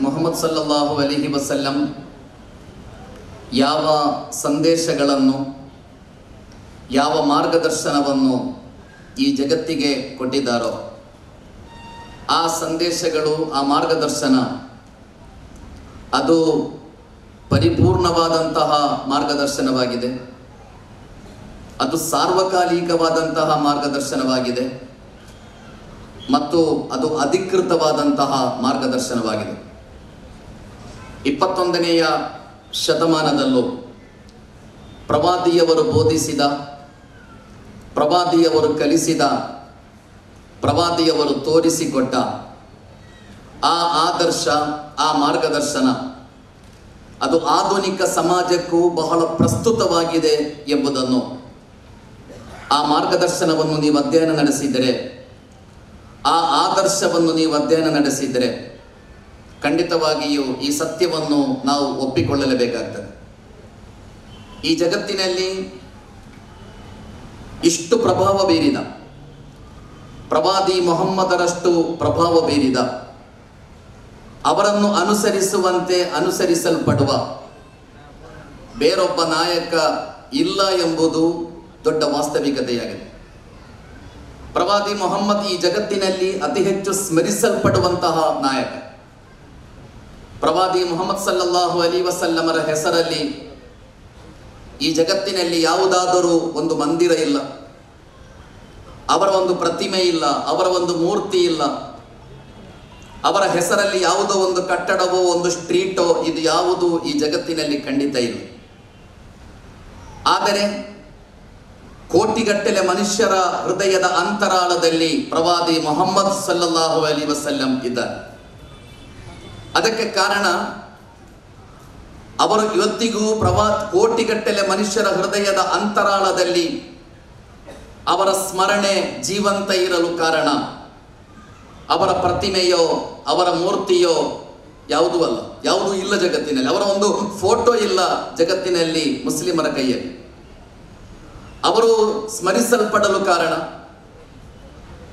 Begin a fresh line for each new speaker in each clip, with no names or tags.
ಮೊಹಮ್ಮದ್ ಸಲ್ಲಲ್ಲಾಹು ಅಲಿಹಿ ವಸಲ್ಲಂ ಯಾವ ಸಂದೇಶಗಳನ್ನು, ಯಾವ ಮಾರ್ಗದರ್ಶನವನ್ನು ಈ ಜಗತ್ತಿಗೆ ಕೊಟ್ಟಿದ್ದಾರೋ ಆ ಸಂದೇಶಗಳು, ಆ ಮಾರ್ಗದರ್ಶನ ಅದು ಪರಿಪೂರ್ಣವಾದಂತಹ ಮಾರ್ಗದರ್ಶನವಾಗಿದೆ. ಅದು ಸಾರ್ವಕಾಲಿಕವಾದಂತಹ ಮಾರ್ಗದರ್ಶನವಾಗಿದೆ. ಮತ್ತು ಅದು ಅಧಿಕೃತವಾದಂತಹ ಮಾರ್ಗದರ್ಶನವಾಗಿದೆ. ಇಪ್ಪತ್ತೊಂದನೆಯ ಶತಮಾನದಲ್ಲೂ ಪ್ರವಾದಿಯವರು ಬೋಧಿಸಿದ, ಪ್ರವಾದಿಯವರು ಕಲಿಸಿದ, ಪ್ರವಾದಿಯವರು ತೋರಿಸಿಕೊಟ್ಟ ಆ ಆದರ್ಶ, ಆ ಮಾರ್ಗದರ್ಶನ ಅದು ಆಧುನಿಕ ಸಮಾಜಕ್ಕೂ ಬಹಳ ಪ್ರಸ್ತುತವಾಗಿದೆ ಎಂಬುದನ್ನು ಆ ಮಾರ್ಗದರ್ಶನವನ್ನು ನೀವು ಅಧ್ಯಯನ ನಡೆಸಿದರೆ ಆ ಆದರ್ಶವನ್ನು ನೀವು ಅಧ್ಯಯನ ನಡೆಸಿದರೆ ಖಂಡಿತವಾಗಿಯೂ ಈ ಸತ್ಯವನ್ನು ನಾವು ಒಪ್ಪಿಕೊಳ್ಳಲೇಬೇಕಾಗ್ತದೆ. ಈ ಜಗತ್ತಿನಲ್ಲಿ ಇಷ್ಟು ಪ್ರಭಾವ ಬೀರಿದ, ಪ್ರವಾದಿ ಮೊಹಮ್ಮದರಷ್ಟು ಪ್ರಭಾವ ಬೀರಿದ, ಅವರನ್ನು ಅನುಸರಿಸುವಂತೆ ಅನುಸರಿಸಲ್ಪಡುವ ಬೇರೊಬ್ಬ ನಾಯಕ ಇಲ್ಲ ಎಂಬುದು ದೊಡ್ಡ ವಾಸ್ತವಿಕತೆಯಾಗಿದೆ. ಪ್ರವಾದಿ ಮೊಹಮ್ಮದ್ ಈ ಜಗತ್ತಿನಲ್ಲಿ ಅತಿ ಹೆಚ್ಚು ಸ್ಮರಿಸಲ್ಪಡುವಂತಹ ನಾಯಕ. ಪ್ರವಾದಿ ಮೊಹಮ್ಮದ್ ಸಲ್ಲಲ್ಲಾಹು ಅಲಿ ವಸಲ್ಲಮರ ಹೆಸರಲ್ಲಿ ಈ ಜಗತ್ತಿನಲ್ಲಿ ಯಾವುದಾದರೂ ಒಂದು ಮಂದಿರ ಇಲ್ಲ. ಅವರ ಒಂದು ಪ್ರತಿಮೆ ಇಲ್ಲ, ಅವರ ಒಂದು ಮೂರ್ತಿ ಇಲ್ಲ. ಅವರ ಹೆಸರಲ್ಲಿ ಯಾವುದೋ ಒಂದು ಕಟ್ಟಡವೋ, ಒಂದು ಸ್ಟ್ರೀಟೋ, ಇದು ಯಾವುದು ಈ ಜಗತ್ತಿನಲ್ಲಿ ಖಂಡಿತ ಇಲ್ಲ. ಆದರೆ ಕೋಟಿಗಟ್ಟಲೆ ಮನುಷ್ಯರ ಹೃದಯದ ಅಂತರಾಳದಲ್ಲಿ ಪ್ರವಾದಿ ಮೊಹಮ್ಮದ್ ಸಲ್ಲಲ್ಲಾಹು ಅಲಿ ವಸಲ್ಲಂ ಇದ್ದಾರೆ. ಅದಕ್ಕೆ ಕಾರಣ, ಅವರು ಇವತ್ತಿಗೂ ಪ್ರವಾ, ಕೋಟಿಗಟ್ಟಲೆ ಮನುಷ್ಯರ ಹೃದಯದ ಅಂತರಾಳದಲ್ಲಿ ಅವರ ಸ್ಮರಣೆ ಜೀವಂತ ಇರಲು ಕಾರಣ, ಅವರ ಪ್ರತಿಮೆಯೋ, ಅವರ ಮೂರ್ತಿಯೋ ಯಾವುದೂ ಅಲ್ಲ. ಯಾವುದೂ ಇಲ್ಲ ಜಗತ್ತಿನಲ್ಲಿ. ಅವರ ಒಂದು ಫೋಟೋ ಇಲ್ಲ ಜಗತ್ತಿನಲ್ಲಿ ಮುಸ್ಲಿಮರ ಕೈಯಲ್ಲಿ. ಅವರು ಸ್ಮರಿಸಲ್ಪಡಲು ಕಾರಣ.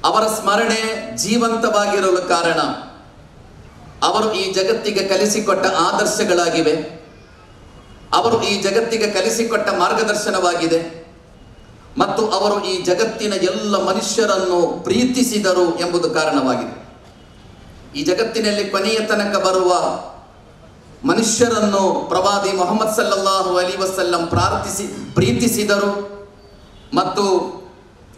ಅವರ ಸ್ಮರಣೆ ಜೀವಂತವಾಗಿರಲು ಕಾರಣ. ಅವರು ಈ ಜಗತ್ತಿಗೆ ಕಲಿಸಿಕೊಟ್ಟ ಆದರ್ಶಗಳಾಗಿವೆ. ಅವರು ಈ ಜಗತ್ತಿಗೆ ಕಲಿಸಿಕೊಟ್ಟ ಮಾರ್ಗದರ್ಶನವಾಗಿದೆ. ಮತ್ತು ಅವರು ಈ ಜಗತ್ತಿನ ಎಲ್ಲ ಮನುಷ್ಯರನ್ನು ಪ್ರೀತಿಸಿದರು ಎಂಬುದು ಕಾರಣವಾಗಿದೆ. ಈ ಜಗತ್ತಿನಲ್ಲಿ ಕೊನೆಯ ತನಕ ಬರುವ ಮನುಷ್ಯರನ್ನು ಪ್ರವಾದಿ ಮೊಹಮ್ಮದ್ ಸಲ್ಲಲ್ಲಾಹು ಅಲಿ ವಸಲ್ಲಂ ಪ್ರಾರ್ಥಿಸಿ, ಪ್ರೀತಿಸಿದರು. ಮತ್ತು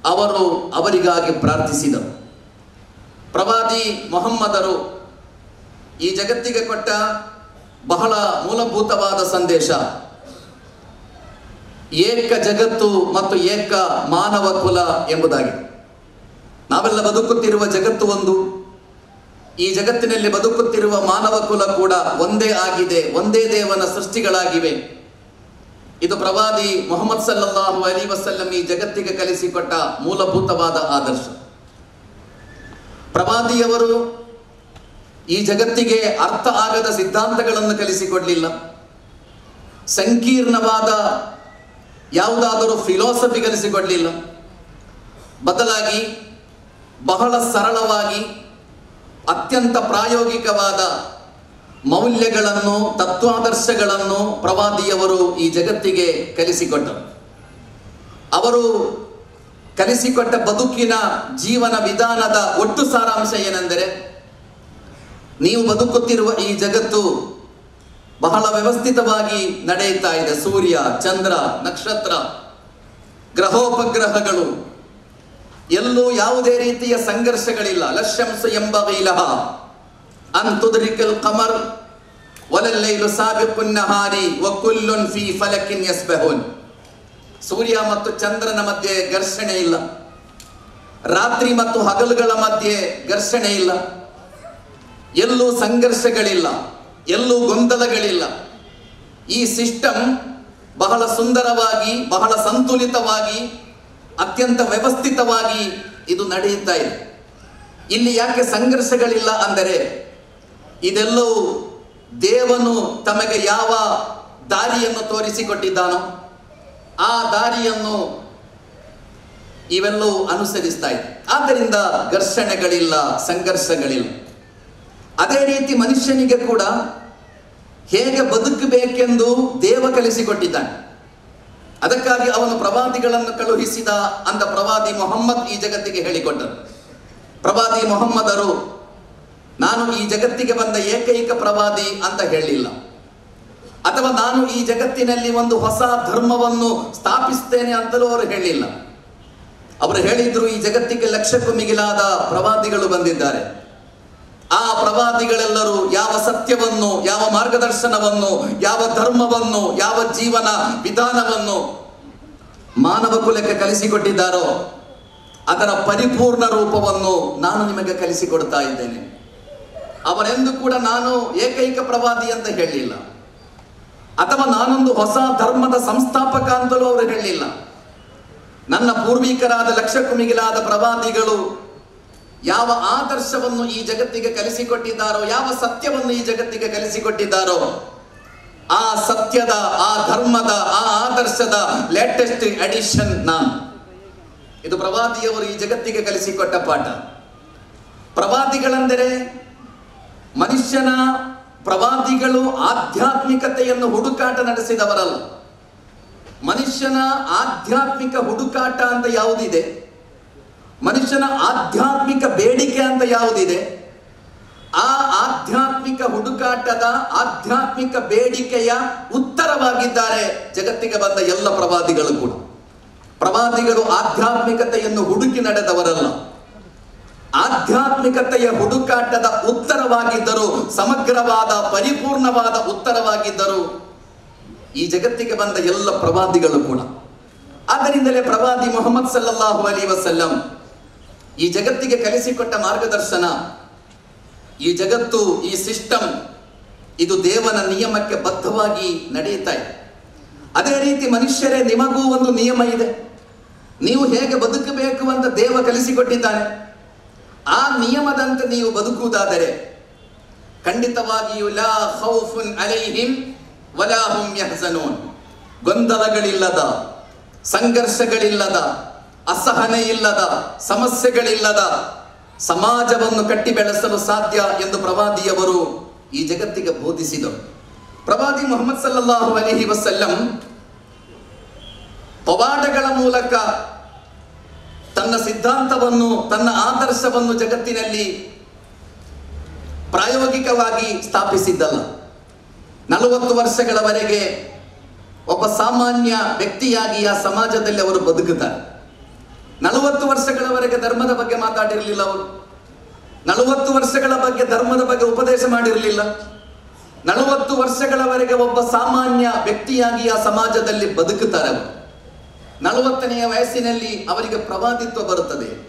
ಅವರು ಅವರಿಗಾಗಿ ಪ್ರಾರ್ಥಿಸಿದರು. ಪ್ರವಾದಿ ಮೊಹಮ್ಮದರು ಈ ಜಗತ್ತಿಗೆ ಕೊಟ್ಟ ಬಹಳ ಮೂಲಭೂತವಾದ ಸಂದೇಶ. ಏಕ ಜಗತ್ತು ಮತ್ತು ಏಕ ಮಾನವ ಕುಲ ಎಂಬುದಾಗಿದೆ ನಾವೆಲ್ಲ ಬದುಕುತ್ತಿರುವ ಜಗತ್ತು ಒಂದು. ಈ ಜಗತ್ತಿನಲ್ಲಿ ಬದುಕುತ್ತಿರುವ ಮಾನವ ಕುಲ ಕೂಡ ಒಂದೇ ಆಗಿದೆ, ಒಂದೇ ದೇವನ ಸೃಷ್ಟಿಗಳಾಗಿವೆ. ಇದು ಪ್ರವಾದಿ ಮೊಹಮ್ಮದ್ ಸಲ್ಲಾಹು ಅಲಿ ವಸಲ್ಲಂ ಈ ಜಗತ್ತಿಗೆ ಕಲಿಸಿಕೊಟ್ಟ ಮೂಲಭೂತವಾದ ಆದರ್ಶ. ಪ್ರವಾದಿಯವರು ಈ ಜಗತ್ತಿಗೆ ಅರ್ಥ ಆಗದ ಸಿದ್ಧಾಂತಗಳನ್ನು ಕಲಿಸಿಕೊಡ್ಲಿಲ್ಲ. ಸಂಕೀರ್ಣವಾದ ಯಾವುದಾದರೂ ಫಿಲಾಸಫಿ ಕಲಿಸಿಕೊಡ್ಲಿಲ್ಲ. ಬದಲಾಗಿ ಬಹಳ ಸರಳವಾಗಿ ಅತ್ಯಂತ ಪ್ರಾಯೋಗಿಕವಾದ ಮೌಲ್ಯಗಳನ್ನು, ತತ್ವಾದರ್ಶಗಳನ್ನು ಪ್ರವಾದಿಯವರು ಈ ಜಗತ್ತಿಗೆ ಕಲಿಸಿಕೊಟ್ಟರು. ಅವರು ಕಲಿಸಿಕೊಟ್ಟ ಬದುಕಿನ ಜೀವನ ವಿಧಾನದ ಒಟ್ಟು ಸಾರಾಂಶ ಏನೆಂದರೆ, ನೀವು ಬದುಕುತ್ತಿರುವ ಈ ಜಗತ್ತು ಬಹಳ ವ್ಯವಸ್ಥಿತವಾಗಿ ನಡೆಯುತ್ತಾ ಇದೆ. ಸೂರ್ಯ, ಚಂದ್ರ, ನಕ್ಷತ್ರ, ಗ್ರಹೋಪಗ್ರಹಗಳು. ಎಲ್ಲೂ ಯಾವುದೇ ರೀತಿಯ ಸಂಘರ್ಷಗಳಿಲ್ಲ. ಲಶಂಸ ಎಂಬ ವೈಲಹ. ಅಂತುದರಿಕಲ್ ಕಮರ್ ವಲಲ್ಲೈಲು ಸಾಬಿಕುನ್ ನಹಾರಿ ವಕುಲ್ಲುನ್ ಫಿ ಫಲಕಿನ್ ಯಸ್ಬಹುನ್ ಸೂರ್ಯ ಮತ್ತು ಚಂದ್ರನ ಮಧ್ಯೆ ಘರ್ಷಣೆ ಇಲ್ಲ. ರಾತ್ರಿ ಮತ್ತು ಹಗಲುಗಳ ಮಧ್ಯೆ ಘರ್ಷಣೆ ಇಲ್ಲ. ಎಲ್ಲೂ ಸಂಘರ್ಷಗಳಿಲ್ಲ. ಎಲ್ಲೂ ಗೊಂದಲಗಳಿಲ್ಲ. ಈ ಸಿಸ್ಟಮ್ ಬಹಳ ಸುಂದರವಾಗಿ, ಬಹಳ ಸಂತುಲಿತವಾಗಿ, ಅತ್ಯಂತ ವ್ಯವಸ್ಥಿತವಾಗಿ ಇದು ನಡೆಯುತ್ತಾ ಇದೆ. ಇಲ್ಲಿ ಯಾಕೆ ಸಂಘರ್ಷಗಳಿಲ್ಲ ಅಂದರೆ ಇದೆಲ್ಲವೂ ದೇವನು ತಮಗೆ ಯಾವ ದಾರಿಯನ್ನು ತೋರಿಸಿಕೊಟ್ಟಿದ್ದಾನೋ ಆ ದಾರಿಯನ್ನು ಇವೆಲ್ಲವೂ ಅನುಸರಿಸ್ತಾ ಇದೆ. ಆದ್ದರಿಂದ ಘರ್ಷಣೆಗಳಿಲ್ಲ, ಸಂಘರ್ಷಗಳಿಲ್ಲ. ಅದೇ ರೀತಿ ಮನುಷ್ಯನಿಗೆ ಕೂಡ ಹೇಗೆ ಬದುಕಬೇಕೆಂದು ದೇವ ಕಲಿಸಿಕೊಟ್ಟಿದ್ದಾನೆ. ಅದಕ್ಕಾಗಿ ಅವನು ಪ್ರವಾದಿಗಳನ್ನು ಕಳುಹಿಸಿದ ಅಂತ ಪ್ರವಾದಿ ಮೊಹಮ್ಮದ್ ಈ ಜಗತ್ತಿಗೆ ಹೇಳಿಕೊಟ್ಟರು. ಪ್ರವಾದಿ ಮೊಹಮ್ಮದರು ನಾನು ಈ ಜಗತ್ತಿಗೆ ಬಂದ ಏಕೈಕ ಪ್ರವಾದಿ ಅಂತ ಹೇಳಲಿಲ್ಲ ಅಥವಾ ನಾನು ಈ ಜಗತ್ತಿನಲ್ಲಿ ಒಂದು ಹೊಸ ಧರ್ಮವನ್ನು ಸ್ಥಾಪಿಸ್ತೇನೆ ಅಂತಲೂ ಅವರು ಹೇಳಿಲ್ಲ. ಅವರು ಹೇಳಿದ್ರು ಈ ಜಗತ್ತಿಗೆ ಲಕ್ಷಕ್ಕೂ ಮಿಗಿಲಾದ ಪ್ರವಾದಿಗಳು ಬಂದಿದ್ದಾರೆ. ಆ ಪ್ರವಾದಿಗಳೆಲ್ಲರೂ ಯಾವ ಸತ್ಯವನ್ನು, ಯಾವ ಮಾರ್ಗದರ್ಶನವನ್ನು, ಯಾವ ಧರ್ಮವನ್ನು, ಯಾವ ಜೀವನ ವಿಧಾನವನ್ನು ಮಾನವ ಕುಲಕ್ಕೆ ಕಲಿಸಿಕೊಟ್ಟಿದ್ದಾರೋ, ಅದರ ಪರಿಪೂರ್ಣ ರೂಪವನ್ನು ನಾನು ನಿಮಗೆ ಕಲಿಸಿಕೊಡ್ತಾ ಇದ್ದೇನೆ. ಅವರೆಂದು ಕೂಡ ನಾನು ಏಕೈಕ ಪ್ರವಾದಿ ಅಂತ ಹೇಳಲಿಲ್ಲ ಅಥವಾ ನಾನೊಂದು ಹೊಸ ಧರ್ಮದ ಸಂಸ್ಥಾಪಕ ಅಂತಲೂ ಅವರು ಹೇಳಲಿಲ್ಲ ನನ್ನ ಪೂರ್ವಿಕರಾದ ಮಿಗಿಲಾದ ಪ್ರವಾದಿಗಳು ಯಾವ ಆದರ್ಶವನ್ನು ಈ ಜಗತ್ತಿಗೆ ಕಲಿಸಿಕೊಟ್ಟಿದ್ದಾರೋ, ಯಾವ ಸತ್ಯವನ್ನು ಈ ಜಗತ್ತಿಗೆ ಕಲಿಸಿಕೊಟ್ಟಿದ್ದಾರೋ, ಆ ಸತ್ಯದ, ಆ ಧರ್ಮದ, ಆ ಆದರ್ಶದ ಲೇಟೆಸ್ಟ್ ಅಡಿಷನ್ ನಾನು. ಇದು ಪ್ರವಾದಿಯವರು ಈ ಜಗತ್ತಿಗೆ ಕಲಿಸಿಕೊಟ್ಟ ಪಾಠ. ಪ್ರವಾದಿಗಳೆಂದರೆ ಮನುಷ್ಯನ ಪ್ರವಾದಿಗಳು ಆಧ್ಯಾತ್ಮಿಕತೆಯನ್ನು ಹುಡುಕಾಟ ನಡೆಸಿದವರಲ್ಲ. ಮನುಷ್ಯನ ಆಧ್ಯಾತ್ಮಿಕ ಹುಡುಕಾಟ ಅಂತ ಯಾವುದಿದೆ? ಮನುಷ್ಯನ ಆಧ್ಯಾತ್ಮಿಕ ಬೇಡಿಕೆ ಅಂತ ಯಾವುದಿದೆ? ಆ ಆಧ್ಯಾತ್ಮಿಕ ಹುಡುಕಾಟದ ಆಧ್ಯಾತ್ಮಿಕ ಬೇಡಿಕೆಯ ಉತ್ತರವಾಗಿದ್ದಾರೆ ಜಗತ್ತಿಗೆ ಬಂದ ಎಲ್ಲ ಪ್ರವಾದಿಗಳು ಕೂಡ. ಪ್ರವಾದಿಗಳು ಆಧ್ಯಾತ್ಮಿಕತೆಯನ್ನು ಹುಡುಕಿ ನಡೆದವರಲ್ಲ. ಆಧ್ಯಾತ್ಮಿಕತೆಯ ಹುಡುಕಾಟದ ಉತ್ತರವಾಗಿದ್ದರು, ಸಮಗ್ರವಾದ, ಪರಿಪೂರ್ಣವಾದ ಉತ್ತರವಾಗಿದ್ದರು, ಈ ಜಗತ್ತಿಗೆ ಬಂದ ಎಲ್ಲ ಪ್ರವಾದಿಗಳು ಕೂಡ. ಆದ್ದರಿಂದಲೇ ಪ್ರವಾದಿ ಮೊಹಮ್ಮದ್ ಸಲ್ಲಲ್ಲಾಹು ಅಲಿ ವಸಲ್ಲಂ ಈ ಜಗತ್ತಿಗೆ ಕಲಿಸಿಕೊಟ್ಟ ಮಾರ್ಗದರ್ಶನ, ಈ ಜಗತ್ತು, ಈ ಸಿಸ್ಟಮ್ ಇದು ದೇವನ ನಿಯಮಕ್ಕೆ ಬದ್ಧವಾಗಿ ನಡೆಯುತ್ತಾ ಇದೆ. ಅದೇ ರೀತಿ ಮನುಷ್ಯರೇ ನಿಮಗೂ ಒಂದು ನಿಯಮ ಇದೆ. ನೀವು ಹೇಗೆ ಬದುಕಬೇಕು ಅಂತ ದೇವ ಕಲಿಸಿಕೊಟ್ಟಿದ್ದಾನೆ. ಆ ನಿಯಮದಂತೆ ನೀವು ಬದುಕುವುದಾದರೆ ಖಂಡಿತವಾಗಿಯೂ ಲಾ ಖೌಫುನ್ ಅಲೈಹಿಂ ವಲಾ ಯಹ್ಸನೂನ್ ಗೊಂದಲಗಳಿಲ್ಲದ, ಸಂಘರ್ಷಗಳಿಲ್ಲದ ಅಸಹನೆ ಇಲ್ಲದ ಸಮಸ್ಯೆಗಳಿಲ್ಲದ ಸಮಾಜವನ್ನು ಕಟ್ಟಿ ಬೆಳೆಸಲು ಸಾಧ್ಯ ಎಂದು ಪ್ರವಾದಿಯವರು ಈ ಜಗತ್ತಿಗೆ ಬೋಧಿಸಿದರು. ಪ್ರವಾದಿ ಮೊಹಮ್ಮದ್ ಸಲ್ಲಾಹು ಅಲಿಹಿ ವಸಲ್ಲಂ ಪವಾಡಗಳ ಮೂಲಕ ತನ್ನ ಸಿದ್ಧಾಂತವನ್ನು, ತನ್ನ ಆದರ್ಶವನ್ನು ಜಗತ್ತಿನಲ್ಲಿ ಪ್ರಾಯೋಗಿಕವಾಗಿ ಸ್ಥಾಪಿಸಿದ್ದಲ್ಲ. ನಲವತ್ತು ವರ್ಷಗಳವರೆಗೆ ಒಬ್ಬ ಸಾಮಾನ್ಯ ವ್ಯಕ್ತಿಯಾಗಿ ಆ ಸಮಾಜದಲ್ಲಿ ಅವರು ಬದುಕುತ್ತಾರೆ. ನಲವತ್ತು ವರ್ಷಗಳವರೆಗೆ ಧರ್ಮದ ಬಗ್ಗೆ ಮಾತಾಡಿರಲಿಲ್ಲ ಅವರು. ನಲವತ್ತು ವರ್ಷಗಳ ಬಗ್ಗೆ ಧರ್ಮದ ಬಗ್ಗೆ ಉಪದೇಶ ಮಾಡಿರಲಿಲ್ಲ. ನಲವತ್ತು ವರ್ಷಗಳವರೆಗೆ ಒಬ್ಬ ಸಾಮಾನ್ಯ ವ್ಯಕ್ತಿಯಾಗಿ ಆ ಸಮಾಜದಲ್ಲಿ ಬದುಕುತ್ತಾರೆ ಅವರು. ನಲವತ್ತನೆಯ ವಯಸ್ಸಿನಲ್ಲಿ ಅವರಿಗೆ ಪ್ರವಾದಿತ್ವ ಬರುತ್ತದೆ.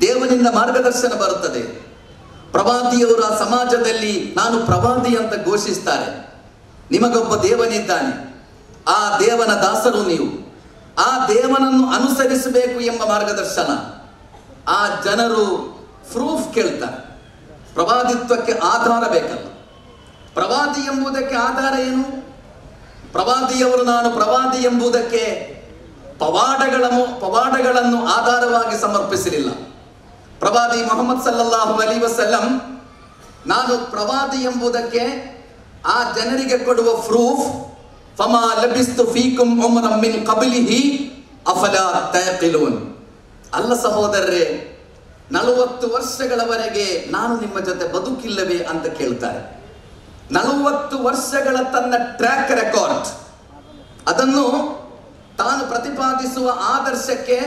ದೇವನಿಂದ ಮಾರ್ಗದರ್ಶನ ಬರುತ್ತದೆ. ಪ್ರವಾದಿಯವರು ಸಮಾಜದಲ್ಲಿ ನಾನು ಪ್ರವಾದಿ ಅಂತ ಘೋಷಿಸ್ತಾರೆ. ನಿಮಗೊಬ್ಬ ದೇವನಿದ್ದಾನೆ. ಆ ದೇವನ ದಾಸರು ನೀವು. ಆ ದೇವನನ್ನು ಅನುಸರಿಸಬೇಕು ಎಂಬ ಮಾರ್ಗದರ್ಶನ. ಆ ಜನರು ಪ್ರೂಫ್ ಕೇಳ್ತಾರೆ. ಪ್ರವಾದಿತ್ವಕ್ಕೆ ಆಧಾರ ಬೇಕಲ್ಲ. ಪ್ರವಾದಿ ಎಂಬುದಕ್ಕೆ ಆಧಾರ ಏನು? ಪ್ರವಾದಿಯವರು ನಾನು ಪ್ರವಾದಿ ಎಂಬುದಕ್ಕೆ ಪವಾಡಗಳ ಪವಾಡಗಳನ್ನು ಆಧಾರವಾಗಿ ಸಮರ್ಪಿಸಲಿಲ್ಲ. ಪ್ರವಾದಿ ಮೊಹಮ್ಮದ್ ಸಲ್ಲಲ್ಲಾಹು ಅಲಿ ವಸಲ್ಲಂ, ನಾನು ಪ್ರವಾದಿ ಎಂಬುದಕ್ಕೆ ಆ ಜನರಿಗೆ ಕೊಡುವ ಪ್ರೂಫ್, ಫಮಾ ಲಬಿಸ್ತು ಫೀಕುಂ ಮಿನ್ ಕಬಲಿಹಿ ಅಫಲ ತಯಕಿಲೂನ್ ಅಲ್ಲ ಸಹೋದರರೇ, ನಲವತ್ತು ವರ್ಷಗಳವರೆಗೆ ನಾನು ನಿಮ್ಮ ಜೊತೆ ಬದುಕಿಲ್ಲವೇ ಅಂತ ಕೇಳ್ತಾರೆ. ನಲವತ್ತು ವರ್ಷಗಳ ತನ್ನ ಟ್ರ್ಯಾಕ್ ರೆಕಾರ್ಡ್ ಅದನ್ನು ತಾನು ಪ್ರತಿಪಾದಿಸುವ ಆದರ್ಶಕ್ಕೆ,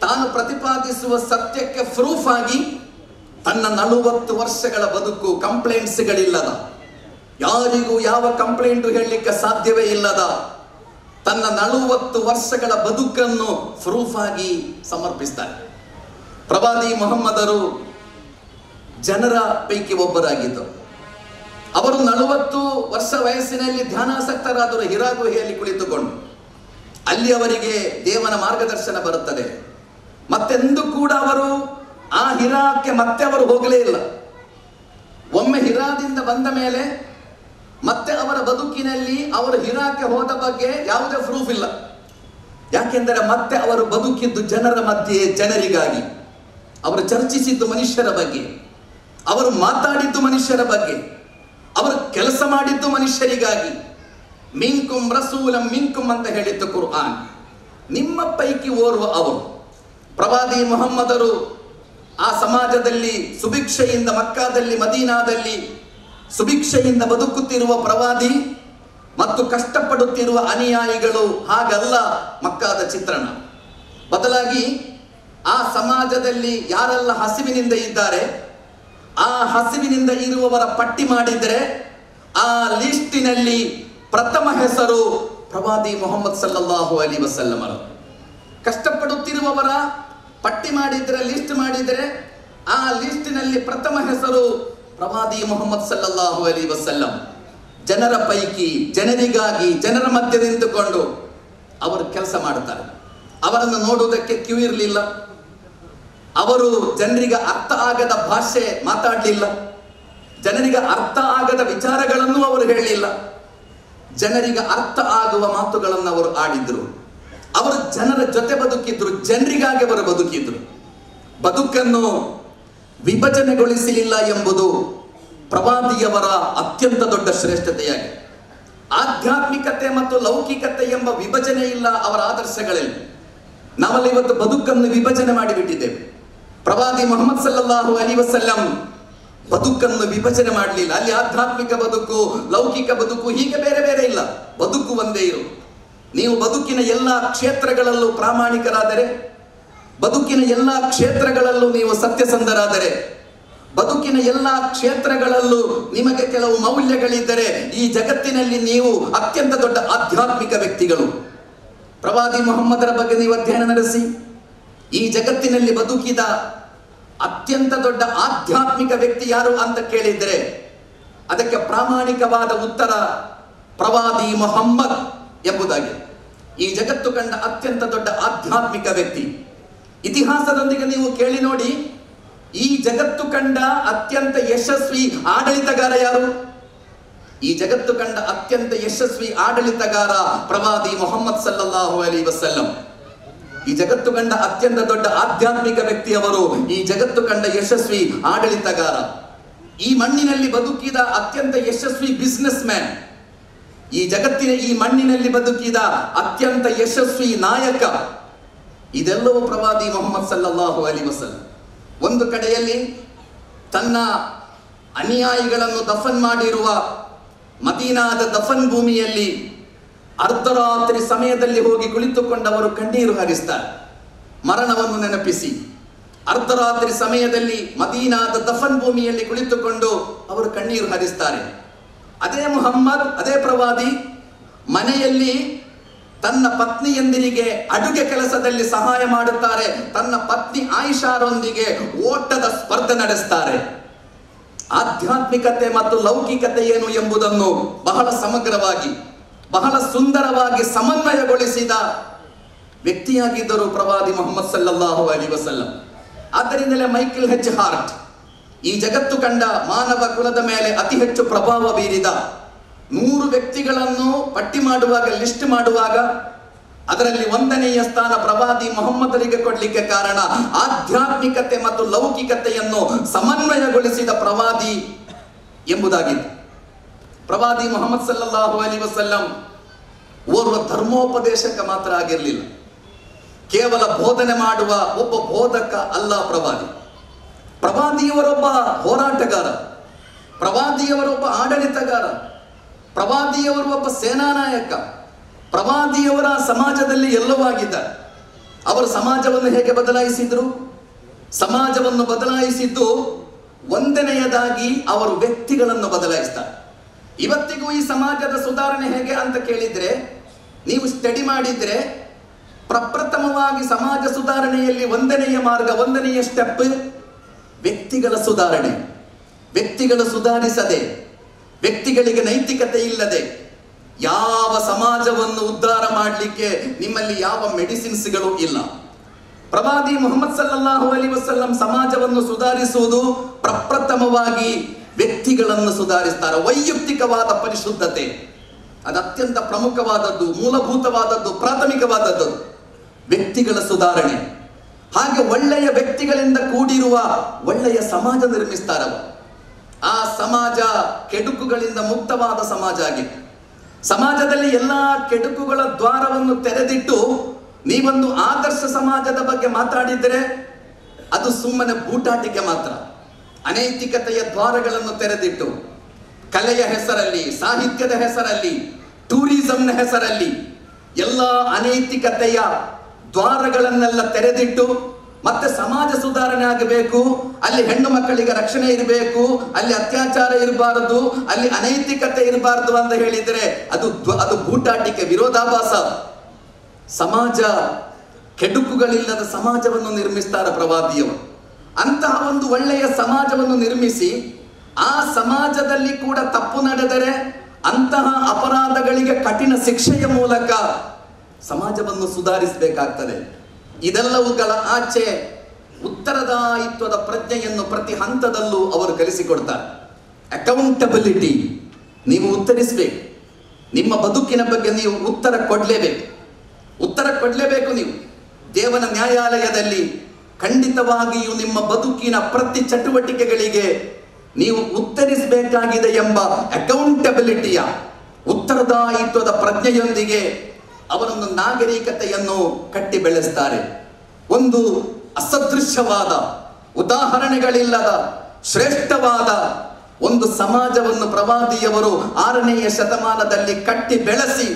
ತಾನು ಪ್ರತಿಪಾದಿಸುವ ಸತ್ಯಕ್ಕೆ ಪ್ರೂಫ್ ಆಗಿ ತನ್ನ ನಲವತ್ತು ವರ್ಷಗಳ ಬದುಕು ಕಂಪ್ಲೇಂಟ್ಸ್ಗಳಿಲ್ಲದ. ಯಾರಿಗೂ ಯಾವ ಕಂಪ್ಲೇಂಟು ಹೇಳಲಿಕ್ಕೆ ಸಾಧ್ಯವೇ ಇಲ್ಲದ. ತನ್ನ ನಲವತ್ತು ವರ್ಷಗಳ ಬದುಕನ್ನು ಪ್ರೂಫ್ ಆಗಿ ಸಮರ್ಪಿಸ್ತಾರೆ ಪ್ರವಾದಿ ಮೊಹಮ್ಮದರು ಜನರ ಪೈಕಿ ಒಬ್ಬರಾಗಿದ್ದರು. ಅವರು ನಲವತ್ತು ವರ್ಷ ವಯಸ್ಸಿನಲ್ಲಿ ಧ್ಯಾನಾಸಕ್ತರಾದರು, ಹಿರಾಗುಹೆಯಲ್ಲಿ ಕುಳಿತುಕೊಂಡು ಅಲ್ಲಿ ಅವರಿಗೆ ದೇವನ ಮಾರ್ಗದರ್ಶನ ಬರುತ್ತದೆ. ಮತ್ತೆಂದು ಕೂಡ ಅವರು ಆ ಹಿರಾಕ್ಕೆ ಮತ್ತೆ ಅವರು ಹೋಗಲೇ ಇಲ್ಲ. ಒಮ್ಮೆ ಹಿರಾದಿಂದ ಬಂದ ಮೇಲೆ ಮತ್ತೆ ಅವರ ಬದುಕಿನಲ್ಲಿ ಅವರು ಹಿರಾಕ್ಕೆ ಹೋದ ಬಗ್ಗೆ ಯಾವುದೇ ಪ್ರೂಫ್ ಇಲ್ಲ. ಯಾಕೆಂದರೆ ಮತ್ತೆ ಅವರು ಬದುಕಿದ್ದು ಜನರ ಮಧ್ಯೆ, ಜನರಿಗಾಗಿ. ಅವರು ಚರ್ಚಿಸಿದ್ದು ಮನುಷ್ಯರ ಬಗ್ಗೆ. ಅವರು ಮಾತಾಡಿದ್ದು ಮನುಷ್ಯರ ಬಗ್ಗೆ. ಅವರು ಕೆಲಸ ಮಾಡಿದ್ದು ಮನುಷ್ಯರಿಗಾಗಿ. ಮಿಂಕುಂ ರಸೂಲಂ ಮಿಂಕುಂ ಅಂತ ಹೇಳಿದ್ದು ಕುರ್ಆನ್. ನಿಮ್ಮ ಪೈಕಿ ಓರ್ವ ಅವರು. ಪ್ರವಾದಿ ಮೊಹಮ್ಮದರು ಆ ಸಮಾಜದಲ್ಲಿ ಸುಭಿಕ್ಷೆಯಿಂದ ಮಕ್ಕಾದಲ್ಲಿ, ಮದೀನಾದಲ್ಲಿ ಸುಭಿಕ್ಷೆಯಿಂದ ಬದುಕುತ್ತಿರುವ ಪ್ರವಾದಿ ಮತ್ತು ಕಷ್ಟಪಡುತ್ತಿರುವ ಅನುಯಾಯಿಗಳು ಹಾಗಲ್ಲ ಮಕ್ಕಾದ ಚಿತ್ರಣ. ಬದಲಾಗಿ ಆ ಸಮಾಜದಲ್ಲಿ ಯಾರೆಲ್ಲ ಹಸಿವಿನಿಂದ ಇದ್ದಾರೆ, ಆ ಹಸಿವಿನಿಂದ ಇರುವವರ ಪಟ್ಟಿ ಮಾಡಿದರೆ ಆ ಲಿಸ್ಟಿನಲ್ಲಿ ಪ್ರಥಮ ಹೆಸರು ಪ್ರವಾದಿ ಮೊಹಮ್ಮದ್ ಸಲ್ಲಲ್ಲಾಹು ಅಲಿ ವಸಲ್ಲಮರು ಕಷ್ಟಪಡುತ್ತಿರುವವರ ಪಟ್ಟಿ ಮಾಡಿದರೆ ಲಿಸ್ಟ್ ಮಾಡಿದರೆ, ಆ ಲಿಸ್ಟಿನಲ್ಲಿ ಪ್ರಥಮ ಹೆಸರು ಪ್ರವಾದಿ ಮೊಹಮ್ಮದ್ ಸಲ್ಲಲ್ಲಾಹು ಅಲಿ ವಸಲ್ಲಂ. ಜನರ ಪೈಕಿ, ಜನರಿಗಾಗಿ, ಜನರ ಮಧ್ಯೆ ನಿಂತುಕೊಂಡು ಅವರು ಕೆಲಸ ಮಾಡುತ್ತಾರೆ. ಅವರನ್ನು ನೋಡುವುದಕ್ಕೆ ಕ್ಯೂ ಇರಲಿಲ್ಲ. ಅವರು ಜನರಿಗೆ ಅರ್ಥ ಆಗದ ಭಾಷೆ ಮಾತಾಡಲಿಲ್ಲ. ಜನರಿಗೆ ಅರ್ಥ ಆಗದ ವಿಚಾರಗಳನ್ನು ಅವರು ಹೇಳಲಿಲ್ಲ ಜನರಿಗೆ ಅರ್ಥ ಆಗುವ ಮಾತುಗಳನ್ನು ಅವರು ಆಡಿದ್ರು. ಅವರು ಜನರ ಜೊತೆ ಬದುಕಿದ್ರು, ಜನರಿಗಾಗಿ ಅವರು ಬದುಕಿದ್ರು. ಬದುಕನ್ನು ವಿಭಜನೆಗೊಳಿಸಲಿಲ್ಲ ಎಂಬುದು ಪ್ರವಾದಿಯವರ ಅತ್ಯಂತ ದೊಡ್ಡ ಶ್ರೇಷ್ಠತೆಯಾಗಿದೆ. ಆಧ್ಯಾತ್ಮಿಕತೆ ಮತ್ತು ಲೌಕಿಕತೆ ಎಂಬ ವಿಭಜನೆ ಇಲ್ಲ ಅವರ ಆದರ್ಶಗಳಲ್ಲಿ. ನಾವಲ್ಲಿ ಇವತ್ತು ಬದುಕನ್ನು ವಿಭಜನೆ ಮಾಡಿಬಿಟ್ಟಿದ್ದೇವೆ. ಪ್ರವಾದಿ ಮೊಹಮ್ಮದ್ ಸಲ್ಲಾಹು ಅಲಿ ವಸಲ್ಲಂ ಬದುಕನ್ನು ವಿಭಜನೆ ಮಾಡಲಿಲ್ಲ. ಅಲ್ಲಿ ಆಧ್ಯಾತ್ಮಿಕ ಬದುಕು, ಲೌಕಿಕ ಬದುಕು ಹೀಗೆ ಬೇರೆ ಬೇರೆ ಇಲ್ಲ. ಬದುಕು ಒಂದೇ ಇರು. ನೀವು ಬದುಕಿನ ಎಲ್ಲ ಕ್ಷೇತ್ರಗಳಲ್ಲೂ ಪ್ರಾಮಾಣಿಕರಾದರೆ, ಬದುಕಿನ ಎಲ್ಲ ಕ್ಷೇತ್ರಗಳಲ್ಲೂ ನೀವು ಸತ್ಯಸಂಧರಾದರೆ ಬದುಕಿನ ಎಲ್ಲ ಕ್ಷೇತ್ರಗಳಲ್ಲೂ ನಿಮಗೆ ಕೆಲವು ಮೌಲ್ಯಗಳಿದ್ದರೆ, ಈ ಜಗತ್ತಿನಲ್ಲಿ ನೀವು ಅತ್ಯಂತ ದೊಡ್ಡ ಆಧ್ಯಾತ್ಮಿಕ ವ್ಯಕ್ತಿಗಳು. ಪ್ರವಾದಿ ಮೊಹಮ್ಮದರ ಬಗ್ಗೆ ನೀವು ಅಧ್ಯಯನ ನಡೆಸಿ. ಈ ಜಗತ್ತಿನಲ್ಲಿ ಬದುಕಿದ ಅತ್ಯಂತ ದೊಡ್ಡ ಆಧ್ಯಾತ್ಮಿಕ ವ್ಯಕ್ತಿ ಯಾರು ಅಂತ ಕೇಳಿದರೆ ಅದಕ್ಕೆ ಪ್ರಾಮಾಣಿಕವಾದ ಉತ್ತರ ಪ್ರವಾದಿ ಮೊಹಮ್ಮದ್ ಎಂಬುದಾಗಿ. ಈ ಜಗತ್ತು ಕಂಡ ಅತ್ಯಂತ ದೊಡ್ಡ ಆಧ್ಯಾತ್ಮಿಕ ವ್ಯಕ್ತಿ. ಇತಿಹಾಸದೊಂದಿಗೆ ನೀವು ಕೇಳಿ ನೋಡಿ, ಈ ಜಗತ್ತು ಕಂಡ ಅತ್ಯಂತ ಯಶಸ್ವಿ ಆಡಳಿತಗಾರ ಯಾರು? ಈ ಜಗತ್ತು ಕಂಡ ಅತ್ಯಂತ ಯಶಸ್ವಿ ಆಡಳಿತಗಾರ ಪ್ರವಾದಿ ಮೊಹಮ್ಮದ್ ಸಲ್ಲಲ್ಲಾಹು ಅಲಿ ವಸಲ್ಲಂ. ಈ ಜಗತ್ತು ಕಂಡ ಅತ್ಯಂತ ದೊಡ್ಡ ಆಧ್ಯಾತ್ಮಿಕ ವ್ಯಕ್ತಿಯವರು ಈ ಜಗತ್ತು ಕಂಡ ಯಶಸ್ವಿ ಆಡಳಿತಗಾರ. ಈ ಮಣ್ಣಿನಲ್ಲಿ ಬದುಕಿದ ಅತ್ಯಂತ ಯಶಸ್ವಿ ಬಿಸ್ನೆಸ್ ಮ್ಯಾನ್ ಈ ಜಗತ್ತಿನ ಈ ಮಣ್ಣಿನಲ್ಲಿ ಬದುಕಿದ ಅತ್ಯಂತ ಯಶಸ್ವಿ ನಾಯಕ. ಇದೆಲ್ಲವೂ ಪ್ರವಾದಿ ಮೊಹಮ್ಮದ್ ಸಲ್ಲಾಹು ಅಲಿ ವಸಲ್ ಒಂದು ಕಡೆಯಲ್ಲಿ ತನ್ನ ಅನುಯಾಯಿಗಳನ್ನು ದಫನ್ ಮಾಡಿರುವ ಮದೀನಾದ ದಫನ್ ಭೂಮಿಯಲ್ಲಿ ಅರ್ಧರಾತ್ರಿ ಸಮಯದಲ್ಲಿ ಹೋಗಿ ಕುಳಿತುಕೊಂಡವರು ಕಣ್ಣೀರು ಹರಿಸ್ತಾರೆ. ಮರಣವನ್ನು ನೆನಪಿಸಿ. ಅರ್ಧರಾತ್ರಿ ಸಮಯದಲ್ಲಿ ಮದೀನಾದ ದಫನ್ ಭೂಮಿಯಲ್ಲಿ ಕುಳಿತುಕೊಂಡು ಅವರು ಕಣ್ಣೀರು ಹರಿಸ್ತಾರೆ. ಅದೇ ಮುಹಮ್ಮದ್, ಅದೇ ಪ್ರವಾದಿ ಮನೆಯಲ್ಲಿ ತನ್ನ ಪತ್ನಿಯಂದಿರಿಗೆ ಅಡುಗೆ ಕೆಲಸದಲ್ಲಿ ಸಹಾಯ ಮಾಡುತ್ತಾರೆ. ತನ್ನ ಪತ್ನಿ ಆಯಿಷಾರೊಂದಿಗೆ ಓಟದ ಸ್ಪರ್ಧೆ ನಡೆಸ್ತಾರೆ. ಆಧ್ಯಾತ್ಮಿಕತೆ ಮತ್ತು ಲೌಕಿಕತೆ ಏನು ಎಂಬುದನ್ನು ಬಹಳ ಸಮಗ್ರವಾಗಿ ಬಹಳ ಸುಂದರವಾಗಿ ಸಮನ್ವಯಗೊಳಿಸಿದ ವ್ಯಕ್ತಿಯಾಗಿದ್ದರು ಪ್ರವಾದಿ ಮೊಹಮ್ಮದ್ ಸಲ್ಲಾಹು ಅಲಿ ವಸಲ್ಲಂ. ಆದ್ದರಿಂದಲೇ ಮೈಕೆಲ್ ಹೆಚ್ ಹಾರ್ಟ್ ಈ ಜಗತ್ತು ಕಂಡ ಮಾನವ ಕುಲದ ಮೇಲೆ ಅತಿ ಹೆಚ್ಚು ಪ್ರಭಾವ ಬೀರಿದ ನೂರು ವ್ಯಕ್ತಿಗಳನ್ನು ಪಟ್ಟಿ ಮಾಡುವಾಗ, ಲಿಸ್ಟ್ ಮಾಡುವಾಗ ಅದರಲ್ಲಿ ಒಂದನೆಯ ಸ್ಥಾನ ಪ್ರವಾದಿ ಮೊಹಮ್ಮದರಿಗೆ ಕೊಡಲಿಕ್ಕೆ ಕಾರಣ ಆಧ್ಯಾತ್ಮಿಕತೆ ಮತ್ತು ಲೌಕಿಕತೆಯನ್ನು ಸಮನ್ವಯಗೊಳಿಸಿದ ಪ್ರವಾದಿ ಎಂಬುದಾಗಿತ್ತು. ಪ್ರವಾದಿ ಮೊಹಮ್ಮದ್ ಸಲ್ಲಾಹು ಅಲಿ ವಸಲ್ಲಂ ಓರ್ವ ಧರ್ಮೋಪದೇಶಕ ಮಾತ್ರ ಆಗಿರಲಿಲ್ಲ. ಕೇವಲ ಬೋಧನೆ ಮಾಡುವ ಒಬ್ಬ ಬೋಧಕ ಅಲ್ಲ ಪ್ರವಾದಿ. ಪ್ರವಾದಿಯವರೊಬ್ಬ ಹೋರಾಟಗಾರ, ಪ್ರವಾದಿಯವರೊಬ್ಬ ಆಡಳಿತಗಾರ, ಪ್ರವಾದಿಯವರು ಒಬ್ಬ ಸೇನಾ ನಾಯಕ ಪ್ರವಾದಿಯವರ ಸಮಾಜದಲ್ಲಿ ಎಲ್ಲವಾಗಿದ್ದ ಅವರು ಸಮಾಜವನ್ನು ಹೇಗೆ ಬದಲಾಯಿಸಿದ್ರು? ಸಮಾಜವನ್ನು ಬದಲಾಯಿಸಿದ್ದು ಒಂದನೆಯದಾಗಿ ಅವರು ವ್ಯಕ್ತಿಗಳನ್ನು ಬದಲಾಯಿಸ್ತಾರೆ. ಇವತ್ತಿಗೂ ಈ ಸಮಾಜದ ಸುಧಾರಣೆ ಹೇಗೆ ಅಂತ ಕೇಳಿದ್ರೆ, ನೀವು ಸ್ಟಡಿ ಮಾಡಿದ್ರೆ ಪ್ರಪ್ರಥಮವಾಗಿ ಸಮಾಜ ಸುಧಾರಣೆಯಲ್ಲಿ ಒಂದನೆಯ ಮಾರ್ಗ, ಒಂದನೆಯ ಸ್ಟೆಪ್ ವ್ಯಕ್ತಿಗಳ ಸುಧಾರಣೆ. ವ್ಯಕ್ತಿಗಳು ಸುಧಾರಿಸದೆ, ವ್ಯಕ್ತಿಗಳಿಗೆ ನೈತಿಕತೆ ಇಲ್ಲದೆ ಯಾವ ಸಮಾಜವನ್ನು ಉದ್ಧಾರ ಮಾಡಲಿಕ್ಕೆ ನಿಮ್ಮಲ್ಲಿ ಯಾವ ಮೆಡಿಸಿನ್ಸ್ಗಳು ಇಲ್ಲ. ಪ್ರವಾದಿ ಮುಹಮ್ಮದ್ ಸಲ್ಲಲ್ಲಾಹು ಅಲಿ ವಸಲ್ಲಂ ಸಮಾಜವನ್ನು ಸುಧಾರಿಸುವುದು ಪ್ರಪ್ರಥಮವಾಗಿ ವ್ಯಕ್ತಿಗಳನ್ನು ಸುಧಾರಿಸ್ತಾರೆ, ವೈಯಕ್ತಿಕವಾದ ಪರಿಶುದ್ಧತೆ. ಅದು ಅತ್ಯಂತ ಪ್ರಮುಖವಾದದ್ದು, ಮೂಲಭೂತವಾದದ್ದು, ಪ್ರಾಥಮಿಕವಾದದ್ದು. ವ್ಯಕ್ತಿಗಳ ಸುಧಾರಣೆ. ಹಾಗೆ ಒಳ್ಳೆಯ ವ್ಯಕ್ತಿಗಳಿಂದ ಕೂಡಿರುವ ಒಳ್ಳೆಯ ಸಮಾಜ ನಿರ್ಮಿಸ್ತಾರ. ಆ ಸಮಾಜ ಕೆಡುಕುಗಳಿಂದ ಮುಕ್ತವಾದ ಸಮಾಜ ಆಗಿದೆ. ಸಮಾಜದಲ್ಲಿ ಎಲ್ಲಾ ಕೆಡುಕುಗಳ ದ್ವಾರವನ್ನು ತೆರೆದಿಟ್ಟು ನೀವೊಂದು ಆದರ್ಶ ಸಮಾಜದ ಬಗ್ಗೆ ಮಾತಾಡಿದರೆ ಅದು ಸುಮ್ಮನೆ ಬೂಟಾಟಿಕೆ ಮಾತ್ರ. ಅನೈತಿಕತೆಯ ದ್ವಾರಗಳನ್ನು ತೆರೆದಿಟ್ಟು ಕಲೆಯ ಹೆಸರಲ್ಲಿ, ಸಾಹಿತ್ಯದ ಹೆಸರಲ್ಲಿ, ಟೂರಿಸಂನ ಹೆಸರಲ್ಲಿ ಎಲ್ಲ ಅನೈತಿಕತೆಯ ದ್ವಾರಗಳನ್ನೆಲ್ಲ ತೆರೆದಿಟ್ಟು ಮತ್ತೆ ಸಮಾಜ ಸುಧಾರಣೆ ಆಗಬೇಕು, ಅಲ್ಲಿ ಹೆಣ್ಣು ಮಕ್ಕಳಿಗೆ ರಕ್ಷಣೆ ಇರಬೇಕು, ಅಲ್ಲಿ ಅತ್ಯಾಚಾರ ಇರಬಾರದು, ಅಲ್ಲಿ ಅನೈತಿಕತೆ ಇರಬಾರದು ಅಂತ ಹೇಳಿದರೆ ಅದು ಅದು ಬೂಟಾಟಿಕೆ, ವಿರೋಧಾಭಾಸ. ಸಮಾಜ, ಕೆಡುಕುಗಳಿಲ್ಲದ ಸಮಾಜವನ್ನು ನಿರ್ಮಿಸ್ತಾರೆ ಪ್ರವಾದಿಯವರು. ಅಂತಹ ಒಂದು ಒಳ್ಳೆಯ ಸಮಾಜವನ್ನು ನಿರ್ಮಿಸಿ, ಆ ಸಮಾಜದಲ್ಲಿ ಕೂಡ ತಪ್ಪು ನಡೆದರೆ ಅಂತಹ ಅಪರಾಧಗಳಿಗೆ ಕಠಿಣ ಶಿಕ್ಷೆಯ ಮೂಲಕ ಸಮಾಜವನ್ನು ಸುಧಾರಿಸಬೇಕಾಗ್ತದೆ. ಇದೆಲ್ಲವುಗಳ ಆಚೆ ಉತ್ತರದಾಯಿತ್ವದ ಪ್ರಜ್ಞೆಯನ್ನು ಪ್ರತಿ ಹಂತದಲ್ಲೂ ಅವರು ಕಲಿಸಿಕೊಡ್ತಾರೆ. ಅಕೌಂಟಬಿಲಿಟಿ ನೀವು ಉತ್ತರಿಸಬೇಕು. ನಿಮ್ಮ ಬದುಕಿನ ಬಗ್ಗೆ ನೀವು ಉತ್ತರ ಕೊಡಲೇಬೇಕು. ಉತ್ತರ ಕೊಡಲೇಬೇಕು ನೀವು. ದೇವನ ನ್ಯಾಯಾಲಯದಲ್ಲಿ ಖಂಡಿತವಾಗಿಯೂ ನಿಮ್ಮ ಬದುಕಿನ ಪ್ರತಿ ಚಟುವಟಿಕೆಗಳಿಗೆ ನೀವು ಉತ್ತರಿಸಬೇಕಾಗಿದೆ ಎಂಬ ಅಕೌಂಟಬಿಲಿಟಿಯ ಉತ್ತರದಾಯಿತ್ವದ ಪ್ರಜ್ಞೆಯೊಂದಿಗೆ ಅವರೊಂದು ನಾಗರಿಕತೆಯನ್ನು ಕಟ್ಟಿ ಬೆಳೆಸ್ತಾರೆ. ಒಂದು ಅಸದೃಶ್ಯವಾದ, ಉದಾಹರಣೆಗಳಿಲ್ಲದ, ಶ್ರೇಷ್ಠವಾದ ಒಂದು ಸಮಾಜವನ್ನು ಪ್ರವಾದಿಯವರು ಆರನೆಯ ಶತಮಾನದಲ್ಲಿ ಕಟ್ಟಿ ಬೆಳೆಸಿ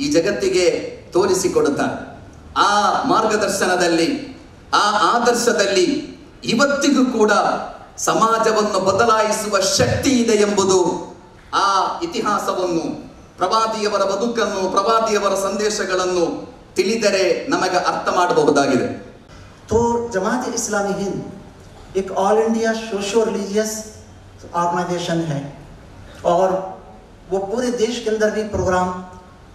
ಈ ಜಗತ್ತಿಗೆ ತೋರಿಸಿಕೊಡುತ್ತಾರೆ. ಆ ಮಾರ್ಗದರ್ಶನದಲ್ಲಿ ಆ ಆದರ್ಶದಲ್ಲಿ ಇವತ್ತಿಗೂ ಕೂಡ ಸಮಾಜವನ್ನು ಬದಲಾಯಿಸುವ ಶಕ್ತಿ ಇದೆ ಎಂಬುದು ಆ ಇತಿಹಾಸವನ್ನು ಪ್ರವಾದಿಯವರ ಬದುಕನ್ನು ಪ್ರವಾದಿಯವರ ಸಂದೇಶಗಳನ್ನು ತಿಳಿದರೆ ನಮಗೆ ಅರ್ಥ ಮಾಡಬಹುದಾಗಿದೆ
तो जमात इस्लामी हिंद एक all India socio religious organisation है और वो पूरे देश के अंदर भी प्रोग्राम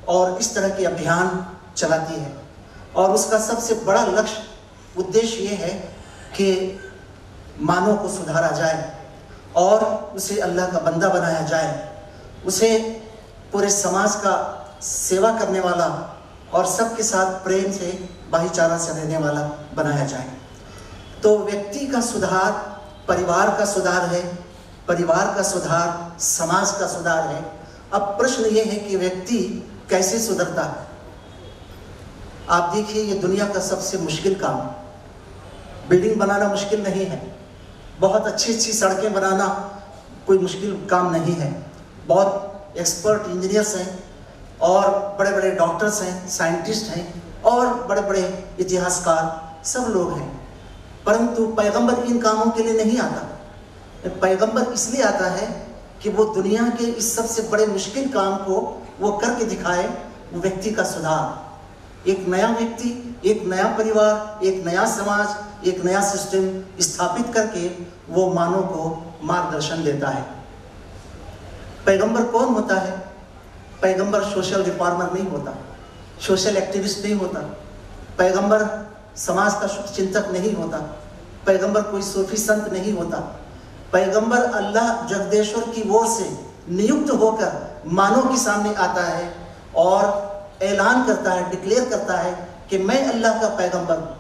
और इस तरह के अभियान चलाती है और उसका सबसे बड़ा लक्ष्य उद्देश्य ये है कि मानव को सुधारा जाए और उसे अल्लाह का बंदा बनाया जाए। उसे पूरे समाज का सेवा करने वाला और सबके साथ प्रेम से, भाईचारा से रहने वाला बनाया जाए। तो व्यक्ति का सुधार परिवार का सुधार है, परिवार का सुधार समाज का सुधार है। अब प्रश्न ये है कि व्यक्ति कैसे सुधरता है? आप देखिए, ये दुनिया का सबसे मुश्किल काम। बिल्डिंग बनाना मुश्किल नहीं है। बहुत अच्छी अच्छी सड़कें बनाना कोई मुश्किल काम नहीं है। बहुत एक्सपर्ट इंजीनियर्स हैं और बड़े बड़े डॉक्टर्स हैं साइंटिस्ट हैं और बड़े बड़े इतिहासकार सब लोग हैं। परंतु पैगंबर इन कामों के लिए नहीं आता। पैगंबर इसलिए आता है कि वो दुनिया के इस सबसे बड़े मुश्किल काम को वो करके दिखाए व्यक्ति का सुधार। एक नया व्यक्ति, एक नया परिवार, एक नया समाज, एक नया सिस्टम स्थापित करके वो मानव को मार्गदर्शन देता है। पैगंबर कौन होता है? पैगंबर सोशल रिफॉर्मर नहीं होता सोशल एक्टिविस्ट नहीं होता, पैगंबर समाज का चिंतक नहीं होता, पैगंबर कोई सूफी संत नहीं होता, पैगंबर अल्लाह जगदेश्वर की ओर से नियुक्त होकर मानव के सामने आता है और ऐलान करता है डिक्लेयर करता है कि मैं अल्लाह का पैगंबर हूँ।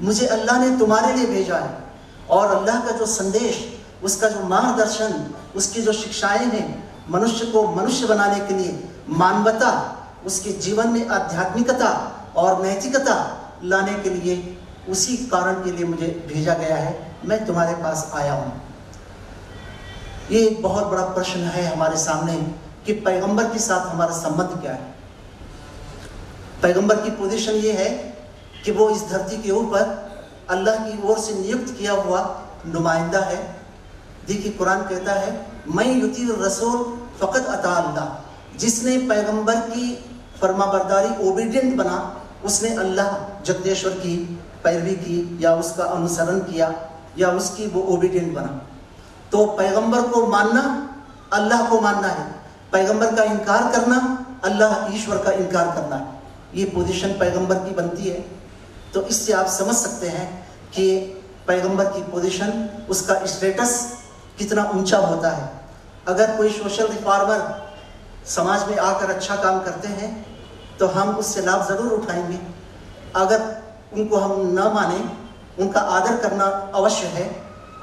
मुझे अल्लाह ने तुम्हारे लिए भेजा है। और अल्लाह का जो संदेश, उसका जो मार्गदर्शन, उसकी जो शिक्षाएँ हैं मनुष्य को मनुष्य बनाने के लिए, मानवता, उसके जीवन में आध्यात्मिकता और नैतिकता लाने के लिए, उसी कारण के लिए मुझे भेजा गया है। मैं तुम्हारे पास आया हूँ। ये एक बहुत बड़ा प्रश्न है हमारे सामने कि पैगंबर के साथ हमारा संबंध क्या है? पैगंबर की पोजीशन ये है कि वो इस धरती के ऊपर अल्लाह की ओर से नियुक्त किया हुआ नुमाइंदा है। देखिए, कुरान कहता है, मैं युति रसूल फ़कत अता अल्लाह। जिसने पैगंबर की फर्माबरदारी ओबीडियंट बना, उसने अल्लाह, जगदेश्वर की पैरवी की, या उसका अनुसरण किया, या उसकी वो ओबीडियंट बना। तो पैगंबर को मानना अल्लाह को मानना है। पैगंबर का इनकार करना, अल्लाह ईश्वर का इनकार करना है। ये पोजीशन पैगंबर की बनती है। तो इससे आप समझ सकते हैं कि पैगंबर की पोजीशन उसका स्टेटस कितना ऊँचा होता है। अगर कोई सोशल रिफॉर्मर समाज में आकर अच्छा काम करते हैं तो हम उससे लाभ ज़रूर उठाएँगे। अगर उनको हम न माने, उनका आदर करना अवश्य है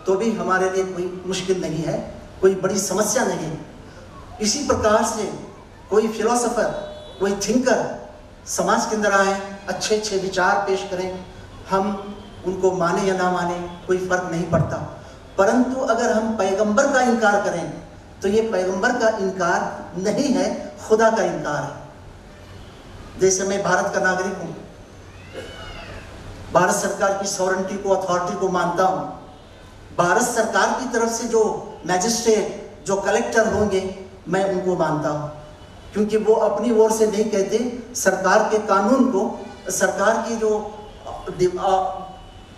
तो भी हमारे लिए कोई मुश्किल नहीं है, कोई बड़ी समस्या नहीं है। इसी प्रकार से कोई फिलोसोफर कोई थिंकर समाज के अंदर आए, अच्छे अच्छे विचार पेश करें। हम उनको माने या ना माने, कोई फ़र्क नहीं पड़ता। परंतु अगर हम पैगंबर का इनकार करें तो ये पैगंबर का इनकार नहीं है, खुदा का इनकार है। जैसे मैं भारत का नागरिक हूँ। भारत सरकार की सॉवरेंटी को अथॉरिटी को मानता हूँ। भारत सरकार की तरफ़ से जो मैजिस्ट्रेट जो कलेक्टर होंगे, मैं उनको मानता हूँ। क्योंकि वो अपनी ओर से नहीं कहते, सरकार के कानून को, सरकार की जो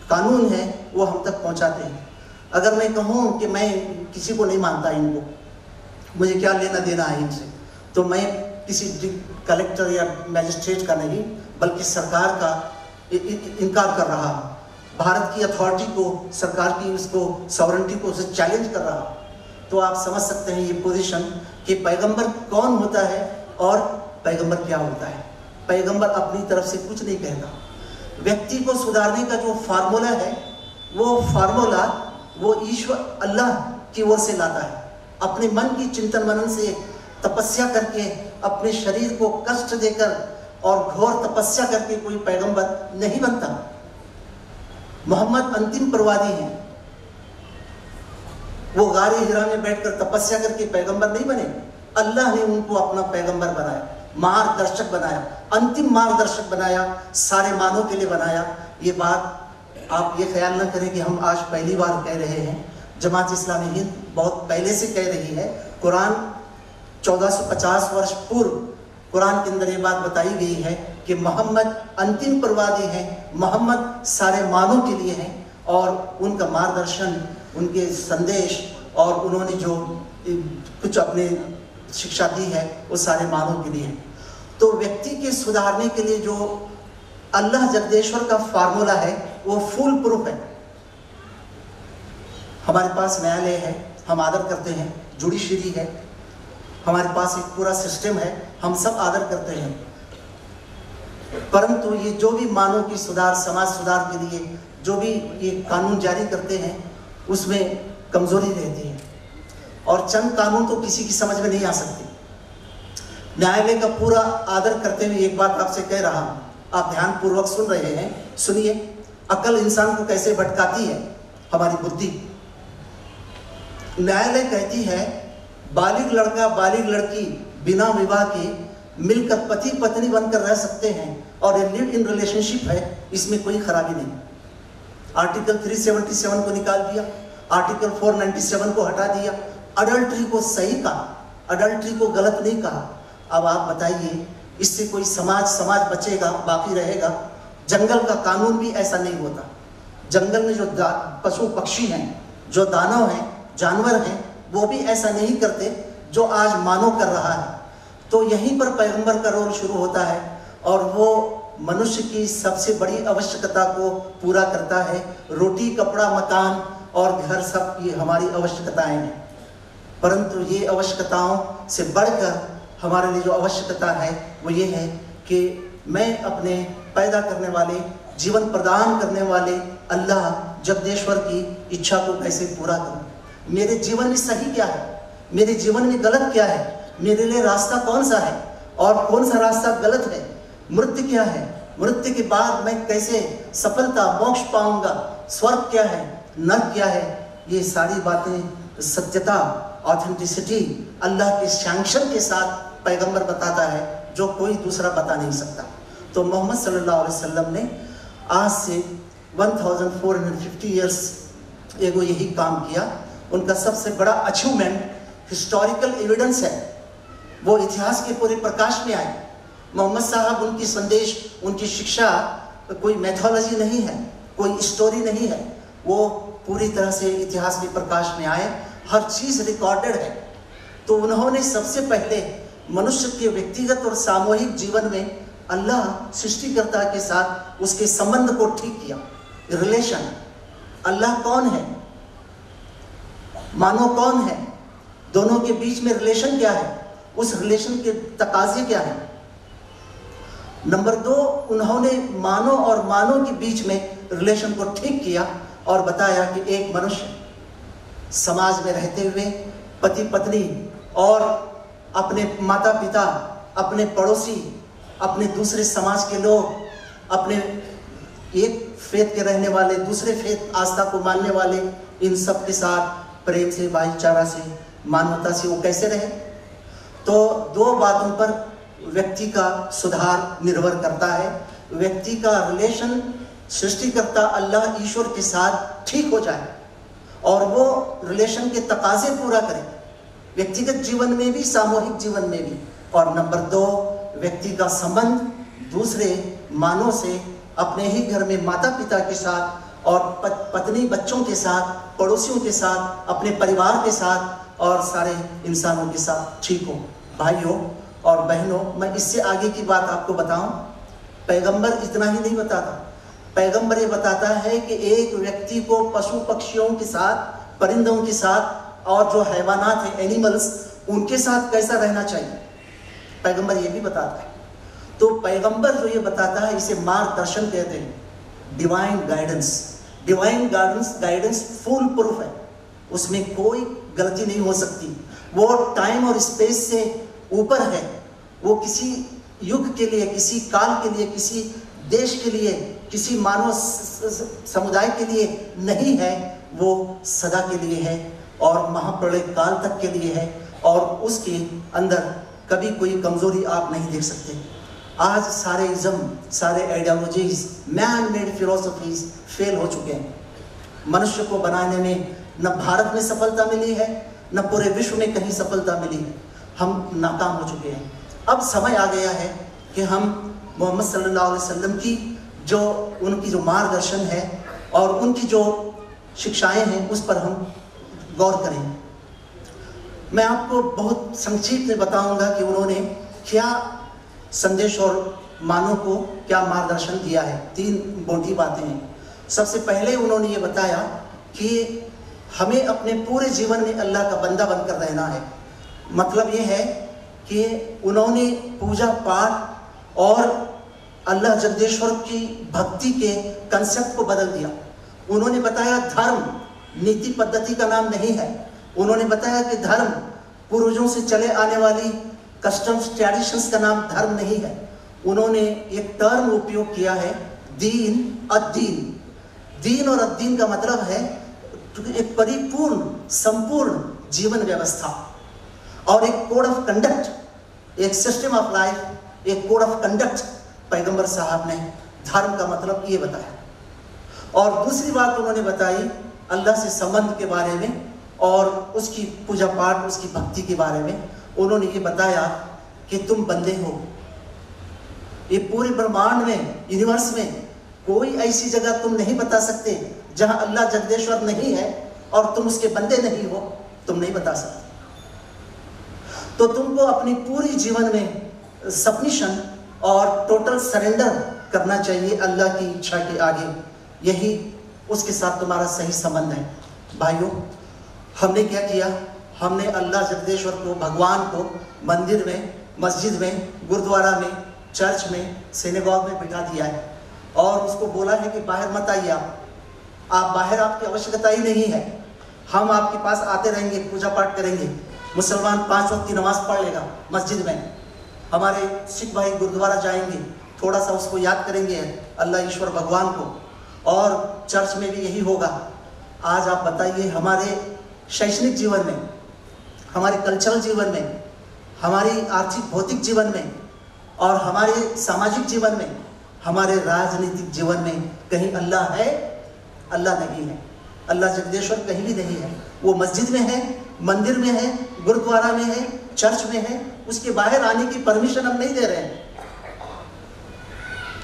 कानून है, वो हम तक पहुंचाते हैं। अगर मैं कहूँ कि मैं किसी को नहीं मानता इनको, मुझे क्या लेना देना है इनसे तो मैं किसी कलेक्टर या मैजिस्ट्रेट का नहीं, बल्कि सरकार का इनकार कर रहा भारत की अथॉरिटी को, सरकार की उसको सॉवरेंटी को उसे चैलेंज कर रहा तो आप समझ सकते हैं ये पोजीशन कि पैगंबर कौन होता है और पैगंबर क्या होता है। पैगंबर अपनी तरफ़ से कुछ नहीं कहता व्यक्ति को सुधारने का जो फार्मूला है, वो फार्मूला वो ईश्वर अल्लाह की ओर से लाता है। अपने मन की चिंतन मनन से तपस्या करके, अपने शरीर को कष्ट देकर और घोर तपस्या करके कोई पैगंबर नहीं बनता। मोहम्मद अंतिम प्रवादी हैं। वो गारे हिरा में बैठकर तपस्या करके पैगंबर नहीं बने। अल्लाह ने उनको अपना पैगंबर बनाया, मार्गदर्शक बनाया, अंतिम मार्गदर्शक बनाया, सारे मानव के लिए बनाया। ये बात आप ये ख्याल न करें कि हम आज पहली बार कह रहे हैं। जमात इस्लामी हिंद बहुत पहले से कह रही है। कुरान 1450 वर्ष पूर्व कुरान के अंदर ये बात बताई गई है कि मोहम्मद अंतिम प्रवादी हैं, मोहम्मद सारे मानव के लिए हैं और उनका मार्गदर्शन उनके संदेश और उन्होंने जो कुछ अपने शिक्षा दी है, वो सारे मानव के लिए तो व्यक्ति के सुधारने के लिए जो अल्लाह जगदेश्वर का फार्मूला है, वो फुल प्रूफ है। हमारे पास न्यायालय है, हम आदर करते हैं जुडिशरी है। हमारे पास एक पूरा सिस्टम है, हम सब आदर करते हैं। परंतु ये जो भी मानव की सुधार, समाज सुधार के लिए, जो भी ये कानून जारी करते हैं उसमें कमज़ोरी रहती है। और चंद कानून तो किसी की समझ में नहीं आ सकती। न्यायालय का पूरा आदर करते हुए एक बात आपसे कह रहा हूँ। आप ध्यान पूर्वक सुन रहे हैं। सुनिए, अकल इंसान को कैसे भटकाती है? हमारी बुद्धि। न्यायालय कहती है, बालिग लड़का, बालिग लड़की बिना विवाह के मिलकर पति पत्नी बनकर रह सकते हैं और ये लिव इन रिलेशनशिप है, इसमें कोई खराबी नहीं। आर्टिकल 377 को निकाल दिया, आर्टिकल 497 को हटा दिया अडल्ट्री को सही कहा अडल्ट्री को गलत नहीं कहा। अब आप बताइए, इससे कोई समाज समाज बचेगा, बाकी रहेगा? जंगल का कानून भी ऐसा नहीं होता। जंगल में जो पशु पक्षी हैं, जो दानव हैं, जानवर हैं, वो भी ऐसा नहीं करते जो आज मानव कर रहा है। तो यहीं पर पैगंबर का रोल शुरू होता है और वो मनुष्य की सबसे बड़ी आवश्यकता को पूरा करता है। रोटी, कपड़ा, मकान और घर सब ये हमारी आवश्यकताएँ हैं। परंतु ये आवश्यकताओं से बढ़कर हमारे लिए जो आवश्यकता है, वो ये है कि मैं अपने पैदा करने वाले, जीवन प्रदान करने वाले अल्लाह जगदेश्वर की इच्छा को कैसे पूरा करूँ? मेरे जीवन में सही क्या है? मेरे जीवन में गलत क्या है? मेरे लिए रास्ता कौन सा है? और कौन सा रास्ता गलत है? मृत्यु क्या है? मृत्यु के बाद मैं कैसे सफलता, मोक्ष पाऊँगा? स्वर्ग क्या है? नर्क क्या है? ये सारी बातें सत्यता ऑथेंटिसिटी अल्लाह के सैंक्शन के साथ पैगंबर बताता है, जो कोई दूसरा बता नहीं सकता। तो मोहम्मद सल्लल्लाहु अलैहि वसल्लम ने आज से 1450 इयर्स एगो यही काम किया। उनका सबसे बड़ा अचीवमेंट हिस्टोरिकल एविडेंस है। वो इतिहास के पूरे प्रकाश में आए। मोहम्मद साहब, उनकी संदेश, उनकी शिक्षा, कोई मैथोलॉजी नहीं है, कोई स्टोरी नहीं है, वो पूरी तरह से इतिहास के प्रकाश में आए, हर चीज़ रिकॉर्डेड है। तो उन्होंने सबसे पहले मनुष्य के व्यक्तिगत और सामूहिक जीवन में अल्लाह सृष्टिकर्ता के साथ उसके संबंध को ठीक किया। रिलेशन अल्लाह कौन है? मानो कौन है? दोनों के बीच में रिलेशन क्या है? उस रिलेशन के तकाजे क्या है? नंबर दो, उन्होंने मानव और मानव के बीच में रिलेशन को ठीक किया और बताया कि एक मनुष्य समाज में रहते हुए पति, पत्नी और अपने माता पिता अपने पड़ोसी, अपने दूसरे समाज के लोग, अपने एक फेत के रहने वाले, दूसरे फेत आस्था को मानने वाले, इन सब के साथ प्रेम से, भाईचारा से, मानवता से वो कैसे रहे? तो दो बातों पर व्यक्ति का सुधार निर्भर करता है। व्यक्ति का रिलेशन सृष्टिकर्ता अल्लाह ईश्वर के साथ ठीक हो जाए और वो रिलेशन के तकाजे पूरा करे। व्यक्तिगत जीवन में भी, सामूहिक जीवन में भी। और नंबर दो, व्यक्ति का संबंध दूसरे मानव से अपने ही घर में माता पिता के साथ और पत्नी बच्चों के साथ, पड़ोसियों के साथ, अपने परिवार के साथ और सारे इंसानों के साथ ठीक हो। भाइयों और बहनों, मैं इससे आगे की बात आपको बताऊँ। पैगंबर इतना ही नहीं बताता। पैगंबर ये बताता है कि एक व्यक्ति को पशु पक्षियों के साथ, परिंदों के साथ और जो हैवानात हैं, एनिमल्स, उनके साथ कैसा रहना चाहिए? पैगंबर ये भी बताता है। तो पैगंबर जो ये बताता है, इसे मार्गदर्शन कहते हैं। Divine guidance divine guidance guidance foolproof है। उसमें कोई गलती नहीं हो सकती। वो टाइम और स्पेस से ऊपर है। वो किसी युग के लिए, किसी काल के लिए, किसी देश के लिए, किसी मानव समुदाय के लिए नहीं है। वो सदा के लिए है और महाप्रलय काल तक के लिए है और उसके अंदर कभी कोई कमज़ोरी आप नहीं देख सकते। आज सारे इज्म, सारे ideologies man made philosophies fail हो चुके हैं। मनुष्य को बनाने में न भारत में सफलता मिली है, न पूरे विश्व में कहीं सफलता मिली है। हम नाकाम हो चुके हैं। अब समय आ गया है कि हम मोहम्मद सल्लल्लाहु अलैहि वसल्लम की जो उनकी जो मार्गदर्शन है और उनकी जो शिक्षाएँ हैं, उस पर हम गौर करें। मैं आपको बहुत संक्षिप्त में बताऊँगा कि उन्होंने क्या संदेश और मानव को क्या मार्गदर्शन दिया है। तीन मोटी बातें हैं। सबसे पहले उन्होंने ये बताया कि हमें अपने पूरे जीवन में अल्लाह का बंदा बनकर रहना है। मतलब ये है कि उन्होंने पूजा पाठ और अल्लाह जगदेश्वर की भक्ति के कंसेप्ट को बदल दिया। उन्होंने बताया धर्म, नीति पद्धति का नाम नहीं है। उन्होंने बताया कि धर्म पूर्वजों से चले आने वाली कस्टम्स ट्रेडिशंस का नाम धर्म नहीं है। उन्होंने एक टर्म उपयोग किया है, दीन अदीन दीन और अदीन का मतलब है एक परिपूर्ण, संपूर्ण जीवन व्यवस्था। और एक कोड ऑफ़ कंडक्ट एक सिस्टम ऑफ़ लाइफ एक कोड ऑफ़ कंडक्ट पैगंबर साहब ने धर्म का मतलब ये बताया। और दूसरी बात उन्होंने बताई अल्लाह से संबंध के बारे में और उसकी पूजा पाठ, उसकी भक्ति के बारे में। उन्होंने ये बताया कि तुम बंदे हो। ये पूरे ब्रह्मांड में यूनिवर्स में कोई ऐसी जगह तुम नहीं बता सकते जहाँ अल्लाह जगदेश्वर नहीं है और तुम उसके बंदे नहीं हो। तुम नहीं बता सकते। तो तुमको अपनी पूरी जीवन में सबमिशन और टोटल सरेंडर करना चाहिए अल्लाह की इच्छा के आगे। यही उसके साथ तुम्हारा सही संबंध है। भाइयों, हमने क्या किया? हमने अल्लाह जगदेश्वर को, भगवान को मंदिर में, मस्जिद में, गुरुद्वारा में, चर्च में सिनेगॉग में बिठा दिया है। और उसको बोला है कि बाहर मत आइए आप। आप बाहर आपकी आवश्यकता ही नहीं है। हम आपके पास आते रहेंगे, पूजा पाठ करेंगे। मुसलमान पाँच वक्त की नमाज़ पढ़ लेगा मस्जिद में। हमारे सिख भाई गुरुद्वारा जाएँगे, थोड़ा सा उसको याद करेंगे अल्लाह ईश्वर भगवान को। और चर्च में भी यही होगा। आज आप बताइए, हमारे शैक्षणिक जीवन में, हमारे कल्चरल जीवन में, हमारी आर्थिक भौतिक जीवन में, और हमारे सामाजिक जीवन में, हमारे राजनीतिक जीवन में कहीं अल्लाह है, अल्लाह नहीं है। अल्लाह जगदेश्वर कहीं भी नहीं है। वो मस्जिद में है मंदिर में है, गुरुद्वारा में है, चर्च में है, उसके बाहर आने की परमिशन हम नहीं दे रहे हैं।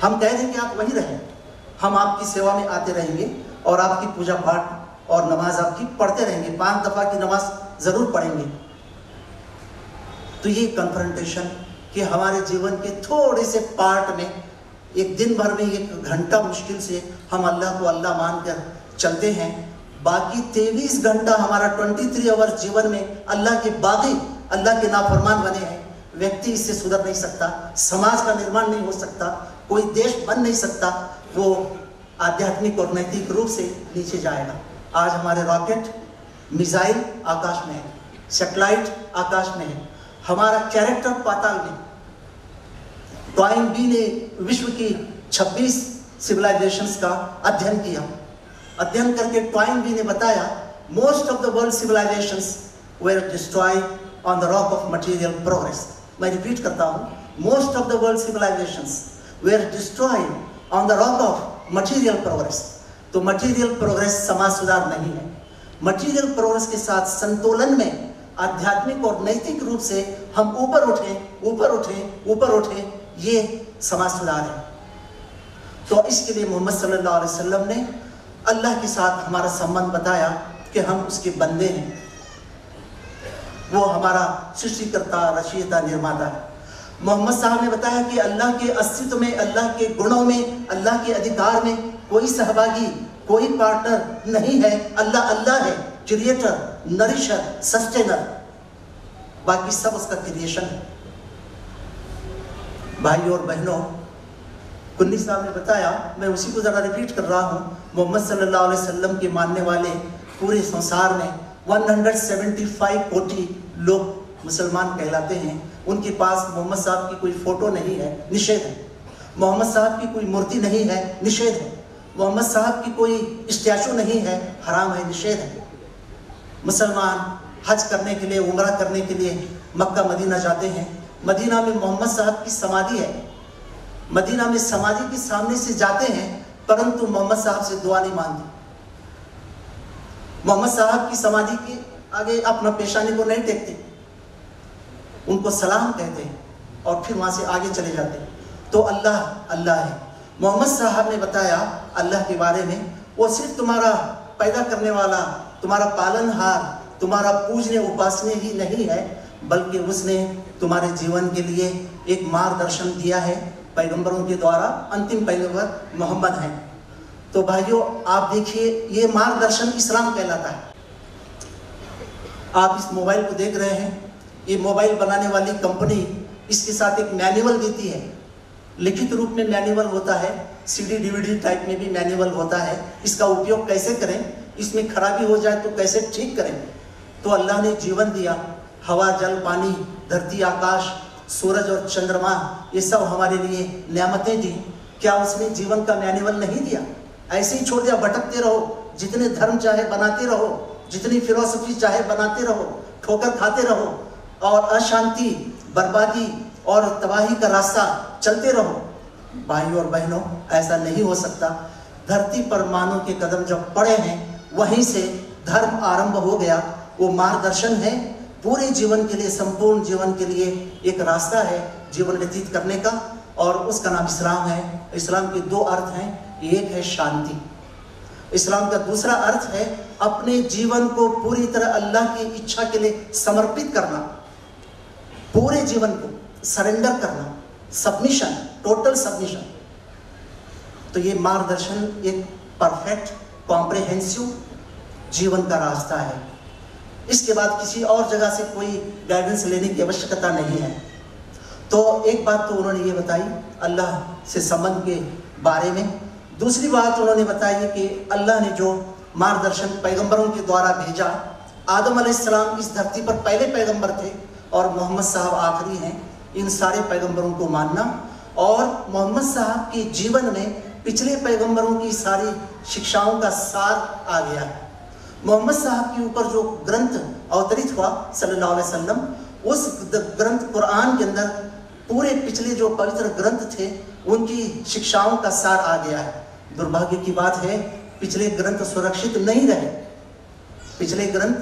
हम कह दें कि आप वहीं रहें। हम आपकी सेवा में आते रहेंगे और आपकी पूजा पाठ और नमाज़ आपकी पढ़ते रहेंगे। पाँच दफ़ा की नमाज़ ज़रूर पढ़ेंगे। तो ये कन्फ्रंटेशन कि हमारे जीवन के थोड़े से पार्ट में, एक दिन भर में एक घंटा मुश्किल से हम अल्लाह को अल्लाह मानकर चलते हैं। बाकी तेईस घंटा हमारा 23 आवर्स जीवन में अल्लाह के बागी अल्लाह के नाफरमान बने हैं। व्यक्ति इससे सुधर नहीं सकता, समाज का निर्माण नहीं हो सकता, कोई देश बन नहीं सकता, वो आध्यात्मिक और नैतिक रूप से नीचे जाएगा। आज हमारे रॉकेट, मिसाइल आकाश में है, सेटेलाइट आकाश में है। हमारा कैरेक्टर पाताल में। टॉइन बी ने विश्व की 26 सिविलाइजेशंस का अध्ययन किया। अध्ययन करके ट्वाइन बी ने बताया most of the world civilisations were destroyed on the rock of material progress मैं रिपीट करता हूँ most of the world civilisations were destroyed on the rock of material progress तो मटेरियल प्रोग्रेस समाज सुधार नहीं है। मटेरियल प्रोग्रेस के साथ संतुलन में आध्यात्मिक और नैतिक रूप से हम ऊपर उठे ऊपर उठे ऊपर उठे, ये समाज सुधार है। तो इसके लिए मोहम्मद सल्लल्लाहु अलैहि वसल्लम ने अल्लाह के साथ हमारा संबंध बताया कि हम उसके बंदे हैं। वो हमारा सृष्टिकर्ता, रचयिता, निर्माता है। मोहम्मद साहब ने बताया कि अल्लाह के अस्तित्व में, अल्लाह के गुणों में, अल्लाह के अधिकार में कोई सहभागी, कोई पार्टनर नहीं है। अल्लाह अल्लाह है क्रिएटर नरिशर सस्टेनर बाकी सब उसका क्रिएशन है। भाई और बहनों कुन्नी साहब ने बताया, मैं उसी को ज़रा रिपीट कर रहा हूँ। मोहम्मद सल्लल्लाहु अलैहि वसल्लम के मानने वाले पूरे संसार में 175 कोटि लोग मुसलमान कहलाते हैं। उनके पास मोहम्मद साहब की कोई फ़ोटो नहीं है, निषेध है। मोहम्मद साहब की कोई मूर्ति नहीं है, निषेध है। मोहम्मद साहब की कोई स्टैचू नहीं है, हराम है, निषेध है। मुसलमान हज करने के लिए उम्र करने के लिए मक्का, मदीना जाते हैं। मदीना में मोहम्मद साहब की समाधि है। मदीना में समाधि के सामने से जाते हैं, परंतु मोहम्मद साहब से दुआ नहीं मांगते। मोहम्मद साहब की समाधि के आगे अपना पेशानी को नहीं टेकते। उनको सलाम कहते हैं और फिर वहाँ से आगे चले जाते हैं। तो अल्लाह अल्लाह है। मोहम्मद साहब ने बताया अल्लाह के बारे में, वो सिर्फ़ तुम्हारा पैदा करने वाला, तुम्हारा पालनहार तुम्हारा पूजने, उपासने ही नहीं है, बल्कि उसने तुम्हारे जीवन के लिए एक मार्गदर्शन दिया है पैगंबरों के द्वारा अंतिम पैगंबर मोहम्मद हैं। तो भाइयों, आप देखिए, ये मार्गदर्शन इस्लाम कहलाता है। आप इस मोबाइल को देख रहे हैं। ये मोबाइल बनाने वाली कंपनी इसके साथ एक मैनुअल देती है। लिखित रूप में मैनुअल होता है सीडी डीवीडी टाइप में भी मैनुअल होता है। इसका उपयोग कैसे करें? इसमें खराबी हो जाए तो कैसे ठीक करें? तो अल्लाह ने जीवन दिया। हवा, जल, पानी, धरती, आकाश सूरज और चंद्रमा, ये सब हमारे लिए नियामतें दी क्या उसने जीवन का मैनुअल नहीं दिया? ऐसे ही छोड़ दिया, भटकते रहो। जितने धर्म चाहे बनाते रहो, जितनी फिलोसफी चाहे बनाते रहो, ठोकर खाते रहो, और अशांति, बर्बादी और तबाही का रास्ता चलते रहो। भाई और बहनों, ऐसा नहीं हो सकता। धरती पर मानव के कदम जब पड़े हैं, वहीं से धर्म आरंभ हो गया। वो मार्गदर्शन है पूरे जीवन के लिए, संपूर्ण जीवन के लिए एक रास्ता है जीवन व्यतीत करने का, और उसका नाम इस्लाम है। इस्लाम के दो अर्थ हैं, एक है शांति। इस्लाम का दूसरा अर्थ है अपने जीवन को पूरी तरह अल्लाह की इच्छा के लिए समर्पित करना, पूरे जीवन को सरेंडर करना सबमिशन टोटल सबमिशन तो ये मार्गदर्शन, एक परफेक्ट कॉम्प्रिहेंसिव जीवन का रास्ता है। इसके बाद किसी और जगह से कोई गाइडेंस लेने की आवश्यकता नहीं है। तो एक बात तो उन्होंने ये बताई, अल्लाह से संबंध के बारे में। दूसरी बात उन्होंने बताई कि अल्लाह ने जो मार्गदर्शन पैगंबरों के द्वारा भेजा, आदम अलैहिस्सलाम इस धरती पर पहले पैगंबर थे और मोहम्मद साहब आखिरी हैं, इन सारे पैगंबरों को मानना। और मोहम्मद साहब के जीवन में पिछले पैगंबरों की सारी शिक्षाओं का सार आ गया है। मोहम्मद साहब के ऊपर जो ग्रंथ अवतरित हुआ सल्लल्लाहु अलैहि वसल्लम, उस ग्रंथ कुरान के अंदर पूरे पिछले जो पवित्र ग्रंथ थे, उनकी शिक्षाओं का सार आ गया है। दुर्भाग्य की बात है, पिछले ग्रंथ सुरक्षित नहीं रहे। पिछले ग्रंथ,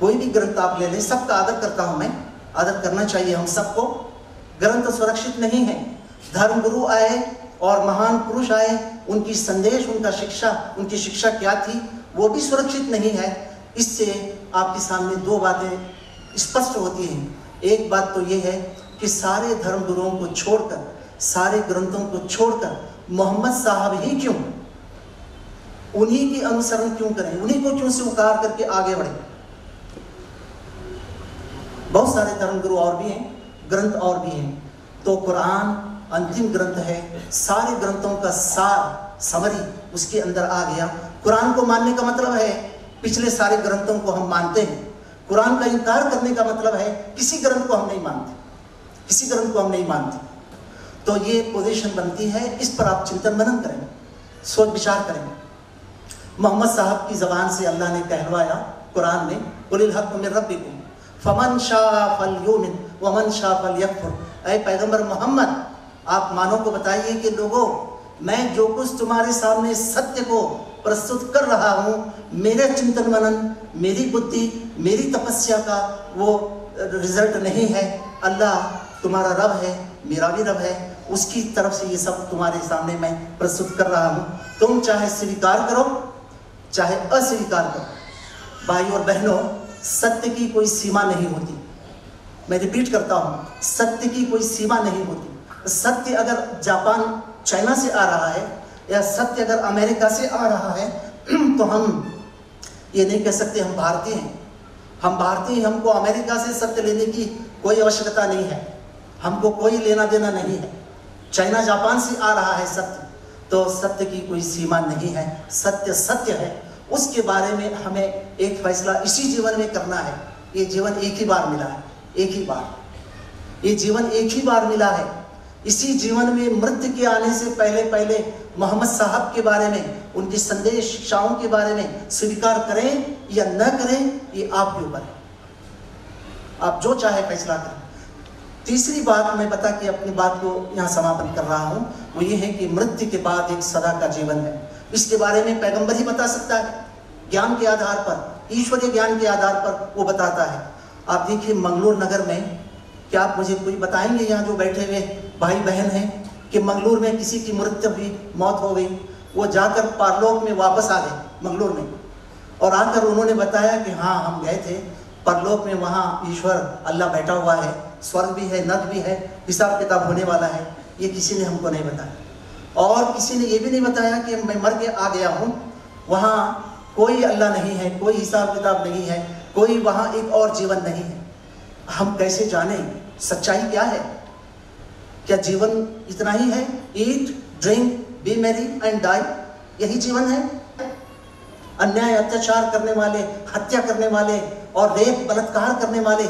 कोई भी ग्रंथ आप ले लें, सबका आदर करता हूँ मैं। आदर करना चाहिए हम सबको। ग्रंथ सुरक्षित नहीं है। धर्म गुरु आए और महान पुरुष आए, उनकी संदेश, उनका शिक्षा, उनकी शिक्षा क्या थी? वो भी सुरक्षित नहीं है। इससे आपके सामने दो बातें स्पष्ट होती हैं। एक बात तो ये है कि सारे धर्म गुरुओं को छोड़कर, सारे ग्रंथों को छोड़कर मोहम्मद साहब ही क्यों? उन्हीं की अनुसरण क्यों करें? उन्हीं को क्यों स्वीकार करके आगे बढ़े? बहुत सारे धर्म गुरु और भी हैं, ग्रंथ और भी हैं। तो कुरान अंतिम ग्रंथ है। सारे ग्रंथों का सार, समरी उसके अंदर आ गया। कुरान को मानने का मतलब है, पिछले सारे ग्रंथों को हम मानते हैं। कुरान का इनकार करने का मतलब है, किसी ग्रंथ को हम नहीं मानते। किसी ग्रंथ को हम नहीं मानते। तो ये पोजीशन बनती है, इस पर आप चिंतन मनन करें, सोच विचार करें। मोहम्मद साहब की जबान से अल्लाह ने कहलवाया, कुरान में फमन शाह वमन पैगंबर मोहम्मद, आप मानो को बताइए कि लोगों, मैं जो कुछ तुम्हारे सामने सत्य को प्रस्तुत कर रहा हूँ। मेरे चिंतन मनन, मेरी बुद्धि, मेरी तपस्या का वो रिज़ल्ट नहीं है। अल्लाह तुम्हारा रब है, मेरा भी रब है। उसकी तरफ़ से ये सब तुम्हारे सामने मैं प्रस्तुत कर रहा हूँ। तुम चाहे स्वीकार करो, चाहे अस्वीकार करो। भाई और बहनों, सत्य की कोई सीमा नहीं होती। मैं रिपीट करता हूँ, सत्य की कोई सीमा नहीं होती। सत्य अगर जापान, चाइना से आ रहा है या सत्य अगर अमेरिका से आ रहा है तो हम ये नहीं कह सकते हम भारतीय हैं। हम भारतीय हमको अमेरिका से सत्य लेने की कोई आवश्यकता नहीं है। हमको कोई लेना देना नहीं है। चाइना, जापान से आ रहा है सत्य तो सत्य की कोई सीमा नहीं है। सत्य सत्य है। उसके बारे में हमें एक फैसला इसी जीवन में करना है। ये जीवन एक ही बार मिला है। एक ही बार। ये जीवन एक ही बार मिला है। इसी जीवन में मृत्यु के आने से पहले पहले मोहम्मद साहब के बारे में, उनकी संदेश शिक्षाओं के बारे में स्वीकार करें या न करें, ये आपके ऊपर है। आप जो चाहे फैसला करें। तीसरी बात मैं बता के अपनी बात को यहाँ समापन कर रहा हूँ। वो ये है कि मृत्यु के बाद एक सदा का जीवन है। इसके बारे में पैगंबर ही बता सकता है। ज्ञान के आधार पर, ईश्वरीय ज्ञान के आधार पर वो बताता है। आप देखिए मंगलोर नगर में क्या आप मुझे कुछ बताएँगे यहाँ जो बैठे हुए भाई बहन हैं कि मंगलोर में किसी की मृत्यु हुई मौत हो गई, वो जाकर पारलोक में वापस आ गए मंगलोर में। और आकर उन्होंने बताया कि हाँ हम गए थे, परलोक में वहाँ ईश्वर अल्लाह बैठा हुआ है, स्वर्ग भी है, नद भी है, हिसाब किताब होने वाला है, ये किसी ने हमको नहीं बताया। और किसी ने ये भी नहीं बताया कि मैं मर के आ गया हूँ, वहाँ कोई अल्लाह नहीं है, कोई हिसाब किताब नहीं है, कोई वहाँ एक और जीवन नहीं है। हम कैसे जाने सच्चाई क्या है? क्या जीवन इतना ही है? Eat drink be merry and die यही जीवन है? अन्याय, अत्याचार करने वाले, हत्या करने वाले और रेप, बलात्कार करने वाले,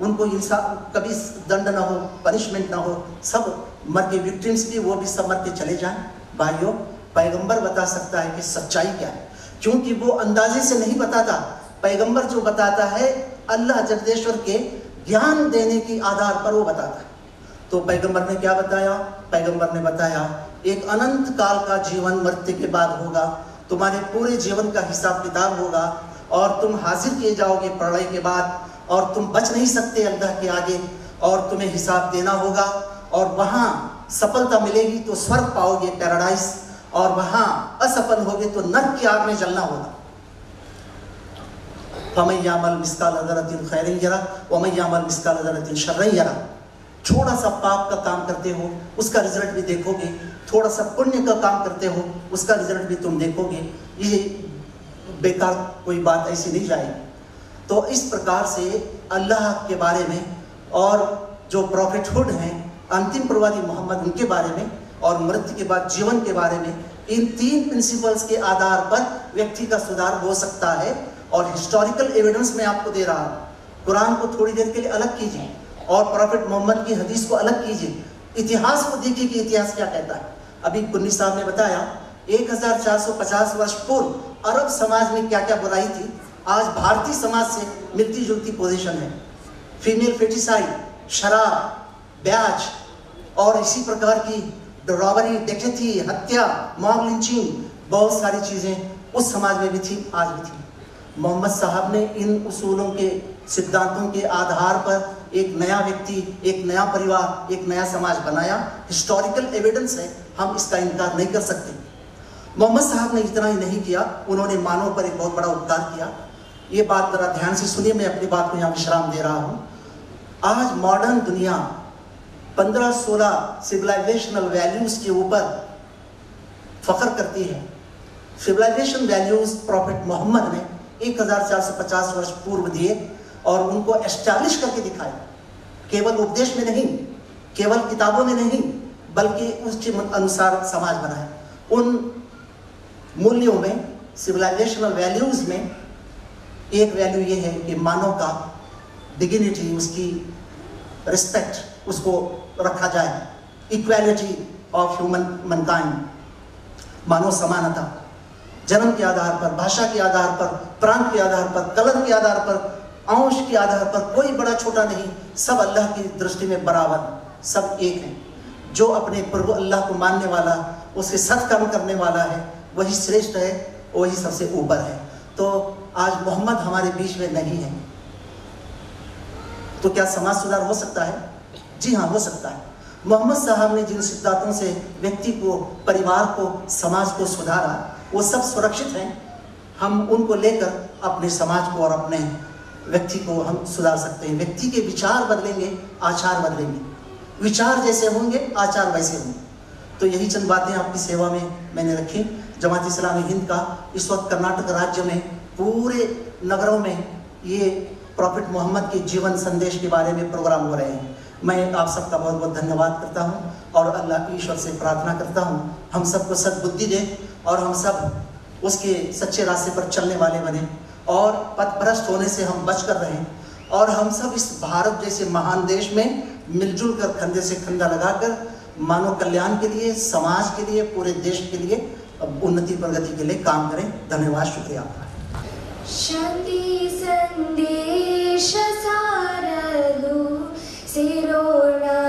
उनको इंसान कभी दंड ना हो पनिशमेंट ना हो, सब मर के विक्टिम्स भी, वो भी सब मर के चले जाए। भाइयों, पैगंबर बता सकता है कि सच्चाई क्या है। क्योंकि वो अंदाजे से नहीं बताता। पैगंबर जो बताता है, अल्लाह जगदेश्वर के ज्ञान देने के आधार पर वो बताता है। तो पैगंबर ने क्या बताया? पैगंबर ने बताया, एक अनंत काल का जीवन मृत्यु के बाद होगा, तुम्हारे पूरे जीवन का हिसाब किताब होगा, और तुम हाजिर किए जाओगे प्रलय के बाद, और तुम बच नहीं सकते अल्लाह के आगे, और तुम्हें हिसाब देना होगा, और वहाँ सफलता मिलेगी तो स्वर्ग पाओगे पैराडाइज और वहाँ असफल होगे तो नर्क की आग में जलना होगा। फमैयामल मिसकाल अदरतिन खैरिन यरा वमैयामल मिसकाल अदरतिन शर्रन यरा छोटा सा पाप का काम करते हो उसका रिज़ल्ट भी देखोगे थोड़ा सा पुण्य का काम करते हो उसका रिज़ल्ट भी तुम देखोगे ये बेकार कोई बात ऐसी नहीं जाएगी तो इस प्रकार से अल्लाह के बारे में और जो प्रॉफिटहुड हैं अंतिम प्रवादी मोहम्मद उनके बारे में और मृत्यु के बाद जीवन के बारे में इन तीन प्रिंसिपल्स के आधार पर व्यक्ति का सुधार हो सकता है और हिस्टोरिकल एविडेंस मैं आपको दे रहा हूँ। कुरान को थोड़ी देर के लिए अलग कीजिए और प्रॉफिट मोहम्मद की हदीस को अलग कीजिए। इतिहास को देखिए कि इतिहास क्या कहता है। अभी कुन्नी साहब ने बताया 1450 वर्ष पूर्व अरब समाज में क्या क्या बुराई थी? आज भारतीय समाज से मिलती जुलती पोजीशन है। फीमेल फेटिसाइड शराब, ब्याज और इसी प्रकार की रॉबरी डकैती, हत्या मॉब लिंचिंग बहुत सारी चीज़ें उस समाज में भी थी, आज भी थी। मोहम्मद साहब ने इन उसूलों के, सिद्धांतों के आधार पर एक नया व्यक्ति, एक नया परिवार, एक नया समाज बनाया। हिस्टोरिकल एविडेंस है, हम इसका इनकार नहीं कर सकते। मोहम्मद साहब ने इतना ही नहीं किया, उन्होंने मानव पर एक बहुत बड़ा उपकार किया। ये बात जरा ध्यान से सुनिए, मैं अपनी बात को यहाँ विश्राम दे रहा हूँ। आज मॉडर्न दुनिया
15-16 सिविलाइजेशनल वैल्यूज़ के ऊपर फख्र करती है। सिविलाइजेशन वैल्यूज़ प्रॉफिट मोहम्मद ने 1450 वर्ष पूर्व दिए और उनको एस्टैब्लिश करके दिखाए। केवल उपदेश में नहीं, केवल किताबों में नहीं, बल्कि उसके अनुसार समाज बनाए। उन मूल्यों में सिविलाइजेशनल वैल्यूज़ में, एक वैल्यू ये है कि मानव का डिग्निटी उसकी रिस्पेक्ट उसको रखा जाए। इक्वालिटी ऑफ़ ह्यूमन मनकाइंड मानव समानता। जन्म के आधार पर, भाषा के आधार पर प्रांत के आधार पर कलर के आधार पर, अंश के आधार पर कोई बड़ा छोटा नहीं। सब अल्लाह की दृष्टि में बराबर, सब एक हैं। जो अपने प्रभु अल्लाह को मानने वाला उसके सत्कर्म करने वाला है, वही श्रेष्ठ है, वही सबसे ऊपर है। तो आज मोहम्मद हमारे बीच में नहीं है। तो क्या समाज सुधार हो सकता है? जी हाँ हो सकता है। मोहम्मद साहब ने जिन सिद्धांतों से व्यक्ति को, परिवार को, समाज को सुधारा, वो सब सुरक्षित हैं। हम उनको लेकर अपने समाज को और अपने व्यक्ति को हम सुधार सकते हैं। व्यक्ति के विचार बदलेंगे, आचार बदलेंगे। विचार जैसे होंगे, आचार वैसे होंगे। तो यही चंद बातें आपकी सेवा में मैंने रखी। जमात इस्लामी हिंद का इस वक्त कर्नाटक राज्य में, पूरे नगरों में ये प्रॉफिट मोहम्मद के जीवन संदेश के बारे में प्रोग्राम हो रहे हैं। मैं आप सबका बहुत बहुत धन्यवाद करता हूँ और अल्लाह ईश्वर से प्रार्थना करता हूँ। हम सबको सदबुद्धि दे और हम सब उसके सच्चे रास्ते पर चलने वाले बने और पथभ्रष्ट होने से हम बच कर रहें और हम सब इस भारत जैसे महान देश में मिलजुल कर कंधे से कंधा लगाकर मानव कल्याण के लिए, समाज के लिए, पूरे देश के लिए उन्नति प्रगति के लिए काम करें। धन्यवाद, शुक्रिया आपका।
शांति संदेश सिरोना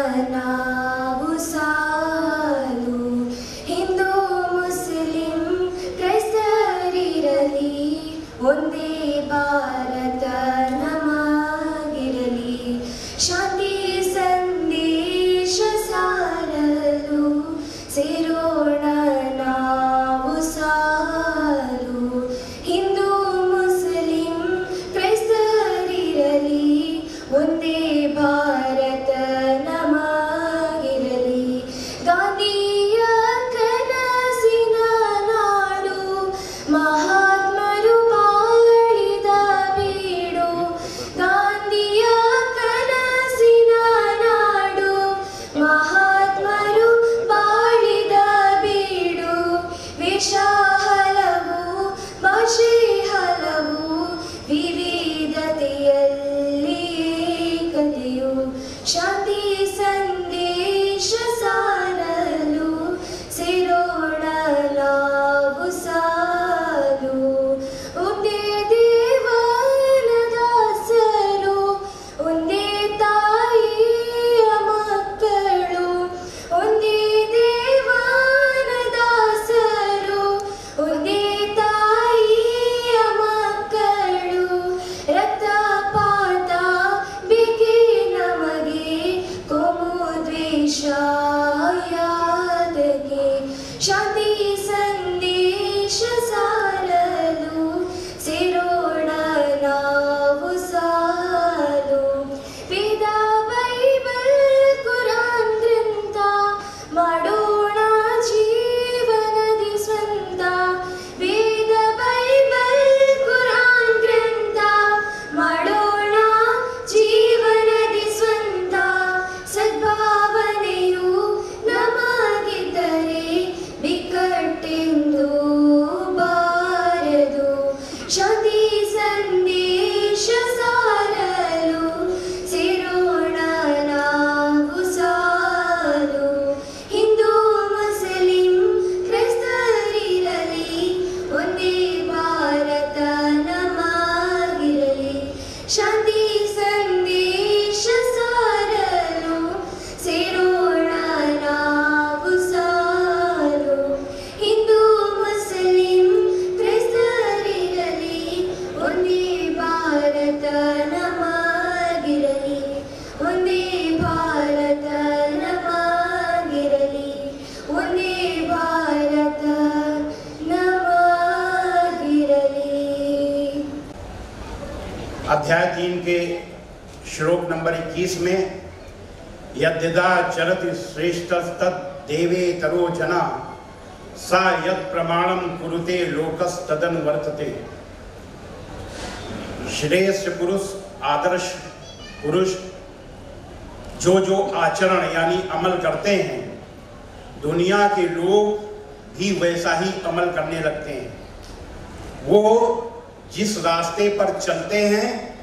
चलते हैं।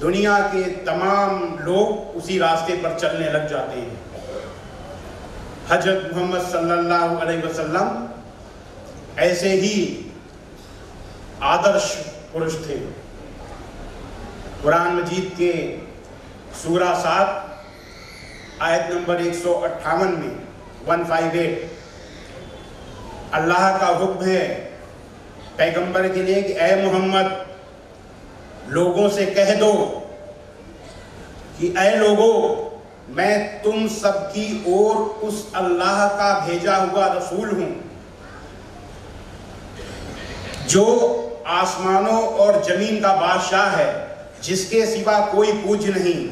दुनिया के तमाम लोग उसी रास्ते पर चलने लग जाते हैं। हज़रत मोहम्मद सल्लल्लाहु अलैहि वसल्लम ऐसे ही आदर्श पुरुष थे। कुरान मजीद के सूरा सात, आयत नंबर एक सौ अट्ठावन में, वन फाइव एट, अल्लाह का हुक्म है, पैगंबर के लिए कि, ए मोहम्मद लोगों से कह दो कि ए लोगों, मैं तुम सबकी ओर उस अल्लाह का भेजा हुआ रसूल हूँ, जो आसमानों और ज़मीन का बादशाह है, जिसके सिवा कोई पूज नहीं।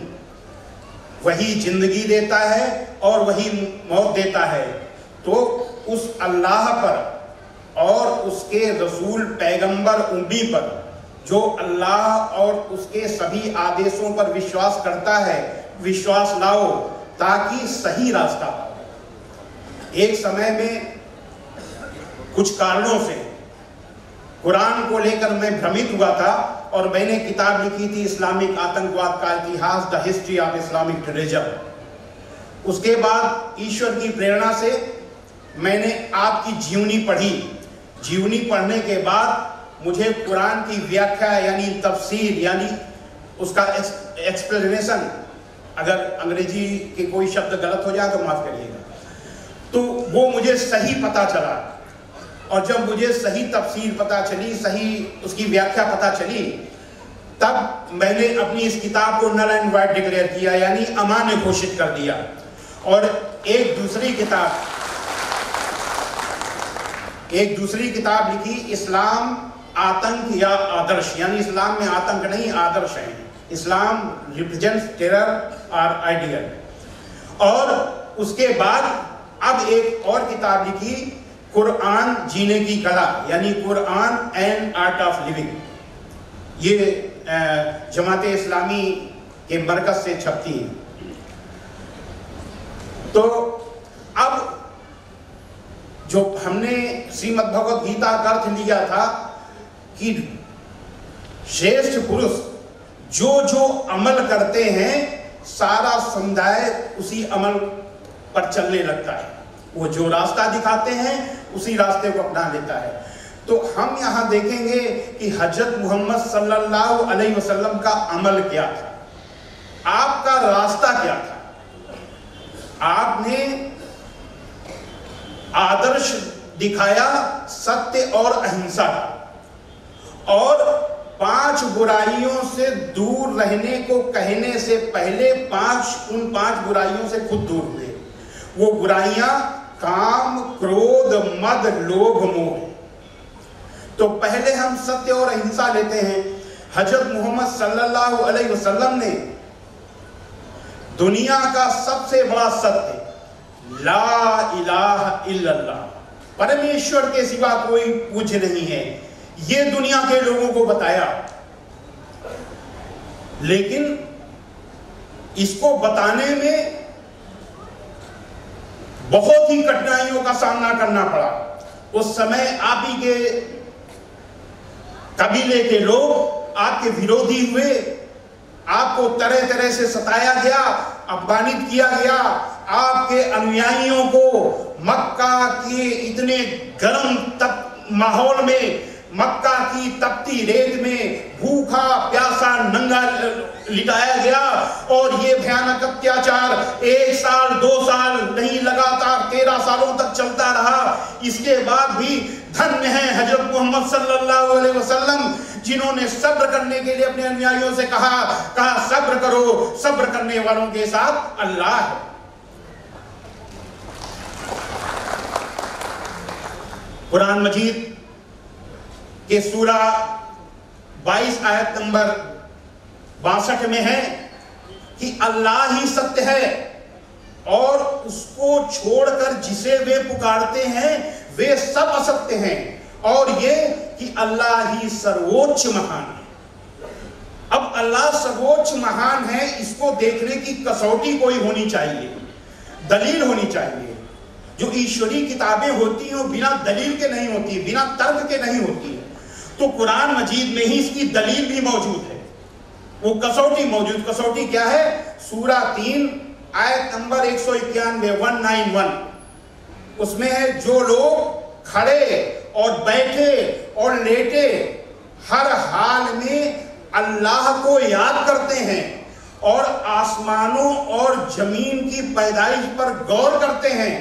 वही ज़िंदगी देता है और वही मौत देता है। तो उस अल्लाह पर और उसके रसूल पैगंबर उम्मी पर जो अल्लाह और उसके सभी आदेशों पर विश्वास करता है, विश्वास लाओ ताकि सही रास्ता एक समय में कुछ कारणों से कुरान को लेकर मैं भ्रमित हुआ था और मैंने किताब लिखी थी इस्लामिक आतंकवाद का इतिहास, the history of Islamic terrorism उसके बाद ईश्वर की प्रेरणा से मैंने आपकी जीवनी पढ़ी। जीवनी पढ़ने के बाद मुझे कुरान की व्याख्या यानी तफसीर, यानी उसका एक्सप्लेनेशन अगर अंग्रेज़ी के कोई शब्द गलत हो जाए तो माफ़ करिएगा। तो वो मुझे सही पता चला और जब मुझे सही तफसीर पता चली, सही उसकी व्याख्या पता चली, तब मैंने अपनी इस किताब को नल एंड वाइट डिक्लेयर किया, यानी अमान्य घोषित कर दिया। और एक दूसरी किताब, एक दूसरी किताब लिखी, इस्लाम आतंक या आदर्श, यानी इस्लाम में आतंक नहीं, आदर्श है। इस्लाम रिप्रेजेंट्स टेरर और आइडियल और उसके बाद अब एक और किताब लिखी, कुरान जीने की कला, यानी Quran and art of living ये जमात इस्लामी के मरकज से छपती है। तो अब जो हमने श्रीमद भगवत गीता का अर्थ लिया था कि श्रेष्ठ पुरुष जो जो अमल करते हैं, सारा समुदाय उसी अमल पर चलने लगता है। वो जो रास्ता दिखाते हैं, उसी रास्ते को अपना लेता है। तो हम यहाँ देखेंगे कि हज़रत मोहम्मद सल्लल्लाहु अलैहि वसल्लम का अमल क्या था। आपका रास्ता क्या था? आपने आदर्श दिखाया, सत्य और अहिंसा का। और पाँच बुराइयों से दूर रहने को कहने से पहले पाँच, उन पाँच बुराइयों से खुद दूर हुए। वो बुराइयाँ काम, क्रोध, मद, लोभ, मोह। तो पहले हम सत्य और अहिंसा लेते हैं। हज़रत मोहम्मद सल्लल्लाहु अलैहि वसल्लम ने दुनिया का सबसे बड़ा सत्य, ला इलाहा इल्लल्लाह, परमेश्वर के सिवा कोई पूज्य नहीं है। ये दुनिया के लोगों को बताया। लेकिन इसको बताने में बहुत ही कठिनाइयों का सामना करना पड़ा। उस समय आप ही के कबीले के लोग आपके विरोधी हुए। आपको तरह तरह से सताया गया, अपमानित किया गया। आपके अनुयायियों को मक्का के इतने गर्म तप, माहौल में मक्का की तपती रेत में भूखा प्यासा नंगा लिटाया गया और ये भयानक अत्याचार एक साल, दो साल नहीं, लगातार तेरह सालों तक चलता रहा। इसके बाद भी धन्य है हज़रत मोहम्मद सल्लल्लाहु अलैहि वसल्लम, जिन्होंने सब्र करने के लिए अपने अनुयायियों से कहा कहा, सब्र करो, सब्र करने वालों के साथ अल्लाह है। कुरान मजीद के सूरा 22 आयत नंबर बासठ में है कि अल्लाह ही सत्य है और उसको छोड़कर जिसे वे पुकारते हैं, वे सब असत्य हैं। और ये कि अल्लाह ही सर्वोच्च महान है। अब अल्लाह सर्वोच्च महान है, इसको देखने की कसौटी कोई होनी चाहिए, दलील होनी चाहिए। जो ईश्वरी किताबें होती हैं, वो बिना दलील के नहीं होती, बिना तर्क के नहीं होती। तो कुरान मजीद में ही इसकी दलील भी मौजूद है। वो कसौटी मौजूद, कसौटी क्या है? सूरा तीन, आयत नंबर एक सौ इक्यानवे वन नाइन वन उसमें है, जो लोग खड़े और बैठे और लेटे, हर हाल में अल्लाह को याद करते हैं और आसमानों और ज़मीन की पैदाइश पर गौर करते हैं,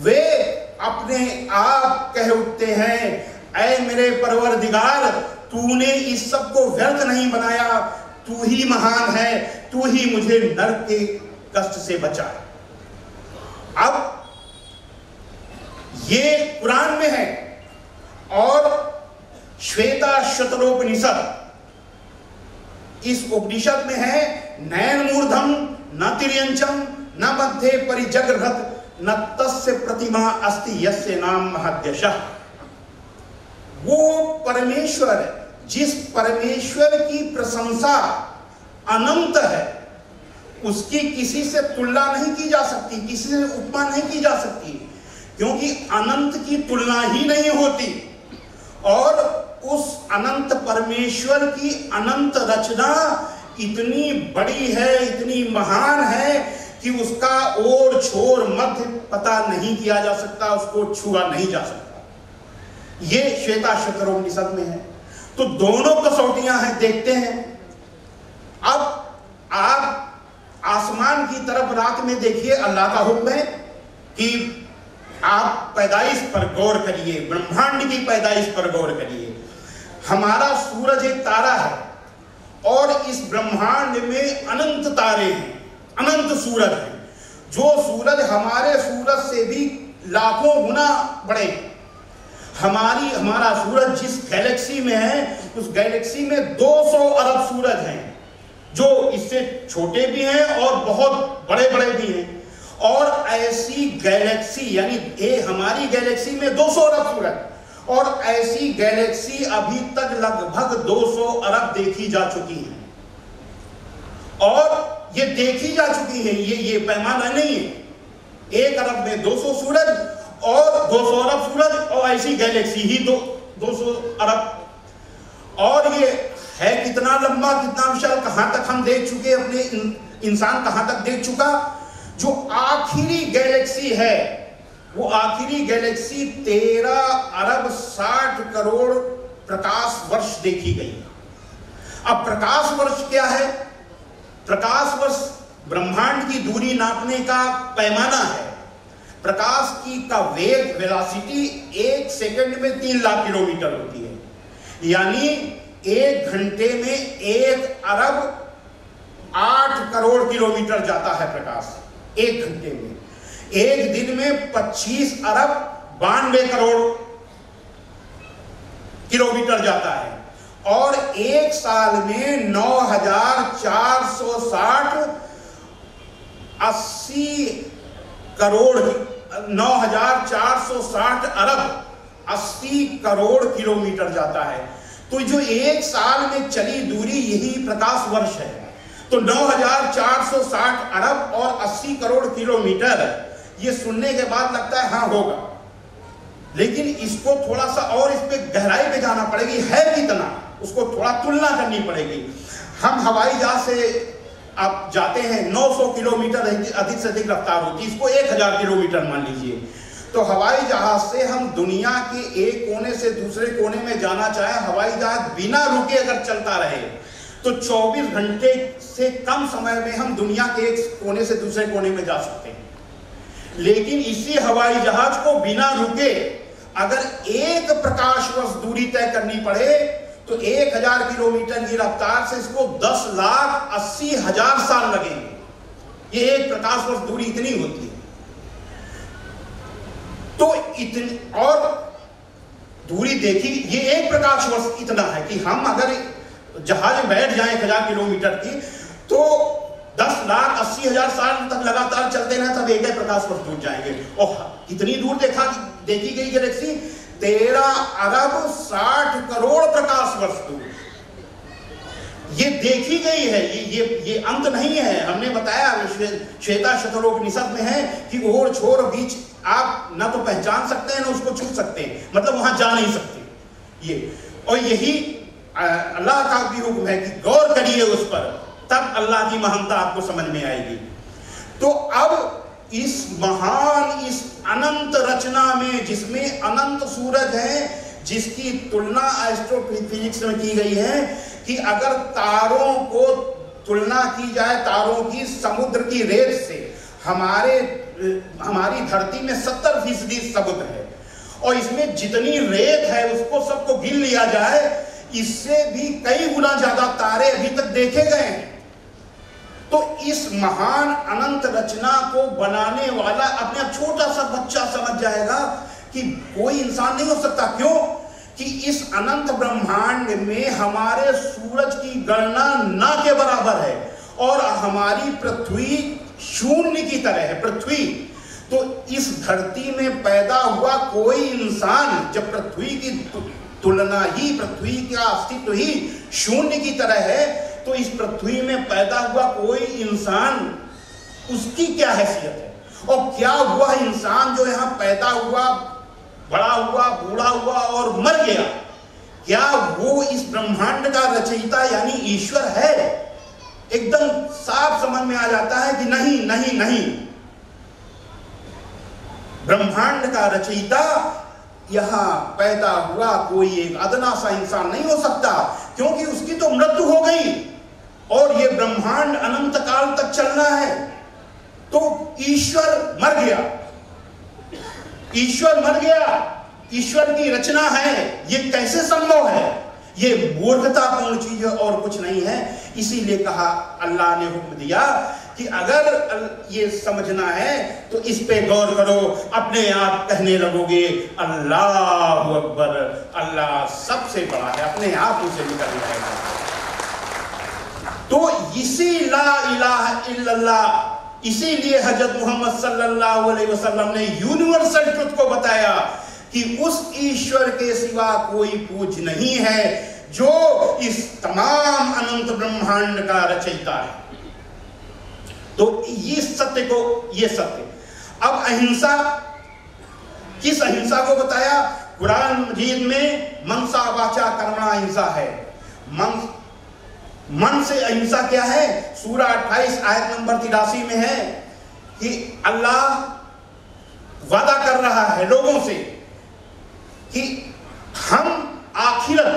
वे अपने आप कह उठते हैं ऐ मेरे परवरदिगार, तूने इस सबको व्यर्थ नहीं बनाया। तू ही महान है, तू ही मुझे नरक के कष्ट से बचा अब ये कुरान में है और श्वेता शतरोपनिषद इस उपनिषद में है नयन मूर्धम, न तिर्यंचम, न मध्य परिजग्रत न तस्य प्रतिमा अस्ति, यस्य नाम महद्यशः। वो परमेश्वर जिस परमेश्वर की प्रशंसा अनंत है, उसकी किसी से तुलना नहीं की जा सकती, किसी से उपमा नहीं की जा सकती, क्योंकि अनंत की तुलना ही नहीं होती। और उस अनंत परमेश्वर की अनंत रचना इतनी बड़ी है, इतनी महान है, कि उसका ओर छोर मध्य पता नहीं किया जा सकता, उसको छुआ नहीं जा सकता। ये श्वेता शतरोपनिषद में है। तो दोनों कसौटियाँ हैं, देखते हैं। अब आप आसमान की तरफ़ रात में देखिए, अल्लाह का हुक्म है कि आप पैदाइश पर गौर करिए, ब्रह्मांड की पैदाइश पर गौर करिए। हमारा सूरज एक तारा है और इस ब्रह्मांड में अनंत तारे हैं, अनंत सूरज है। जो सूरज हमारे सूरज से भी लाखों गुना बड़े हमारी, हमारा सूरज जिस गैलेक्सी में है, उस गैलेक्सी में 200 अरब सूरज हैं, जो इससे छोटे भी हैं और बहुत बड़े बड़े भी हैं। और ऐसी गैलेक्सी यानी ए हमारी गैलेक्सी में 200 अरब सूरज, और ऐसी गैलेक्सी अभी तक लगभग 200 अरब देखी जा चुकी है। और ये देखी जा चुकी है, ये ये पैमाना नहीं है। एक अरब में 200 सूरज और 200 अरब सूरज और ऐसी गैलेक्सी ही दो 200 अरब। और ये है कितना लंबा, कितना विशाल, कहाँ तक हम देख चुके अपने इंसान कहाँ तक देख चुका? जो आखिरी गैलेक्सी है, वो आखिरी गैलेक्सी तेरह अरब साठ करोड़ प्रकाश वर्ष देखी गई। अब प्रकाश वर्ष क्या है? प्रकाश वर्ष ब्रह्मांड की दूरी नापने का पैमाना है। प्रकाश की का वेग वेलोसिटी एक सेकंड में तीन लाख किलोमीटर होती है। यानी एक घंटे में एक अरब आठ करोड़ किलोमीटर जाता है प्रकाश, एक घंटे में। एक दिन में 25 अरब बानवे करोड़ किलोमीटर जाता है और एक साल में 9460 अस्सी करोड़ 9460 अरब 80 करोड़ किलोमीटर जाता है। तो जो एक साल में चली दूरी, यही प्रकाश वर्ष है। तो 9460 अरब और 80 करोड़ किलोमीटर, ये सुनने के बाद लगता है हाँ होगा। लेकिन इसको थोड़ा सा और इस पर गहराई पे जाना पड़ेगी, है कितना, उसको थोड़ा तुलना करनी पड़ेगी। हम हवाई जहाज़ से आप जाते हैं 900 किलोमीटर अधिक से अधिक रफ्तार होती है, इसको 1000 किलोमीटर मान लीजिए। तो हवाई जहाज़ से हम दुनिया के एक कोने से दूसरे कोने में जाना चाहें, हवाई जहाज़ बिना रुके अगर चलता रहे तो 24 घंटे से कम समय में हम दुनिया के एक कोने से दूसरे कोने में जा सकते हैं। लेकिन इसी हवाई जहाज़ को बिना रुके अगर एक प्रकाश वर्ष दूरी तय करनी पड़े तो एक हज़ार किलोमीटर की रफ्तार से इसको दस लाख अस्सी हज़ार साल लगेंगे। ये एक प्रकाश वर्ष दूरी इतनी होती है। तो इतनी, और दूरी देखी, ये एक प्रकाश वर्ष इतना है कि हम अगर जहाज़ बैठ जाए एक हज़ार किलोमीटर की तो दस लाख अस्सी हज़ार साल तक लगातार चलते रहे, तब एक प्रकाश वर्ष दूर जाएँगे। और कितनी दूर देखा, देखी गई गैलेक्सी तेरह अरब साठ करोड़ प्रकाश वर्ष दूर। ये देखी गई है, ये ये ये अंत नहीं है। हमने बताया श्वे- श्वेता शतरोपनिषद में है कि ओर छोर बीच आप ना तो पहचान सकते हैं, ना उसको छू सकते हैं। मतलब वहाँ जा नहीं सकते। ये, और यही अल्लाह का भी हुक्म है कि गौर करिए उस पर, तब अल्लाह की महानता आपको समझ में आएगी। तो अब इस महान, इस अनंत रचना में, जिसमें अनंत सूरज है, जिसकी तुलना एस्ट्रोफिजिक्स में की गई है, कि अगर तारों को तुलना की जाए, तारों की समुद्र की रेत से, हमारे, हमारी धरती में सत्तर फ़ीसदी समुद्र है, और इसमें जितनी रेत है, उसको सबको गिन लिया जाए, इससे भी कई गुना ज़्यादा तारे अभी तक देखे गए हैं। तो इस महान अनंत रचना को बनाने वाला अपने आप छोटा सा बच्चा समझ जाएगा कि कोई इंसान नहीं हो सकता। क्यों? कि इस अनंत ब्रह्मांड में हमारे सूरज की गणना ना के बराबर है और हमारी पृथ्वी शून्य की तरह है, पृथ्वी। तो इस धरती में पैदा हुआ कोई इंसान जब पृथ्वी की तुलना ही, पृथ्वी का अस्तित्व ही शून्य की तरह है तो इस पृथ्वी में पैदा हुआ कोई इंसान, उसकी क्या हैसियत है? और क्या हुआ इंसान जो यहाँ पैदा हुआ, बड़ा हुआ, बूढ़ा हुआ और मर गया? क्या वो इस ब्रह्मांड का रचयिता यानी ईश्वर है? एकदम साफ़ समझ में आ जाता है कि नहीं नहीं नहीं। ब्रह्मांड का रचयिता यहाँ पैदा हुआ कोई एक अदना सा इंसान नहीं हो सकता, क्योंकि उसकी तो मृत्यु हो गई। और ये ब्रह्मांड अनंत काल तक चलना है। तो ईश्वर मर गया। ईश्वर मर गया। ईश्वर की रचना है। ये कैसे संभव है? ये मूर्खतापूर्ण चीज़ और कुछ नहीं है। इसीलिए कहा अल्लाह ने हुक्म दिया कि अगर ये समझना है तो इस पे गौर करो। अपने आप कहने लगोगे, अल्लाह अकबर। अल्लाह सबसे बड़ा है। अपने आप उसे निकल जाएगा तो इसी ला इलाहा इल्लल्लाह, इसीलिए हज़रत मोहम्मद सल्लल्लाहु अलैहि वसल्लम ने यूनिवर्सल ट्रुथ को बताया कि उस ईश्वर के सिवा कोई पूज नहीं है जो इस तमाम अनंत ब्रह्मांड का रचयिता है। तो ये सत्य को, ये सत्य। अब अहिंसा, किस अहिंसा को बताया? कुरान मजीद में मनसा वाचा कर्मणा अहिंसा है। मन मन से अहिंसा क्या है? सूरा 28 आयत नंबर तिरासी में है कि अल्लाह वादा कर रहा है लोगों से कि हम आखिरत,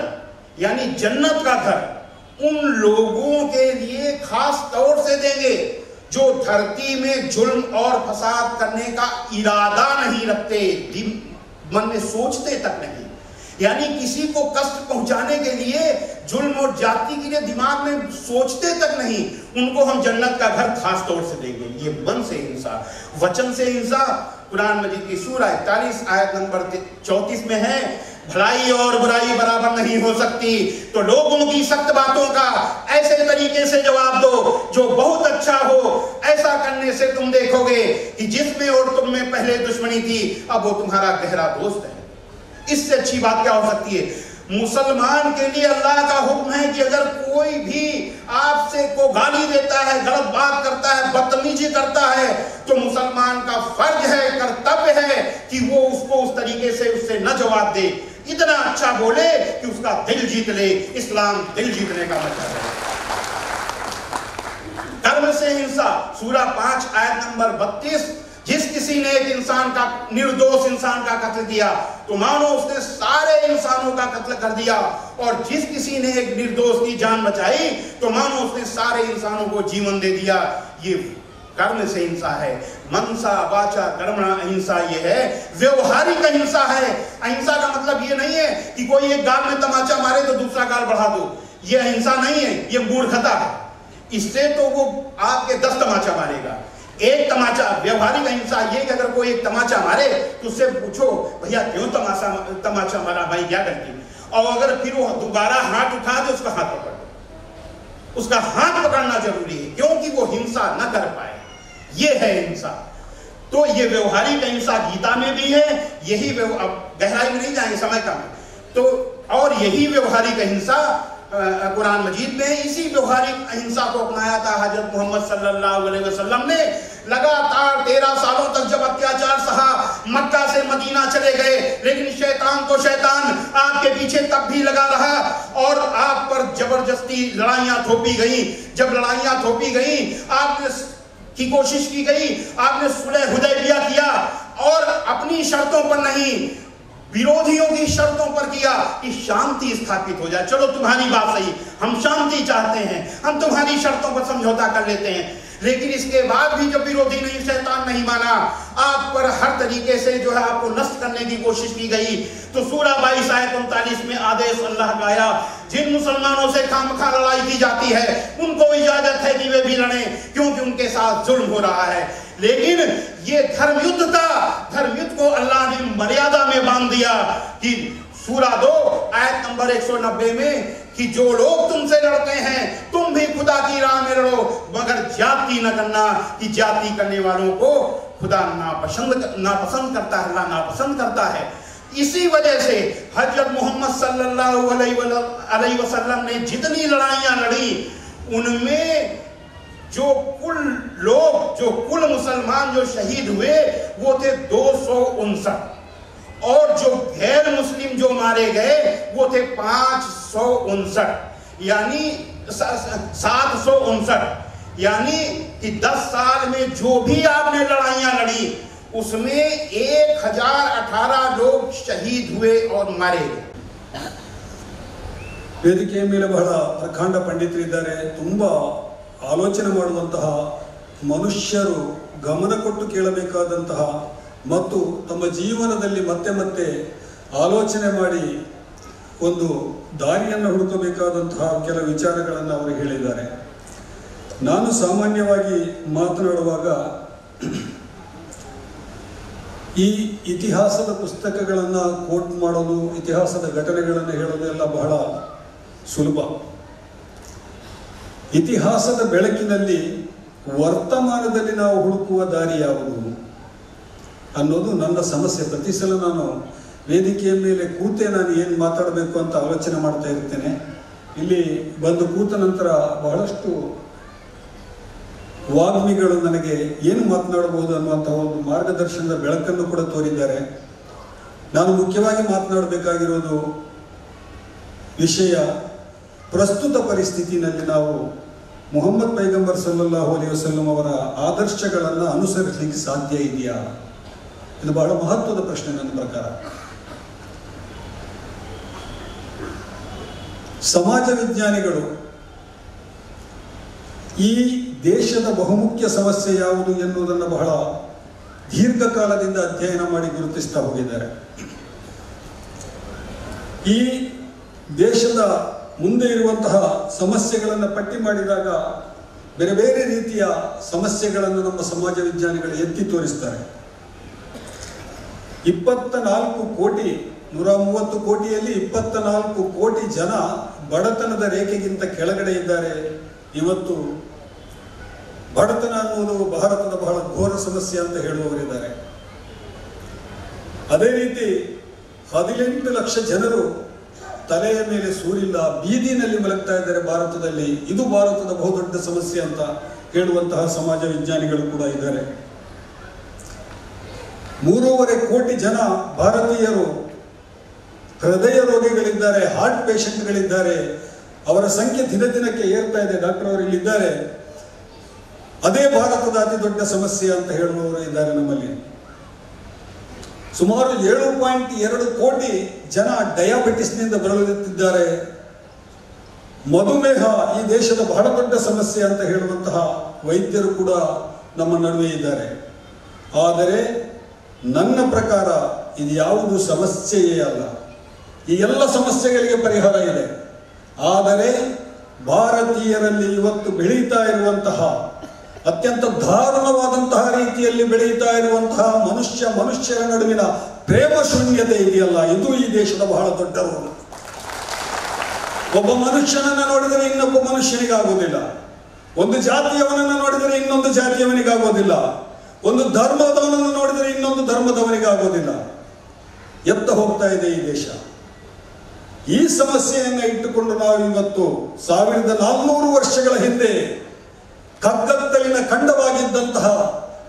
यानी जन्नत का घर, उन लोगों के लिए खास तौर से देंगे जो धरती में जुल्म और फसाद करने का इरादा नहीं रखते मन में सोचते तक नहीं। यानी किसी को कष्ट पहुँचाने के लिए जुल्म और जाति के लिए दिमाग में सोचते तक नहीं, उनको हम जन्नत का घर खास तौर से देंगे। ये मन से हिंसा, वचन से हिंसा। कुरान मजीद की सूरा इकतालीस, आयत नंबर चौतीस में है, भलाई और बुराई बराबर नहीं हो सकती तो लोगों की सख्त बातों का ऐसे तरीके से जवाब दो, जो बहुत अच्छा हो। ऐसा करने से तुम देखोगे कि जिसमें और तुम में पहले दुश्मनी थी, अब वो तुम्हारा गहरा दोस्त है। इससे अच्छी बात क्या हो सकती है? मुसलमान के लिए अल्लाह का हुक्म है कि अगर कोई भी आपसे को गाली देता है, गलत बात करता है, बदतमीजी करता है तो मुसलमान का फ़र्ज़ है, कर्तव्य है कि वो उसको उस तरीके से उससे न जवाब दे। इतना अच्छा बोले कि उसका दिल जीत ले, इस्लाम दिल जीतने का मतलब है कर्म से हिंसा, सूरा पाँच, आयत नंबर बत्तीस जिस किसी ने एक इंसान का, निर्दोष इंसान का कत्ल किया तो मानो उसने सारे इंसानों का कत्ल कर दिया। और जिस किसी ने एक निर्दोष की जान बचाई तो मानो उसने सारे इंसानों को जीवन दे दिया। ये कर्म से हिंसा है। मनसा वाचा, कर्मणा, अहिंसा ये है। व्यवहारिक अहिंसा है। अहिंसा का मतलब ये नहीं है कि कोई एक गाल में तमाचा मारे तो दूसरा गाल बढ़ा दो। ये अहिंसा नहीं है, ये मूर्खता है। इससे तो वो आपके दस तमाचा मारेगा। एक तमाचा व्यवहारिक अहिंसा ये कि अगर कोई एक तमाचा मारे तो उससे पूछो, भैया, क्यों तमाशा तमाचा मारा? भाई, क्या गलती और अगर फिर वो दोबारा हाथ उठा दे, उसका हाथ पकड़ उसका हाथ पकड़ना ज़रूरी है, क्योंकि वो हिंसा न कर पाए। ये है हिंसा। तो ये व्यवहारिक अहिंसा गीता में भी है, यही गहराई में नहीं जाएँगे, समय कम तो और यही व्यवहारिक अहिंसा कुरान मजीद में। इसी व्यवहारिक अहिंसा को अपनाया था हज़रत मोहम्मद सल्लल्लाहु अलैहि वसल्लम ने लगातार तेरह सालों तक जब अत्याचार सहा, मक्का से मदीना चले गए, लेकिन शैतान तो शैतान आपके पीछे तब भी लगा रहा और आप पर ज़बरदस्ती लड़ाइयाँ थोपी गई। जब लड़ाइयाँ थोपी गई, आपने की कोशिश की गई, आपने सुलह हुदैबिया किया और अपनी शर्तों पर नहीं, विरोधियों की शर्तों पर किया कि शांति स्थापित हो जाए। चलो तुम्हारी बात सही, हम शांति चाहते हैं, हम तुम्हारी शर्तों पर समझौता कर लेते हैं। लेकिन इसके बाद भी जब विरोधी नहीं शैतान नहीं माना, आप पर हर तरीके से जो है आपको नष्ट करने की कोशिश की गई। तो सूरा बाईस आयत उनतालीस में आदेश अल्लाह का आया, जिन मुसलमानों से खामखा लड़ाई की जाती है, उनको इजाज़त है कि वे भी लड़े, क्योंकि उनके साथ जुल्म हो रहा है। लेकिन ये धर्म युद्ध था धर्म युद्ध को अल्लाह ने मर्यादा में बाँध दिया कि सूरा दो, आयत नंबर 190 में कि जो लोग तुमसे लड़ते हैं, तुम भी खुदा की राह में लड़ो। मगर जाति न करना कि जाति करने वालों को खुदा नापसंद नापसंद करता है नापसंद करता है। इसी वजह से हज़रत मोहम्मद सल्लल्लाहु अलैहि वसल्लम ने जितनी लड़ाइयाँ लड़ी, उनमें जो कुल लोग, जो कुल मुसलमान जो शहीद हुए, वो थे दो सौ उनसठ। और जो गैर मुस्लिम जो मारे गए वो थे पांच सौ उनसठ यानी सात सौ उनसठ यानी कि दस साल में जो भी आपने लड़ाइयां लड़ी उसमें एक हजार अठारह लोग शहीद हुए और मारे गए
ವೇದಿಕೆಯ ಮೇಲೆ ಬಹಳ ಪ್ರಖಂಡ ಪಂಡಿತರಿದ್ದಾರೆ ತುಂಬ ಆಲೋಚನೆ ಮಾಡುವಂತಹ ಮನುಷ್ಯರು ಗಮನ ಕೊಟ್ಟು ಕೇಳಬೇಕಾದಂತಹ ಮತ್ತು ತಮ್ಮ ಜೀವನದಲ್ಲಿ ಮತ್ತೆ ಮತ್ತೆ ಆಲೋಚನೆ ಮಾಡಿ ಒಂದು ದಾರಿಯನ್ನು ಹುಡುಕಬೇಕಾದಂತಹ ಕೆಲ ವಿಚಾರಗಳನ್ನು ಅವರು ಹೇಳಿದ್ದಾರೆ. ನಾನು ಸಾಮಾನ್ಯವಾಗಿ ಮಾತನಾಡುವಾಗ ಈ ಇತಿಹಾಸದ ಪುಸ್ತಕಗಳನ್ನು ಕೋಟ್ ಮಾಡೋದು, ಇತಿಹಾಸದ ಘಟನೆಗಳನ್ನು ಹೇಳೋದು ಎಲ್ಲ ಬಹಳ ಸುಲಭ. ಇತಿಹಾಸದ ಬೆಳಕಿನಲ್ಲಿ ವರ್ತಮಾನದಲ್ಲಿ ನಾವು ಹುಡುಕುವ ದಾರಿ ಯಾವುದು? ಅನ್ನೋದು ನನ್ನ ಸಮಸ್ಯೆ. ಪ್ರತಿ ಸಲ ನಾನು ವೇದಿಕೆಯ ಮೇಲೆ ಕೂತೆ ನಾನು ಏನು ಮಾತಾಡಬೇಕು ಅಂತ ಆಲೋಚನೆ ಮಾಡ್ತಾ ಇರ್ತೇನೆ. ಇಲ್ಲಿ ಬಂದು ಕೂತ ನಂತರ ಬಹಳಷ್ಟು ವಾಗ್ಮಿಗಳು ನನಗೆ ಏನು ಮಾತನಾಡಬಹುದು ಅನ್ನುವಂಥ ಒಂದು ಮಾರ್ಗದರ್ಶನದ ಬೆಳಕನ್ನು ಕೂಡ ತೋರಿದ್ದಾರೆ. ನಾನು ಮುಖ್ಯವಾಗಿ ಮಾತನಾಡಬೇಕಾಗಿರೋದು ವಿಷಯ ಪ್ರಸ್ತುತ ಪರಿಸ್ಥಿತಿನಲ್ಲಿ ನಾವು ಮೊಹಮ್ಮದ್ ಪೈಗಂಬರ್ ಸಲ್ಲಲ್ಲಾಹು ಅಲಿ ವಸಲ್ಲಂ ಅವರ ಆದರ್ಶಗಳನ್ನು ಅನುಸರಿಸಲಿಕ್ಕೆ ಸಾಧ್ಯ ಇದೆಯಾ? ಇದು ಬಹಳ ಮಹತ್ವದ ಪ್ರಶ್ನೆ ನನ್ನ ಪ್ರಕಾರ. ಸಮಾಜ ವಿಜ್ಞಾನಿಗಳು ಈ ದೇಶದ ಬಹುಮುಖ್ಯ ಸಮಸ್ಯೆ ಯಾವುದು ಎನ್ನುವುದನ್ನು ಬಹಳ ದೀರ್ಘಕಾಲದಿಂದ ಅಧ್ಯಯನ ಮಾಡಿ ಗುರುತಿಸ್ತಾ ಹೋಗಿದ್ದಾರೆ. ಈ ದೇಶದ ಮುಂದೆ ಇರುವಂತಹ ಸಮಸ್ಯೆಗಳನ್ನು ಪಟ್ಟಿ ಮಾಡಿದಾಗ ಬೇರೆ ಬೇರೆ ರೀತಿಯ ಸಮಸ್ಯೆಗಳನ್ನು ನಮ್ಮ ಸಮಾಜ ವಿಜ್ಞಾನಿಗಳು ಎತ್ತಿ ತೋರಿಸ್ತಾರೆ. ಇಪ್ಪತ್ತ ನಾಲ್ಕು ಕೋಟಿ, ನೂರ ಮೂವತ್ತು ಕೋಟಿಯಲ್ಲಿ ಇಪ್ಪತ್ತ ನಾಲ್ಕು ಕೋಟಿ ಜನ ಬಡತನದ ರೇಖೆಗಿಂತ ಕೆಳಗಡೆ ಇದ್ದಾರೆ. ಇವತ್ತು ಬಡತನ ಅನ್ನುವುದು ಭಾರತದ ಬಹಳ ಘೋರ ಸಮಸ್ಯೆ ಅಂತ ಹೇಳುವವರಿದ್ದಾರೆ. ಅದೇ ರೀತಿ ಹದಿನೆಂಟು ಲಕ್ಷ ಜನರು ತಲೆಯ ಮೇಲೆ ಸೂರಿಲ್ಲ, ಬೀದಿನಲ್ಲಿ ಮಲಗ್ತಾ ಇದ್ದಾರೆ ಭಾರತದಲ್ಲಿ. ಇದು ಭಾರತದ ಬಹುದೊಡ್ಡ ಸಮಸ್ಯೆ ಅಂತ ಹೇಳುವಂತಹ ಸಮಾಜ ವಿಜ್ಞಾನಿಗಳು ಕೂಡ ಇದ್ದಾರೆ. ಮೂರುವರೆ ಕೋಟಿ ಜನ ಭಾರತೀಯರು ಹೃದಯ ರೋಗಿಗಳಿದ್ದಾರೆ ಹಾರ್ಟ್ ಪೇಷಂಟ್ಗಳಿದ್ದಾರೆ ಅವರ ಸಂಖ್ಯೆ ದಿನ ದಿನಕ್ಕೆ ಏರ್ತಾ ಇದೆ. ಡಾಕ್ಟರ್ ಅವರು ಇಲ್ಲಿದ್ದಾರೆ. ಅದೇ ಭಾರತದ ಅತಿ ದೊಡ್ಡ ಸಮಸ್ಯೆ ಅಂತ ಹೇಳುವವರು ಇದ್ದಾರೆ ನಮ್ಮಲ್ಲಿ. ಸುಮಾರು ಏಳು ಪಾಯಿಂಟ್ ಎರಡು ಕೋಟಿ ಜನ ಡಯಾಬಿಟಿಸ್ನಿಂದ ಬಳಲುತ್ತಿದ್ದಾರೆ. ಮಧುಮೇಹ ಈ ದೇಶದ ಬಹಳ ದೊಡ್ಡ ಸಮಸ್ಯೆ ಅಂತ ಹೇಳುವಂತಹ ವೈದ್ಯರು ಕೂಡ ನಮ್ಮ ನಡುವೆ ಇದ್ದಾರೆ. ಆದರೆ ನನ್ನ ಪ್ರಕಾರ ಇದು ಯಾವುದು ಸಮಸ್ಯೆಯೇ ಅಲ್ಲ. ಈ ಎಲ್ಲ ಸಮಸ್ಯೆಗಳಿಗೆ ಪರಿಹಾರ ಇದೆ. ಆದರೆ ಭಾರತೀಯರಲ್ಲಿ ಇವತ್ತು ಬೆಳೀತಾ ಇರುವಂತಹ, ಅತ್ಯಂತ ದಾರುಣವಾದಂತಹ ರೀತಿಯಲ್ಲಿ ಬೆಳೆಯುತ್ತಾ ಇರುವಂತಹ ಮನುಷ್ಯ ಮನುಷ್ಯರ ನಡುವಿನ ಪ್ರೇಮ ಶೂನ್ಯತೆ ಇದೆಯಲ್ಲ, ಇದು ಈ ದೇಶದ ಬಹಳ ದೊಡ್ಡ ರೋಗ. ಒಬ್ಬ ಮನುಷ್ಯನನ್ನ ನೋಡಿದರೆ ಇನ್ನೊಬ್ಬ ಮನುಷ್ಯನಿಗಾಗುವುದಿಲ್ಲ. ಒಂದು ಜಾತಿಯವನನ್ನು ನೋಡಿದರೆ ಇನ್ನೊಂದು ಜಾತಿಯವನಿಗಾಗೋದಿಲ್ಲ ಒಂದು ಧರ್ಮದವನನ್ನು ನೋಡಿದರೆ ಇನ್ನೊಂದು ಧರ್ಮದವನಿಗಾಗೋದಿಲ್ಲ ಎತ್ತ ಹೋಗ್ತಾ ಇದೆ ಈ ದೇಶ. ಈ ಸಮಸ್ಯೆಯನ್ನು ಇಟ್ಟುಕೊಂಡು ನಾವು ಇವತ್ತು ಸಾವಿರದ ನಾಲ್ನೂರು ವರ್ಷಗಳ ಹಿಂದೆ ಕಗ್ಗತ್ತಲಿನ ಖಂಡವಾಗಿದ್ದಂತಹ,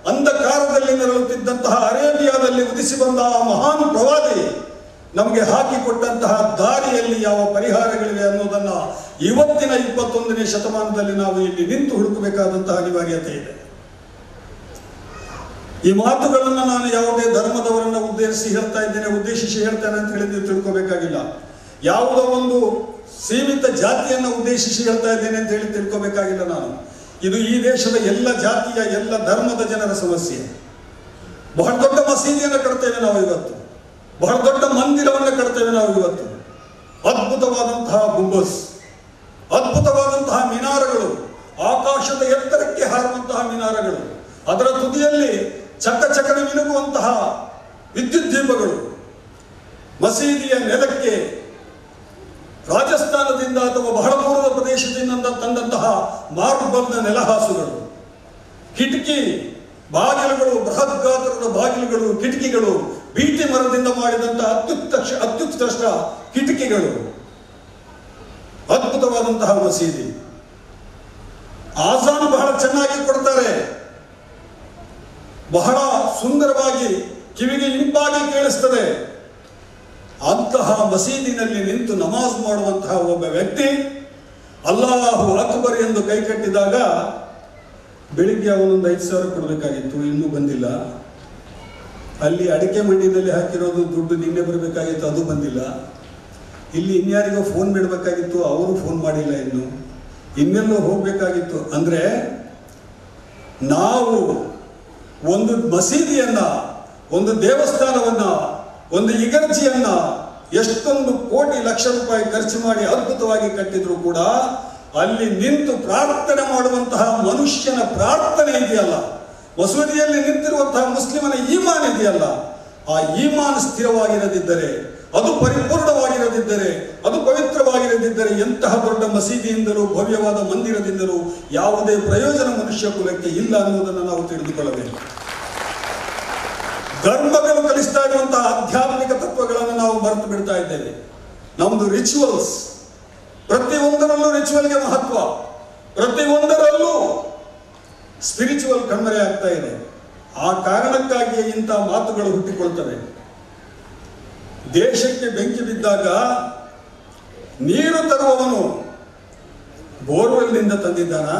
ಅಂಧಕಾರದಲ್ಲಿ ನರಳುತ್ತಿದ್ದಂತಹ ಅರೇಬಿಯಾದಲ್ಲಿ ಉದಿಸಿ ಬಂದ ಆ ಮಹಾನ್ ಪ್ರವಾದಿ ನಮಗೆ ಹಾಕಿಕೊಟ್ಟಂತಹ ದಾರಿಯಲ್ಲಿ ಯಾವ ಪರಿಹಾರಗಳಿವೆ ಅನ್ನೋದನ್ನ ಇವತ್ತಿನ ಇಪ್ಪತ್ತೊಂದನೇ ಶತಮಾನದಲ್ಲಿ ನಾವು ಇಲ್ಲಿ ನಿಂತು ಹುಡುಕಬೇಕಾದಂತಹ ಅನಿವಾರ್ಯತೆ ಇದೆ. ಈ ಮಾತುಗಳನ್ನು ನಾನು ಯಾವುದೇ ಧರ್ಮದವರನ್ನ ಉದ್ದೇಶಿಸಿ ಹೇಳ್ತಾ ಇದ್ದೇನೆ, ಉದ್ದೇಶಿಸಿ ಹೇಳ್ತೇನೆ ಅಂತ ಹೇಳಿ ನೀವು ತಿಳ್ಕೋಬೇಕಾಗಿಲ್ಲ. ಯಾವುದೋ ಒಂದು ಸೀಮಿತ ಜಾತಿಯನ್ನ ಉದ್ದೇಶಿಸಿ ಹೇಳ್ತಾ ಇದ್ದೇನೆ ಅಂತ ಹೇಳಿ ತಿಳ್ಕೊಬೇಕಾಗಿಲ್ಲ ನಾನು. ಇದು ಈ ದೇಶದ ಎಲ್ಲ ಜಾತಿಯ, ಎಲ್ಲ ಧರ್ಮದ ಜನರ ಸಮಸ್ಯೆ. ಬಹಳ ದೊಡ್ಡ ಮಸೀದಿಯನ್ನು ಕಟ್ತೇವೆ ನಾವು ಇವತ್ತು. ಬಹಳ ದೊಡ್ಡ ಮಂದಿರವನ್ನು ಕಟ್ತೇವೆ ನಾವು ಇವತ್ತು. ಅದ್ಭುತವಾದಂತಹ ಗುಂಬಸ್, ಅದ್ಭುತವಾದಂತಹ ಮಿನಾರಗಳು, ಆಕಾಶದ ಎತ್ತರಕ್ಕೆ ಹಾರುವಂತಹ ಮಿನಾರಗಳು. ಅದರ ತುದಿಯಲ್ಲಿ ಚಕ್ಕ ಚಕನ ಮಿನುಗುವಂತಹ ವಿದ್ಯುತ್ ದೀಪಗಳು ಮಸೀದಿಯ ನೆಲಕ್ಕೆ ರಾಜಸ್ಥಾನದಿಂದ ಅಥವಾ ಬಹಳ ದೂರದ ಪ್ರದೇಶದಿಂದ ತಂದಂತಹ ಮಾರ್ಬಲ್ನ ನೆಲಹಾಸುಗಳು. ಕಿಟಕಿ ಬಾಗಿಲುಗಳು, ಬೃಹತ್ ಗಾತ್ರದ ಬಾಗಿಲುಗಳು, ಕಿಟಕಿಗಳು, ಬೀಟಿ ಮರದಿಂದ ಮಾಡಿದಂತಹ ಅತ್ಯುತ್ತಕ್ಷ ಅತ್ಯುತ್ಕೃಷ್ಟ ಕಿಟಕಿಗಳು. ಅದ್ಭುತವಾದಂತಹ ಮಸೀದಿ. ಆಜಾನ್ ಬಹಳ ಚೆನ್ನಾಗಿ ಕೊಡ್ತಾರೆ. ಬಹಳ ಸುಂದರವಾಗಿ ಕಿವಿಗೆ ಇಂಪಾಗಿ ಕೇಳಿಸ್ತದೆ. ಅಂತಹ ಮಸೀದಿನಲ್ಲಿ ನಿಂತು ನಮಾಜ್ ಮಾಡುವಂತಹ ಒಬ್ಬ ವ್ಯಕ್ತಿ ಅಲ್ಲಾಹು ಅಕ್ಬರ್ ಎಂದು ಕೈ ಕಟ್ಟಿದಾಗ ಬೆಳಿಗ್ಗೆ ಅವನೊಂದು ಐದು ಸಾವಿರ ಕೊಡಬೇಕಾಗಿತ್ತು, ಇನ್ನೂ ಬಂದಿಲ್ಲ. ಅಲ್ಲಿ ಅಡಿಕೆ ಮಂಡಿನಲ್ಲಿ ಹಾಕಿರೋದು ದುಡ್ಡು ನಿನ್ನೆ ಬರಬೇಕಾಗಿತ್ತು, ಅದು ಬಂದಿಲ್ಲ. ಇಲ್ಲಿ ಇನ್ಯಾರಿಗೋ ಫೋನ್ ಮಾಡಬೇಕಾಗಿತ್ತು ಅವರು ಫೋನ್ ಮಾಡಿಲ್ಲ ಇನ್ನು. ಇನ್ನೆಲ್ಲೋ ಹೋಗಬೇಕಾಗಿತ್ತು. ಅಂದರೆ ನಾವು ಒಂದು ಮಸೀದಿಯನ್ನ, ಒಂದು ದೇವಸ್ಥಾನವನ್ನ, ಒಂದು ಇಗರ್ಜಿಯನ್ನ ಎಷ್ಟೊಂದು ಕೋಟಿ ಲಕ್ಷ ರೂಪಾಯಿ ಖರ್ಚು ಮಾಡಿ ಅದ್ಭುತವಾಗಿ ಕಟ್ಟಿದ್ರು ಕೂಡ ಅಲ್ಲಿ ನಿಂತು ಪ್ರಾರ್ಥನೆ ಮಾಡುವಂತಹ ಮನುಷ್ಯನ ಪ್ರಾರ್ಥನೆ ಇದೆಯಲ್ಲ. ಮಸೂದಿಯಲ್ಲಿ ನಿಂತಿರುವಂತಹ ಮುಸ್ಲಿಮನ ಈಮಾನ್ ಇದೆಯಲ್ಲ. ಆ ಈಮಾನ್ ಸ್ಥಿರವಾಗಿರದಿದ್ದರೆ ಅದು ಪರಿಪೂರ್ಣವಾಗಿರದಿದ್ದರೆ, ಅದು ಪವಿತ್ರವಾಗಿರದಿದ್ದರೆ ಎಂತಹ ದೊಡ್ಡ ಮಸೀದಿಯಿಂದಲೂ ಭವ್ಯವಾದ ಮಂದಿರದಿಂದಲೂ ಯಾವುದೇ ಪ್ರಯೋಜನ ಮನುಷ್ಯ ಕುಲಕ್ಕೆ ಇಲ್ಲ ಅನ್ನುವುದನ್ನು ನಾವು ತಿಳಿದುಕೊಳ್ಳಬೇಕು. ಧರ್ಮಗಳು ಕಲಿಸ್ತಾ ಇರುವಂತಹ ಆಧ್ಯಾತ್ಮಿಕ ತತ್ವಗಳನ್ನು ನಾವು ಮರೆತು ಬಿಡ್ತಾ ಇದ್ದೇವೆ. ನಮ್ದು ರಿಚುವಲ್ಸ್ ಪ್ರತಿಯೊಂದರಲ್ಲೂ ರಿಚುವಲ್ಗೆ ಮಹತ್ವ. ಪ್ರತಿಯೊಂದರಲ್ಲೂ ಸ್ಪಿರಿಚುವಲ್ ಕಣ್ಮರೆ ಆಗ್ತಾ ಇದೆ. ಆ ಕಾರಣಕ್ಕಾಗಿಯೇ ಇಂಥ ಮಾತುಗಳು ಹುಟ್ಟಿಕೊಳ್ತವೆ. ದೇಶಕ್ಕೆ ಬೆಂಕಿ ಬಿದ್ದಾಗ ನೀರು ತರುವವನು ಬೋರ್ವೆಲ್ನಿಂದ ತಂದಿದ್ದಾನ,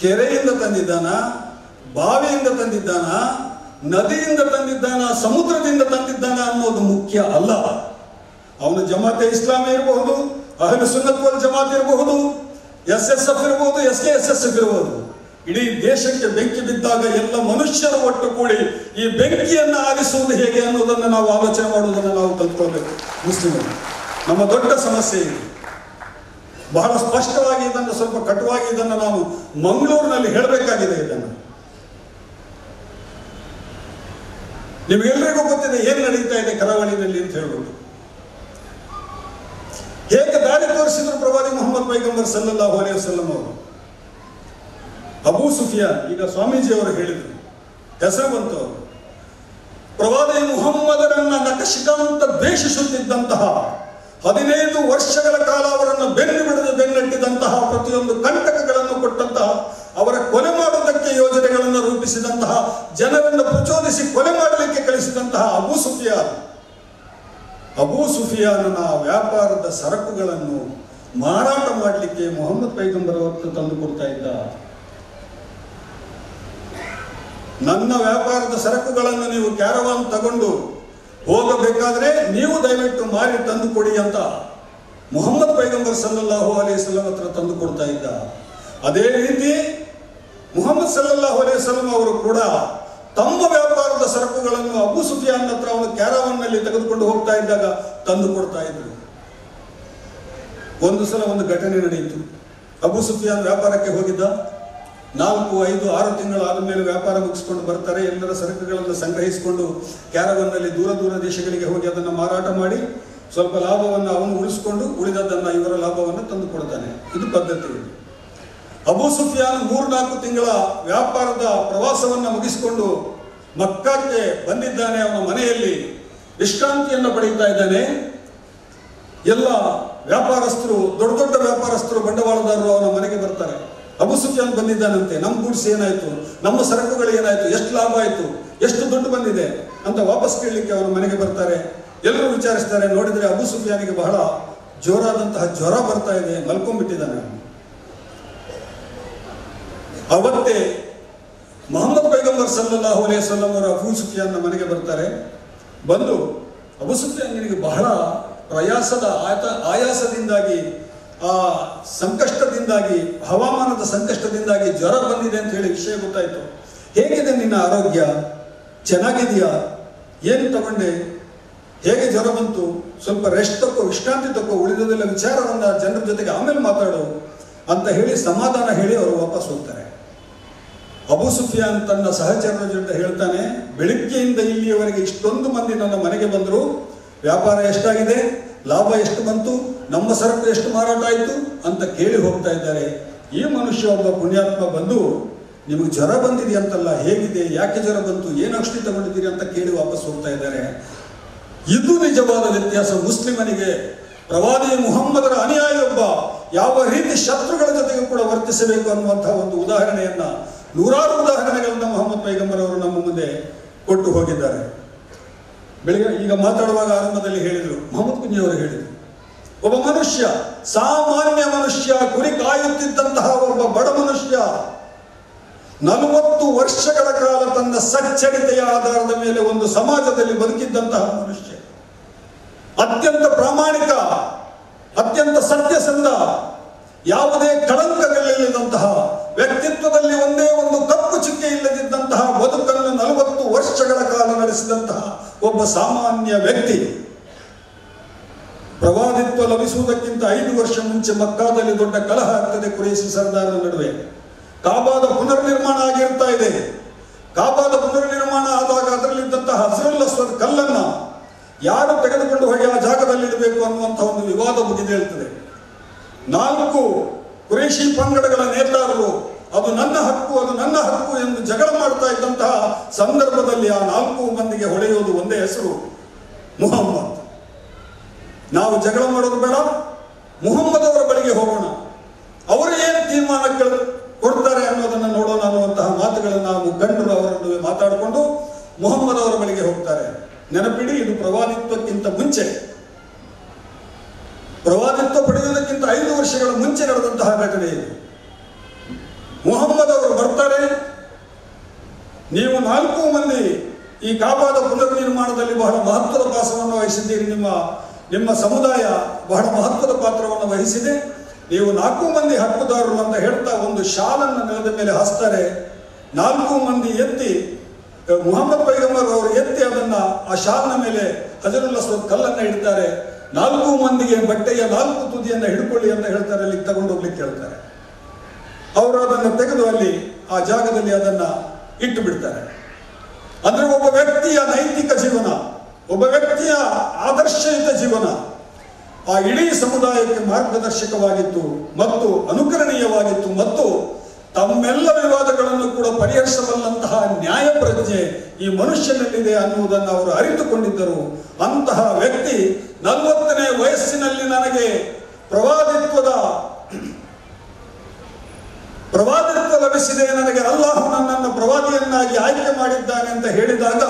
ಕೆರೆಯಿಂದ ತಂದಿದ್ದಾನ, ಬಾವಿಯಿಂದ ತಂದಿದ್ದಾನ, ನದಿಯಿಂದ ತಂದಿದ್ದಾನ, ಸಮುದ್ರದಿಂದ ತಂದಿದ್ದಾನ ಅನ್ನೋದು ಮುಖ್ಯ ಅಲ್ಲ. ಅವನು ಜಮಾತೆ ಇಸ್ಲಾಮಿ ಇರಬಹುದು, ಅಹಲು ಸುನ್ನತ್ ವಲ್ ಜಮಾತ್ ಇರಬಹುದು ಎಸ್ ಎಸ್ ಎಫ್ ಇರಬಹುದು S K S S F ಇರಬಹುದು. ಇಡೀ ದೇಶಕ್ಕೆ ಬೆಂಕಿ ಬಿದ್ದಾಗ ಎಲ್ಲ ಮನುಷ್ಯರು ಒಟ್ಟು ಕೂಡಿ ಈ ಬೆಂಕಿಯನ್ನು ಆರಿಸುವುದು ಹೇಗೆ ಅನ್ನೋದನ್ನು ನಾವು ಆಲೋಚನೆ ಮಾಡುವುದನ್ನು ನಾವು ಕಲ್ತ್ಕೊಳ್ಬೇಕು ಮುಸ್ಲಿಮರು, ನಮ್ಮ ದೊಡ್ಡ ಸಮಸ್ಯೆ ಇದೆ. ಬಹಳ ಸ್ಪಷ್ಟವಾಗಿ ಇದನ್ನು, ಸ್ವಲ್ಪ ಕಟುವಾಗಿ ಇದನ್ನು ನಾವು ಮಂಗಳೂರಿನಲ್ಲಿ ಹೇಳಬೇಕಾಗಿದೆ ಇದನ್ನು. ನಿಮಗೆಲ್ಲರಿಗೂ ಗೊತ್ತಿದೆ ಏನು ನಡೀತಾ ಇದೆ ಕರಾವಳಿನಲ್ಲಿ ಅಂತ ಹೇಳ್ಬಿಟ್ಟು. ಹೇಗೆ ದಾರಿ ತೋರಿಸಿದ್ರು ಪ್ರವಾದಿ ಮೊಹಮ್ಮದ್ ಪೈಗಂಬರ್ ಸಲ್ಲಲ್ಲಾಹು ಅಲೈಹಿ ವಸಲ್ಲಂ ಅವರು? ಅಬೂ ಸುಫಿಯಾನ್, ಈಗ ಸ್ವಾಮೀಜಿ ಅವರು ಹೇಳಿದರು ಹೆಸರು ಬಂತು ಅವರು ಪ್ರವಾದಿ ಮುಹಮ್ಮದರನ್ನ ನಕಶಿಕಾಂತ ದ್ವೇಷಿಸುತ್ತಿದ್ದಂತಹ ಹದಿನೈದು ವರ್ಷಗಳ ಕಾಲ ಅವರನ್ನು ಬೆನ್ನು ಬಿಡದೆ ಬೆನ್ನಟ್ಟಿದಂತಹ ಪ್ರತಿಯೊಂದು ಕಂಟಕಗಳನ್ನು ಕೊಟ್ಟಂತಹ, ಅವರ ಕೊಲೆ ಮಾಡುವುದಕ್ಕೆ ಯೋಜನೆಗಳನ್ನು ರೂಪಿಸಿದಂತಹ, ಜನರನ್ನು ಪ್ರಚೋದಿಸಿ ಕೊಲೆ ಮಾಡಲಿಕ್ಕೆ ಕಳಿಸಿದಂತಹ ಅಬೂ ಸುಫಿಯಾನ್. ಅಬೂ ಸುಫಿಯಾನನ ವ್ಯಾಪಾರದ ಸರಕುಗಳನ್ನು ಮಾರಾಟ ಮಾಡಲಿಕ್ಕೆ ಮೊಹಮ್ಮದ್ ಪೈಗಂಬರ್ ಅವರು ತಂದು ಕೊಡ್ತಾ ಇದ್ದ ನನ್ನ ವ್ಯಾಪಾರದ ಸರಕುಗಳನ್ನು ನೀವು ಕ್ಯಾರವಾನ್ ತಗೊಂಡು ಹೋಗಬೇಕಾದ್ರೆ ನೀವು ದಯವಿಟ್ಟು ಮಾರಿ ತಂದು ಕೊಡಿ ಅಂತ ಮೊಹಮ್ಮದ್ ಪೈಗಂಬರ್ ಸಲ್ಲಲ್ಲಾಹು ಅಲೈಹಿ ಸಲಂ ಹತ್ರ ತಂದು ಕೊಡ್ತಾ ಇದ್ದ. ಅದೇ ರೀತಿ ಮುಹಮ್ಮದ್ ಸಲ್ಲಲ್ಲಾಹು ಅಲೈಹಿ ಸಲಂ ಅವರು ಕೂಡ ತಮ್ಮ ವ್ಯಾಪಾರದ ಸರಕುಗಳನ್ನು ಅಬು ಸುಫಿಯಾನ್ ಹತ್ರ ಅವನು ಕ್ಯಾರವನ್ನಲ್ಲಿ ತೆಗೆದುಕೊಂಡು ಹೋಗ್ತಾ ಇದ್ದಾಗ ತಂದು ಕೊಡ್ತಾ ಇದ್ರು. ಒಂದು ಸಲ ಒಂದು ಘಟನೆ ನಡೆಯಿತು. ಅಬು ಸುಫಿಯಾನ್ ವ್ಯಾಪಾರಕ್ಕೆ ಹೋಗಿದ್ದ. ನಾಲ್ಕು ಐದು, ಆರು ತಿಂಗಳಾದ ಮೇಲೆ ವ್ಯಾಪಾರ ಮುಗಿಸ್ಕೊಂಡು ಬರ್ತಾರೆ. ಎಲ್ಲರ ಸರಕುಗಳನ್ನು ಸಂಗ್ರಹಿಸಿಕೊಂಡು ಕ್ಯಾರವನ್ನಲ್ಲಿ ದೂರ ದೂರ ದೇಶಗಳಿಗೆ ಹೋಗಿ ಅದನ್ನು ಮಾರಾಟ ಮಾಡಿ ಸ್ವಲ್ಪ ಲಾಭವನ್ನು ಅವನು ಉಳಿಸಿಕೊಂಡು ಉಳಿದದ್ದನ್ನು ಇವರ ಲಾಭವನ್ನು ತಂದು ಕೊಡ್ತಾನೆ. ಇದು ಪದ್ಧತಿ. ಅಬು ಸುಫಿಯಾನ್ ಮೂರ್ನಾಲ್ಕು ತಿಂಗಳ ವ್ಯಾಪಾರದ ಪ್ರವಾಸವನ್ನು ಮುಗಿಸಿಕೊಂಡು ಮಕ್ಕಳಿಗೆ ಬಂದಿದ್ದಾನೆ. ಅವನ ಮನೆಯಲ್ಲಿ ವಿಶ್ರಾಂತಿಯನ್ನು ಪಡೆಯುತ್ತಾ ಇದ್ದಾನೆ. ಎಲ್ಲ ವ್ಯಾಪಾರಸ್ಥರು, ದೊಡ್ಡ ದೊಡ್ಡ ವ್ಯಾಪಾರಸ್ಥರು, ಬಂಡವಾಳದಾರರು ಅವನ ಮನೆಗೆ ಬರ್ತಾರೆ. ಅಬು ಸುಫಿಯಾನ್ ಬಂದಿದ್ದಾನಂತೆ. ನಮ್ಮ ಗೂಡ್ಸ್ ಏನಾಯ್ತು? ನಮ್ಮ ಸರಕುಗಳು ಏನಾಯ್ತು? ಎಷ್ಟು ಲಾಭ ಆಯ್ತು? ಎಷ್ಟು ದುಡ್ಡು ಬಂದಿದೆ? ಅಂತ ವಾಪಸ್ ಕೇಳಲಿಕ್ಕೆ ಅವರು ಮನೆಗೆ ಬರ್ತಾರೆ. ಎಲ್ಲರೂ ವಿಚಾರಿಸ್ತಾರೆ. ನೋಡಿದ್ರೆ ಅಬು ಸುಫಿಯಾನಿಗೆ ಬಹಳ ಜೋರಾದಂತಹ ಜ್ವರ ಬರ್ತಾ ಇದೆ. ಮಲ್ಕೊಂಡ್ಬಿಟ್ಟಿದ್ದಾನೆ ಅವತ್ತೇ ಮೊಹಮ್ಮದ್ ಪೈಗಂಬರ್ ಸಲ್ಲಲ್ಲಾಹು ಅಲೈಹಿ ವಸಲ್ಲಂ ಅವರು ಸುಫಿಯಾನ್ ಸುಫಿಯಾನ್ನ ಮನೆಗೆ ಬರ್ತಾರೆ. ಬಂದು ಅಬು ಸುಫಿಯಾನಿಗೆ ಬಹಳ ಪ್ರಯಾಸದ ಆಯತ ಆಯಾಸದಿಂದಾಗಿ ಆ ಸಂಕಷ್ಟದಿಂದಾಗಿ, ಹವಾಮಾನದ ಸಂಕಷ್ಟದಿಂದಾಗಿ ಜ್ವರ ಬಂದಿದೆ ಅಂತ ಹೇಳಿ ವಿಷಯ ಗೊತ್ತಾಯಿತು. ಹೇಗಿದೆ ನಿನ್ನ ಆರೋಗ್ಯ? ಚೆನ್ನಾಗಿದೆಯಾ? ಏನು ತಗೊಂಡೆ? ಹೇಗೆ ಜ್ವರ ಬಂತು? ಸ್ವಲ್ಪ ರೆಸ್ಟ್ ತಕ್ಕೋ, ವಿಶ್ರಾಂತಿ ತಕ್ಕೋ, ಉಳಿದದೆಲ್ಲ ವಿಚಾರವನ್ನು ಜನರ ಜೊತೆಗೆ ಆಮೇಲೆ ಮಾತಾಡು ಅಂತ ಹೇಳಿ ಸಮಾಧಾನ ಹೇಳಿ ಅವರು ವಾಪಸ್ ಹೋಗ್ತಾರೆ. ಅಬು ಸುಫಿಯಾನ್ ತನ್ನ ಸಹಚರರ ಜೊತೆ ಹೇಳ್ತಾನೆ, ಬೆಳಿಗ್ಗೆಯಿಂದ ಇಲ್ಲಿಯವರೆಗೆ ಇಷ್ಟೊಂದು ಮಂದಿ ನನ್ನ ಮನೆಗೆ ಬಂದರು. ವ್ಯಾಪಾರ ಎಷ್ಟಾಗಿದೆ? ಲಾಭ ಎಷ್ಟು ಬಂತು? ನಮ್ಮ ಸರಕು ಎಷ್ಟು ಮಾರಾಟ ಆಯಿತು? ಅಂತ ಕೇಳಿ ಹೋಗ್ತಾ ಇದ್ದಾರೆ. ಈ ಮನುಷ್ಯ ಒಬ್ಬ ಪುಣ್ಯಾತ್ಮ ಬಂದು ನಿಮಗೆ ಜ್ವರ ಬಂದಿದೆ ಅಂತಲ್ಲ, ಹೇಗಿದೆ? ಯಾಕೆ ಜ್ವರ ಬಂತು? ಏನು ಔಷಧಿ ತಗೊಂಡಿದ್ದೀರಿ ಅಂತ ಕೇಳಿ ವಾಪಸ್ ಹೋಗ್ತಾ ಇದ್ದಾರೆ. ಇದು ನಿಜವಾದ ವ್ಯತ್ಯಾಸ. ಮುಸ್ಲಿಮನಿಗೆ ಪ್ರವಾದಿ ಮುಹಮ್ಮದರ ಅನುಯಾಯಿಯೊಬ್ಬ ಯಾವ ರೀತಿ ಶತ್ರುಗಳ ಜೊತೆಗೂ ಕೂಡ ವರ್ತಿಸಬೇಕು ಅನ್ನುವಂತಹ ಒಂದು ಉದಾಹರಣೆಯನ್ನ ನೂರಾರು ಉದಾಹರಣೆಗಳನ್ನ ಮೊಹಮ್ಮದ್ ಪೈಗಂಬರ್ ಅವರು ನಮ್ಮ ಮುಂದೆ ಕೊಟ್ಟು ಹೋಗಿದ್ದಾರೆ. ಬೆಳಿಗ್ಗೆ ಈಗ ಮಾತಾಡುವಾಗ ಆರಂಭದಲ್ಲಿ ಹೇಳಿದರು, ಮೊಹಮ್ಮದ್ ಕುಂಜಿ ಅವರು ಹೇಳಿದರು, ಒಬ್ಬ ಮನುಷ್ಯ, ಸಾಮಾನ್ಯ ಮನುಷ್ಯ ಕುರಿ ಕಾಯುತ್ತಿದ್ದಂತಹ ಒಬ್ಬ ಬಡ ಮನುಷ್ಯ ನಲವತ್ತು ವರ್ಷಗಳ ಕಾಲ ತನ್ನ ಸಚ್ಚರಿತೆಯ ಆಧಾರದ ಮೇಲೆ ಒಂದು ಸಮಾಜದಲ್ಲಿ ಬದುಕಿದ್ದಂತಹ ಮನುಷ್ಯ. ಅತ್ಯಂತ ಪ್ರಾಮಾಣಿಕ, ಅತ್ಯಂತ ಸತ್ಯಸಂಧ ಯಾವುದೇ ಕಳಂಕಗಳಿಲ್ಲದಂತಹ ವ್ಯಕ್ತಿತ್ವದಲ್ಲಿ ಒಂದೇ ಒಂದು ಕಪ್ಪು ಚುಕ್ಕೆ ಇಲ್ಲದಿದ್ದಂತಹ, ಬದುಕನ್ನು ನಲವತ್ತು ವರ್ಷಗಳ ಕಾಲ ನಡೆಸಿದಂತಹ ಒಬ್ಬ ಸಾಮಾನ್ಯ ವ್ಯಕ್ತಿ. ಪ್ರವಾದಿತ್ವ ಲಭಿಸುವುದಕ್ಕಿಂತ ಐದು ವರ್ಷ ಮುಂಚೆ ಮಕ್ಕಾದಲ್ಲಿ ದೊಡ್ಡ ಕಲಹ ಆಗ್ತದೆ ಕುರೇಶಿ ಸರ್ದಾರರ ನಡುವೆ. ಕಾಬಾದ ಪುನರ್ನಿರ್ಮಾಣ ಆಗಿರ್ತಾ ಇದೆ. ಕಾಬಾದ ಪುನರ್ನಿರ್ಮಾಣ ಆದಾಗ ಅದರಲ್ಲಿದ್ದಂತಹ ಹಸಿರುಲ್ಲ ಕಲ್ಲನ್ನ ಯಾರು ತೆಗೆದುಕೊಂಡು ಹೋಗಿ ಆ ಜಾಗದಲ್ಲಿ ಇಡಬೇಕು ಅನ್ನುವಂತಹ ಒಂದು ವಿವಾದ ಮುಗಿದೇಳ್ತದೆ. ನಾಲ್ಕು ಕುರೇಶಿ ಪಂಗಡಗಳ ನೇತಾರರು, ಅದು ನನ್ನ ಹಕ್ಕು, ಅದು ನನ್ನ ಹಕ್ಕು ಎಂದು ಜಗಳ ಮಾಡ್ತಾ ಇದ್ದಂತಹ ಸಂದರ್ಭದಲ್ಲಿ ಆ ನಾಲ್ಕು ಮಂದಿಗೆ ಹೊಳೆಯೋದು ಒಂದೇ ಹೆಸರು, ಮುಹಮ್ಮದ್. ನಾವು ಜಗಳ ಮಾಡೋದು ಬೇಡ ಮುಹಮ್ಮದ್ ಅವರ ಬಳಿಗೆ ಹೋಗೋಣ. ಅವರು ಏನು ತೀರ್ಮಾನ ಕೇಳ- ಕೊಡ್ತಾರೆ ಅನ್ನೋದನ್ನು ನೋಡೋಣ ಅನ್ನುವಂತಹ ಮಾತುಗಳನ್ನು ನಾವು ಗಂಡರು ಅವರ ನಡುವೆ ಮಾತಾಡಿಕೊಂಡು ಮುಹಮ್ಮದ್ ಅವರ ಬಳಿಗೆ ಹೋಗ್ತಾರೆ. ನೆನಪಿಡಿ, ಇದು ಪ್ರವಾದಿತ್ವಕ್ಕಿಂತ ಮುಂಚೆ. ಪ್ರವಾದಿತ್ವ ಪಡೆಯುವುದಕ್ಕಿಂತ ಐದು ವರ್ಷಗಳ ಮುಂಚೆ ನಡೆದಂತಹ ಘಟನೆ ಇದು. ಮೊಹಮ್ಮದ್ ಅವರು ಬರ್ತಾರೆ. ನೀವು ನಾಲ್ಕು ಮಂದಿ ಈ ಕಾಬಾದ ಪುನರ್ನಿರ್ಮಾಣದಲ್ಲಿ ಬಹಳ ಮಹತ್ವದ ಪಾತ್ರವನ್ನು ವಹಿಸಿದ್ದೀರಿ. ನಿಮ್ಮ ನಿಮ್ಮ ಸಮುದಾಯ ಬಹಳ ಮಹತ್ವದ ಪಾತ್ರವನ್ನು ವಹಿಸಿದೆ. ನೀವು ನಾಲ್ಕು ಮಂದಿ ಹಕ್ಕುದಾರರು ಅಂತ ಹೇಳ್ತಾ ಒಂದು ಶಾಲನ್ನು ನೆಲದ ಮೇಲೆ ಹಾಸ್ತಾರೆ ನಾಲ್ಕು ಮಂದಿ ಎತ್ತಿ, ಮುಹಮ್ಮದ್ ಪೈಗಂಬರ್ ಅವರು ಎತ್ತಿ ಅದನ್ನ ಆ ಶಾಲನ ಮೇಲೆ ಹಜರುಲ್ಲ ಕಲ್ಲನ್ನ ಇಡ್ತಾರೆ. ನಾಲ್ಕು ಮಂದಿಗೆ ಬಟ್ಟೆಯ ನಾಲ್ಕು ತುದಿಯನ್ನು ಹಿಡ್ಕೊಳ್ಳಿ ಅಂತ ಹೇಳ್ತಾರೆ, ಅಲ್ಲಿ ತಗೊಂಡು ಹೋಗ್ಲಿಕ್ಕೆ ಹೇಳ್ತಾರೆ ಅವರು ಅದನ್ನು ತೆಗೆದು ಅಲ್ಲಿ, ಆ ಜಾಗದಲ್ಲಿ ಅದನ್ನ ಇಟ್ಟು ಬಿಡ್ತಾರೆ. ಅಂದ್ರೆ ಒಬ್ಬ ವ್ಯಕ್ತಿಯ ನೈತಿಕ ಜೀವನ, ಒಬ್ಬ ವ್ಯಕ್ತಿಯ ಆದರ್ಶಯುತ ಜೀವನ, ಆ ಇಡೀ ಸಮುದಾಯಕ್ಕೆ ಮಾರ್ಗದರ್ಶಕವಾಗಿತ್ತು ಮತ್ತು ಅನುಕರಣೀಯವಾಗಿತ್ತು ಮತ್ತು ತಮ್ಮೆಲ್ಲ ವಿವಾದಗಳನ್ನು ಕೂಡ ಪರಿಹರಿಸಬಲ್ಲಂತಹ ನ್ಯಾಯ ಪ್ರಜ್ಞೆ ಈ ಮನುಷ್ಯನಲ್ಲಿದೆ ಅನ್ನುವುದನ್ನು ಅವರು ಅರಿತುಕೊಂಡಿದ್ದರು. ಅಂತಹ ವ್ಯಕ್ತಿ ನಲವತ್ತನೇ ವಯಸ್ಸಿನಲ್ಲಿ ನನಗೆ ಪ್ರವಾದಿತ್ವದ ಪ್ರವಾದಿತ್ವ ಲಭಿಸಿದೆ, ನನಗೆ ಅಲ್ಲಾಹು ನನ್ನನ್ನು ಪ್ರವಾದಿಯನ್ನಾಗಿ ಆಯ್ಕೆ ಮಾಡಿದ್ದಾನೆ ಅಂತ ಹೇಳಿದಾಗ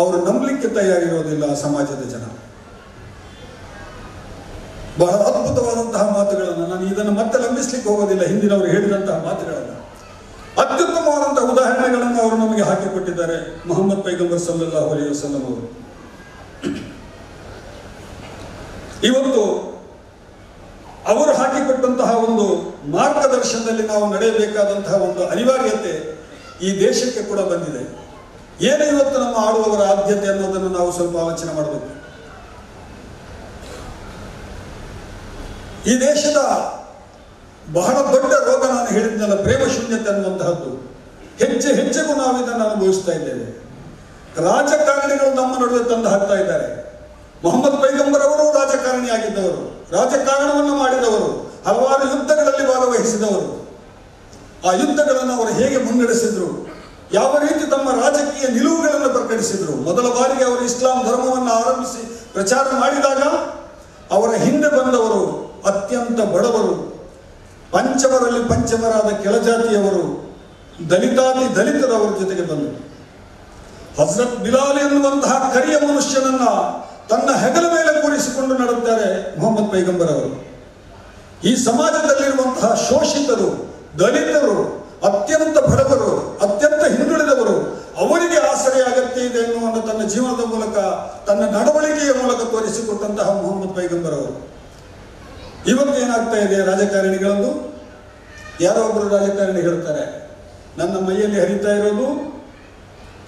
ಅವರು ನಂಬಲಿಕ್ಕೆ ತಯಾರಿರೋದಿಲ್ಲ ಸಮಾಜದ ಜನ. ಬಹಳ ಅದ್ಭುತವಾದಂತಹ ಮಾತುಗಳನ್ನು. ನಾನು ಇದನ್ನು ಮತ್ತೆ ಲಂಬಿಸ್ಲಿಕ್ಕೆ ಹೋಗೋದಿಲ್ಲ. ಹಿಂದಿನವರು ಹೇಳಿದಂತಹ ಮಾತುಗಳನ್ನು. ಅತ್ಯುತ್ತಮವಾದಂತಹ ಉದಾಹರಣೆಗಳನ್ನು ಅವರು ನಮಗೆ ಹಾಕಿಕೊಟ್ಟಿದ್ದಾರೆ ಮೊಹಮ್ಮದ್ ಪೈಗಂಬರ್ ಸಲ್ಲಲ್ಲಾಹು ಅಲೈಹಿ ವಸಲ್ಲಂ ಅವರು. ಇವತ್ತು ಅವರು ಹಾಕಿಕೊಟ್ಟಂತಹ ಒಂದು ಮಾರ್ಗದರ್ಶನದಲ್ಲಿ ನಾವು ನಡೆಯಬೇಕಾದಂತಹ ಒಂದು ಅನಿವಾರ್ಯತೆ ಈ ದೇಶಕ್ಕೆ ಕೂಡ ಬಂದಿದೆ. ಏನು ಇವತ್ತು ನಮ್ಮ ಆಡುವವರ ಆದ್ಯತೆ ಅನ್ನೋದನ್ನು ನಾವು ಸ್ವಲ್ಪ ಆಲೋಚನೆ ಮಾಡಬೇಕು. ಈ ದೇಶದ ಬಹಳ ದೊಡ್ಡ ರೋಗ ನಾನು ಹೇಳಿದ್ನಲ್ಲ, ಪ್ರೇಮ ಶೂನ್ಯತೆ ಅನ್ನುವಂತಹದ್ದು. ಹೆಚ್ಚು ಹೆಚ್ಚಿಗೂ ನಾವು ಇದನ್ನು ಅನುಭವಿಸ್ತಾ ಇದ್ದೇವೆ. ರಾಜಕಾರಣಿಗಳು ನಮ್ಮ ನಡುವೆ ತಂದು ಹಾಕ್ತಾ ಇದ್ದಾರೆ. ಮೊಹಮ್ಮದ್ ಪೈಗಂಬರ್ ಅವರು ರಾಜಕಾರಣಿ ಆಗಿದ್ದವರು, ರಾಜಕಾರಣವನ್ನು ಮಾಡಿದವರು, ಹಲವಾರು ಯುದ್ಧಗಳಲ್ಲಿ ಭಾಗವಹಿಸಿದವರು. ಆ ಯುದ್ಧಗಳನ್ನು ಅವರು ಹೇಗೆ ಮುನ್ನಡೆಸಿದ್ರು, ಯಾವ ರೀತಿ ತಮ್ಮ ರಾಜಕೀಯ ನಿಲುವುಗಳನ್ನು ಪ್ರಕಟಿಸಿದ್ರು, ಮೊದಲ ಬಾರಿಗೆ ಅವರು ಇಸ್ಲಾಂ ಧರ್ಮವನ್ನು ಆರಂಭಿಸಿ ಪ್ರಚಾರ ಮಾಡಿದಾಗ ಅವರ ಹಿಂದೆ ಬಂದವರು ಅತ್ಯಂತ ಬಡವರು, ಪಂಚಮರಲ್ಲಿ ಪಂಚಮರಾದ ಕೆಳಜಾತಿಯವರು ದಲಿತಾತಿ ದಲಿತರವರ ಜೊತೆಗೆ ಬಂದರು. ಹಜರತ್ ಬಿಲಾಲ್ ಎನ್ನುವಂತಹ ಕರಿಯ ಮನುಷ್ಯನನ್ನ ತನ್ನ ಹೆಗಲ ಮೇಲೆ ಕೂರಿಸಿಕೊಂಡು ನಡುತ್ತಾರೆ ಮೊಹಮ್ಮದ್ ಪೈಗಂಬರ್ ಅವರು. ಈ ಸಮಾಜದಲ್ಲಿರುವಂತಹ ಶೋಷಿತರು, ದಲಿತರು, ಅತ್ಯಂತ ಬಡವರು, ಅತ್ಯಂತ ಹಿಂದುಳಿದವರು, ಅವರಿಗೆ ಆಸರೆ ಅಗತ್ಯ ಇದೆ ಎನ್ನುವನ್ನು ತನ್ನ ಜೀವನದ ಮೂಲಕ, ತನ್ನ ನಡವಳಿಕೆಯ ಮೂಲಕ ತೋರಿಸಿಕೊಟ್ಟಂತಹ ಮೊಹಮ್ಮದ್ ಪೈಗಂಬರ್ ಅವರು. ಇವತ್ತು ಏನಾಗ್ತಾ ಇದೆ ರಾಜಕಾರಣಿಗಳದ್ದು? ಯಾರೋ ಒಬ್ಬರು ರಾಜಕಾರಣಿ ಹೇಳ್ತಾರೆ, ನನ್ನ ಮೈಯಲ್ಲಿ ಹರಿತಾ ಇರೋದು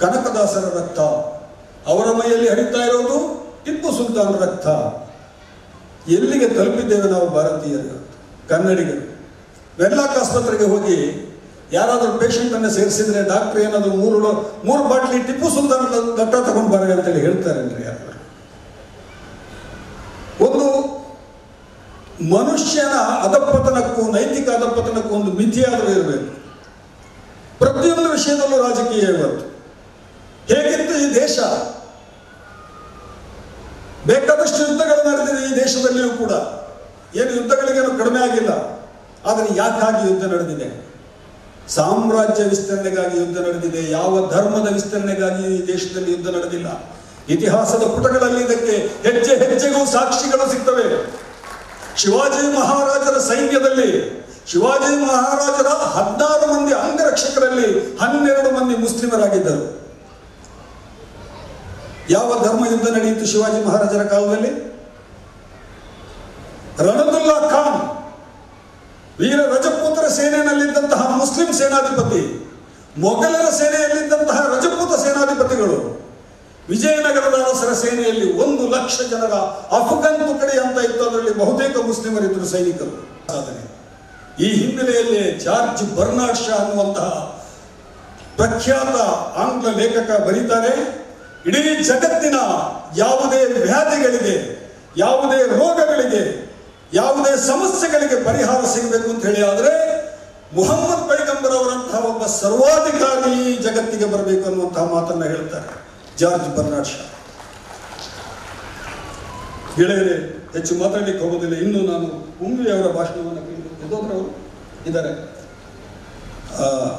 ಕನಕದಾಸರ ರಕ್ತ. ಅವರ ಮೈಯಲ್ಲಿ ಹರಿತಾ ಇರೋದು ಟಿಪ್ಪು ಸುಲ್ತಾನ್ ರಕ್ತ. ಎಲ್ಲಿಗೆ ತಲುಪಿದ್ದೇವೆ ನಾವು ಭಾರತೀಯರು, ಕನ್ನಡಿಗರು? ವೆನ್ಲಾಕ್ ಆಸ್ಪತ್ರೆಗೆ ಹೋಗಿ ಯಾರಾದರೂ ಪೇಷಂಟ್ ಅನ್ನು ಸೇರಿಸಿದ್ರೆ ಡಾಕ್ಟರ್ ಏನಾದರೂ ಮೂರು ಮೂರು ಬಾಟ್ಲಿ ಟಿಪ್ಪು ಸುಲ್ತಾನ್ ದಟ್ಟ ತಗೊಂಡು ಬರ್ರಿ ಅಂತೇಳಿ ಹೇಳ್ತಾರೆ ಯಾರು ಒಂದು ಮನುಷ್ಯನ ಅಧಪತನಕ್ಕೂ, ನೈತಿಕ ಅಧಪತನಕ್ಕೂ ಒಂದು ಮಿತಿಯಾದರೂ ಇರಬೇಕು. ಪ್ರತಿಯೊಂದು ವಿಷಯದಲ್ಲೂ ರಾಜಕೀಯ ಇವತ್ತು. ಹೇಗಿತ್ತು ಈ ದೇಶ? ಬೇಕಾದಷ್ಟು ಯುದ್ಧಗಳು ನಡೆದಿದೆ ಈ ದೇಶದಲ್ಲಿಯೂ ಕೂಡ. ಏನು ಯುದ್ಧಗಳಿಗೇನು ಕಡಿಮೆ ಆಗಿಲ್ಲ. ಆದರೆ ಯಾಕಾಗಿ ಯುದ್ಧ ನಡೆದಿದೆ? ಸಾಮ್ರಾಜ್ಯ ವಿಸ್ತರಣೆಗಾಗಿ ಯುದ್ಧ ನಡೆದಿದೆ. ಯಾವ ಧರ್ಮದ ವಿಸ್ತರಣೆಗಾಗಿ ಈ ದೇಶದಲ್ಲಿ ಯುದ್ಧ ನಡೆದಿಲ್ಲ. ಇತಿಹಾಸದ ಪುಟಗಳಲ್ಲಿ ಇದಕ್ಕೆ ಹೆಜ್ಜೆ ಹೆಜ್ಜೆಗೂ ಸಾಕ್ಷಿಗಳು ಸಿಗ್ತವೆ. ಶಿವಾಜಿ ಮಹಾರಾಜರ ಸೈನ್ಯದಲ್ಲಿ, ಶಿವಾಜಿ ಮಹಾರಾಜರ ಹದಿನಾರು ಮಂದಿ ಅಂಗರಕ್ಷಕರಲ್ಲಿ ಹನ್ನೆರಡು ಮಂದಿ ಮುಸ್ಲಿಮರಾಗಿದ್ದರು. ಯಾವ ಧರ್ಮ ಯುದ್ಧ ನಡೆಯಿತು ಶಿವಾಜಿ ಮಹಾರಾಜರ ಕಾಲದಲ್ಲಿ? ರಣದುಲ್ಲಾ ಖಾನ್, ವೀರ ರಜಪೂತರ ಸೇನೆಯಲ್ಲಿದ್ದಂತಹ ಮುಸ್ಲಿಂ ಸೇನಾಧಿಪತಿ, ಮೊಘಲರ ಸೇನೆಯಲ್ಲಿದ್ದಂತಹ ರಜಪೂತ ಸೇನಾಧಿಪತಿಗಳು, ವಿಜಯನಗರದ ಅರಸರ ಸೇನೆಯಲ್ಲಿ ಒಂದು ಲಕ್ಷ ಜನರ ಅಫ್ಘನ್ ಇತ್ತು. ಅದರಲ್ಲಿ ಬಹುತೇಕ ಮುಸ್ಲಿಮರಿದ್ದರು ಸೈನಿಕರು. ಸಾಧನೆ ಈ ಹಿನ್ನೆಲೆಯಲ್ಲಿ ಜಾರ್ಜ್ ಬರ್ನಾಡ್ ಶಾ ಅನ್ನುವಂತಹ ಪ್ರಖ್ಯಾತ ಆಂಗ್ಲ ಲೇಖಕ ಬರೀತಾರೆ, ಇಡೀ ಜಗತ್ತಿನ ಯಾವುದೇ ವ್ಯಾಧಿಗಳಿಗೆ ಯಾವುದೇ ರೋಗಗಳಿಗೆ ಯಾವುದೇ ಸಮಸ್ಯೆಗಳಿಗೆ ಪರಿಹಾರ ಸಿಗಬೇಕು ಅಂತ ಹೇಳಿ ಆದರೆ ಮುಹಮ್ಮದ್ ಪೈಗಂಬರ್ ಅವರಂತಹ ಒಬ್ಬ ಸರ್ವಾಧಿಕಾರಿ ಜಗತ್ತಿಗೆ ಬರಬೇಕು ಅನ್ನುವಂತಹ ಮಾತನ್ನ ಹೇಳ್ತಾರೆ ಜಾರ್ಜ್ ಬರ್ನಾಡ್ ಶಾ. ಗೆಳೆಯರೇ ಹೆಚ್ಚು ಮಾತಾಡಲಿಕ್ಕೆ ಹೋಗೋದಿಲ್ಲ. ಇನ್ನು ನಾನು ಉಂಗ್ವಿ ಅವರ ಭಾಷಣವನ್ನು ಕೇಳಬೇಕು ಇದ್ದಾರೆ.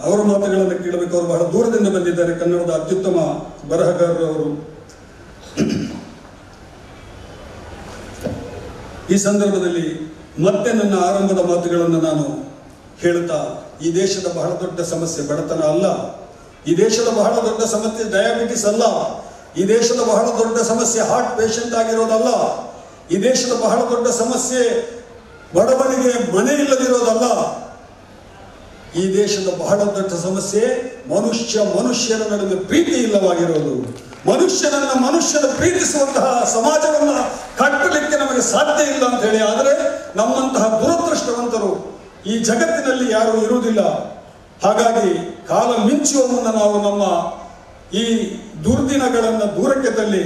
ಅವರ ಮಾತುಗಳನ್ನು ಕೇಳಬೇಕು. ಅವರು ಬಹಳ ದೂರದಿಂದ ಬಂದಿದ್ದಾರೆ. ಕನ್ನಡದ ಅತ್ಯುತ್ತಮ ಬರಹಗಾರರು ಅವರು. ಈ ಸಂದರ್ಭದಲ್ಲಿ ಮತ್ತೆ ನನ್ನ ಆರಂಭದ ಮಾತುಗಳನ್ನು ನಾನು ಹೇಳುತ್ತಾ, ಈ ದೇಶದ ಬಹಳ ದೊಡ್ಡ ಸಮಸ್ಯೆ ಬಡತನ ಅಲ್ಲ. ಈ ದೇಶದ ಬಹಳ ದೊಡ್ಡ ಸಮಸ್ಯೆ ಡಯಾಬಿಟಿಸ್ ಅಲ್ಲ. ಈ ದೇಶದ ಬಹಳ ದೊಡ್ಡ ಸಮಸ್ಯೆ ಹಾರ್ಟ್ ಪೇಷಂಟ್ ಆಗಿರೋದಲ್ಲ. ಈ ದೇಶದ ಬಹಳ ದೊಡ್ಡ ಸಮಸ್ಯೆ ಬಡವರಿಗೆ ಮನೆ ಇಲ್ಲದಿರೋದಲ್ಲ. ಈ ದೇಶದ ಬಹಳ ದೊಡ್ಡ ಸಮಸ್ಯೆ ಮನುಷ್ಯ ಮನುಷ್ಯರ ನಡುವೆ ಪ್ರೀತಿ ಇಲ್ಲವಾಗಿರೋದು. ಮನುಷ್ಯನನ್ನ ಮನುಷ್ಯನ ಪ್ರೀತಿಸುವಂತಹ ಸಮಾಜವನ್ನ ಕಟ್ಟಲಿಕ್ಕೆ ನಮಗೆ ಸಾಧ್ಯ ಇಲ್ಲ ಅಂತ ಹೇಳಿ ಆದರೆ ನಮ್ಮಂತಹ ದುರದೃಷ್ಟವಂತರು ಈ ಜಗತ್ತಿನಲ್ಲಿ ಯಾರು ಇರುವುದಿಲ್ಲ. ಹಾಗಾಗಿ ಕಾಲ ಮಿಂಚುವ ಮುನ್ನ ನಾವು ನಮ್ಮ ಈ ದುರ್ದಿನಗಳನ್ನು ದೂರಕ್ಕೆ ತಳ್ಳಿ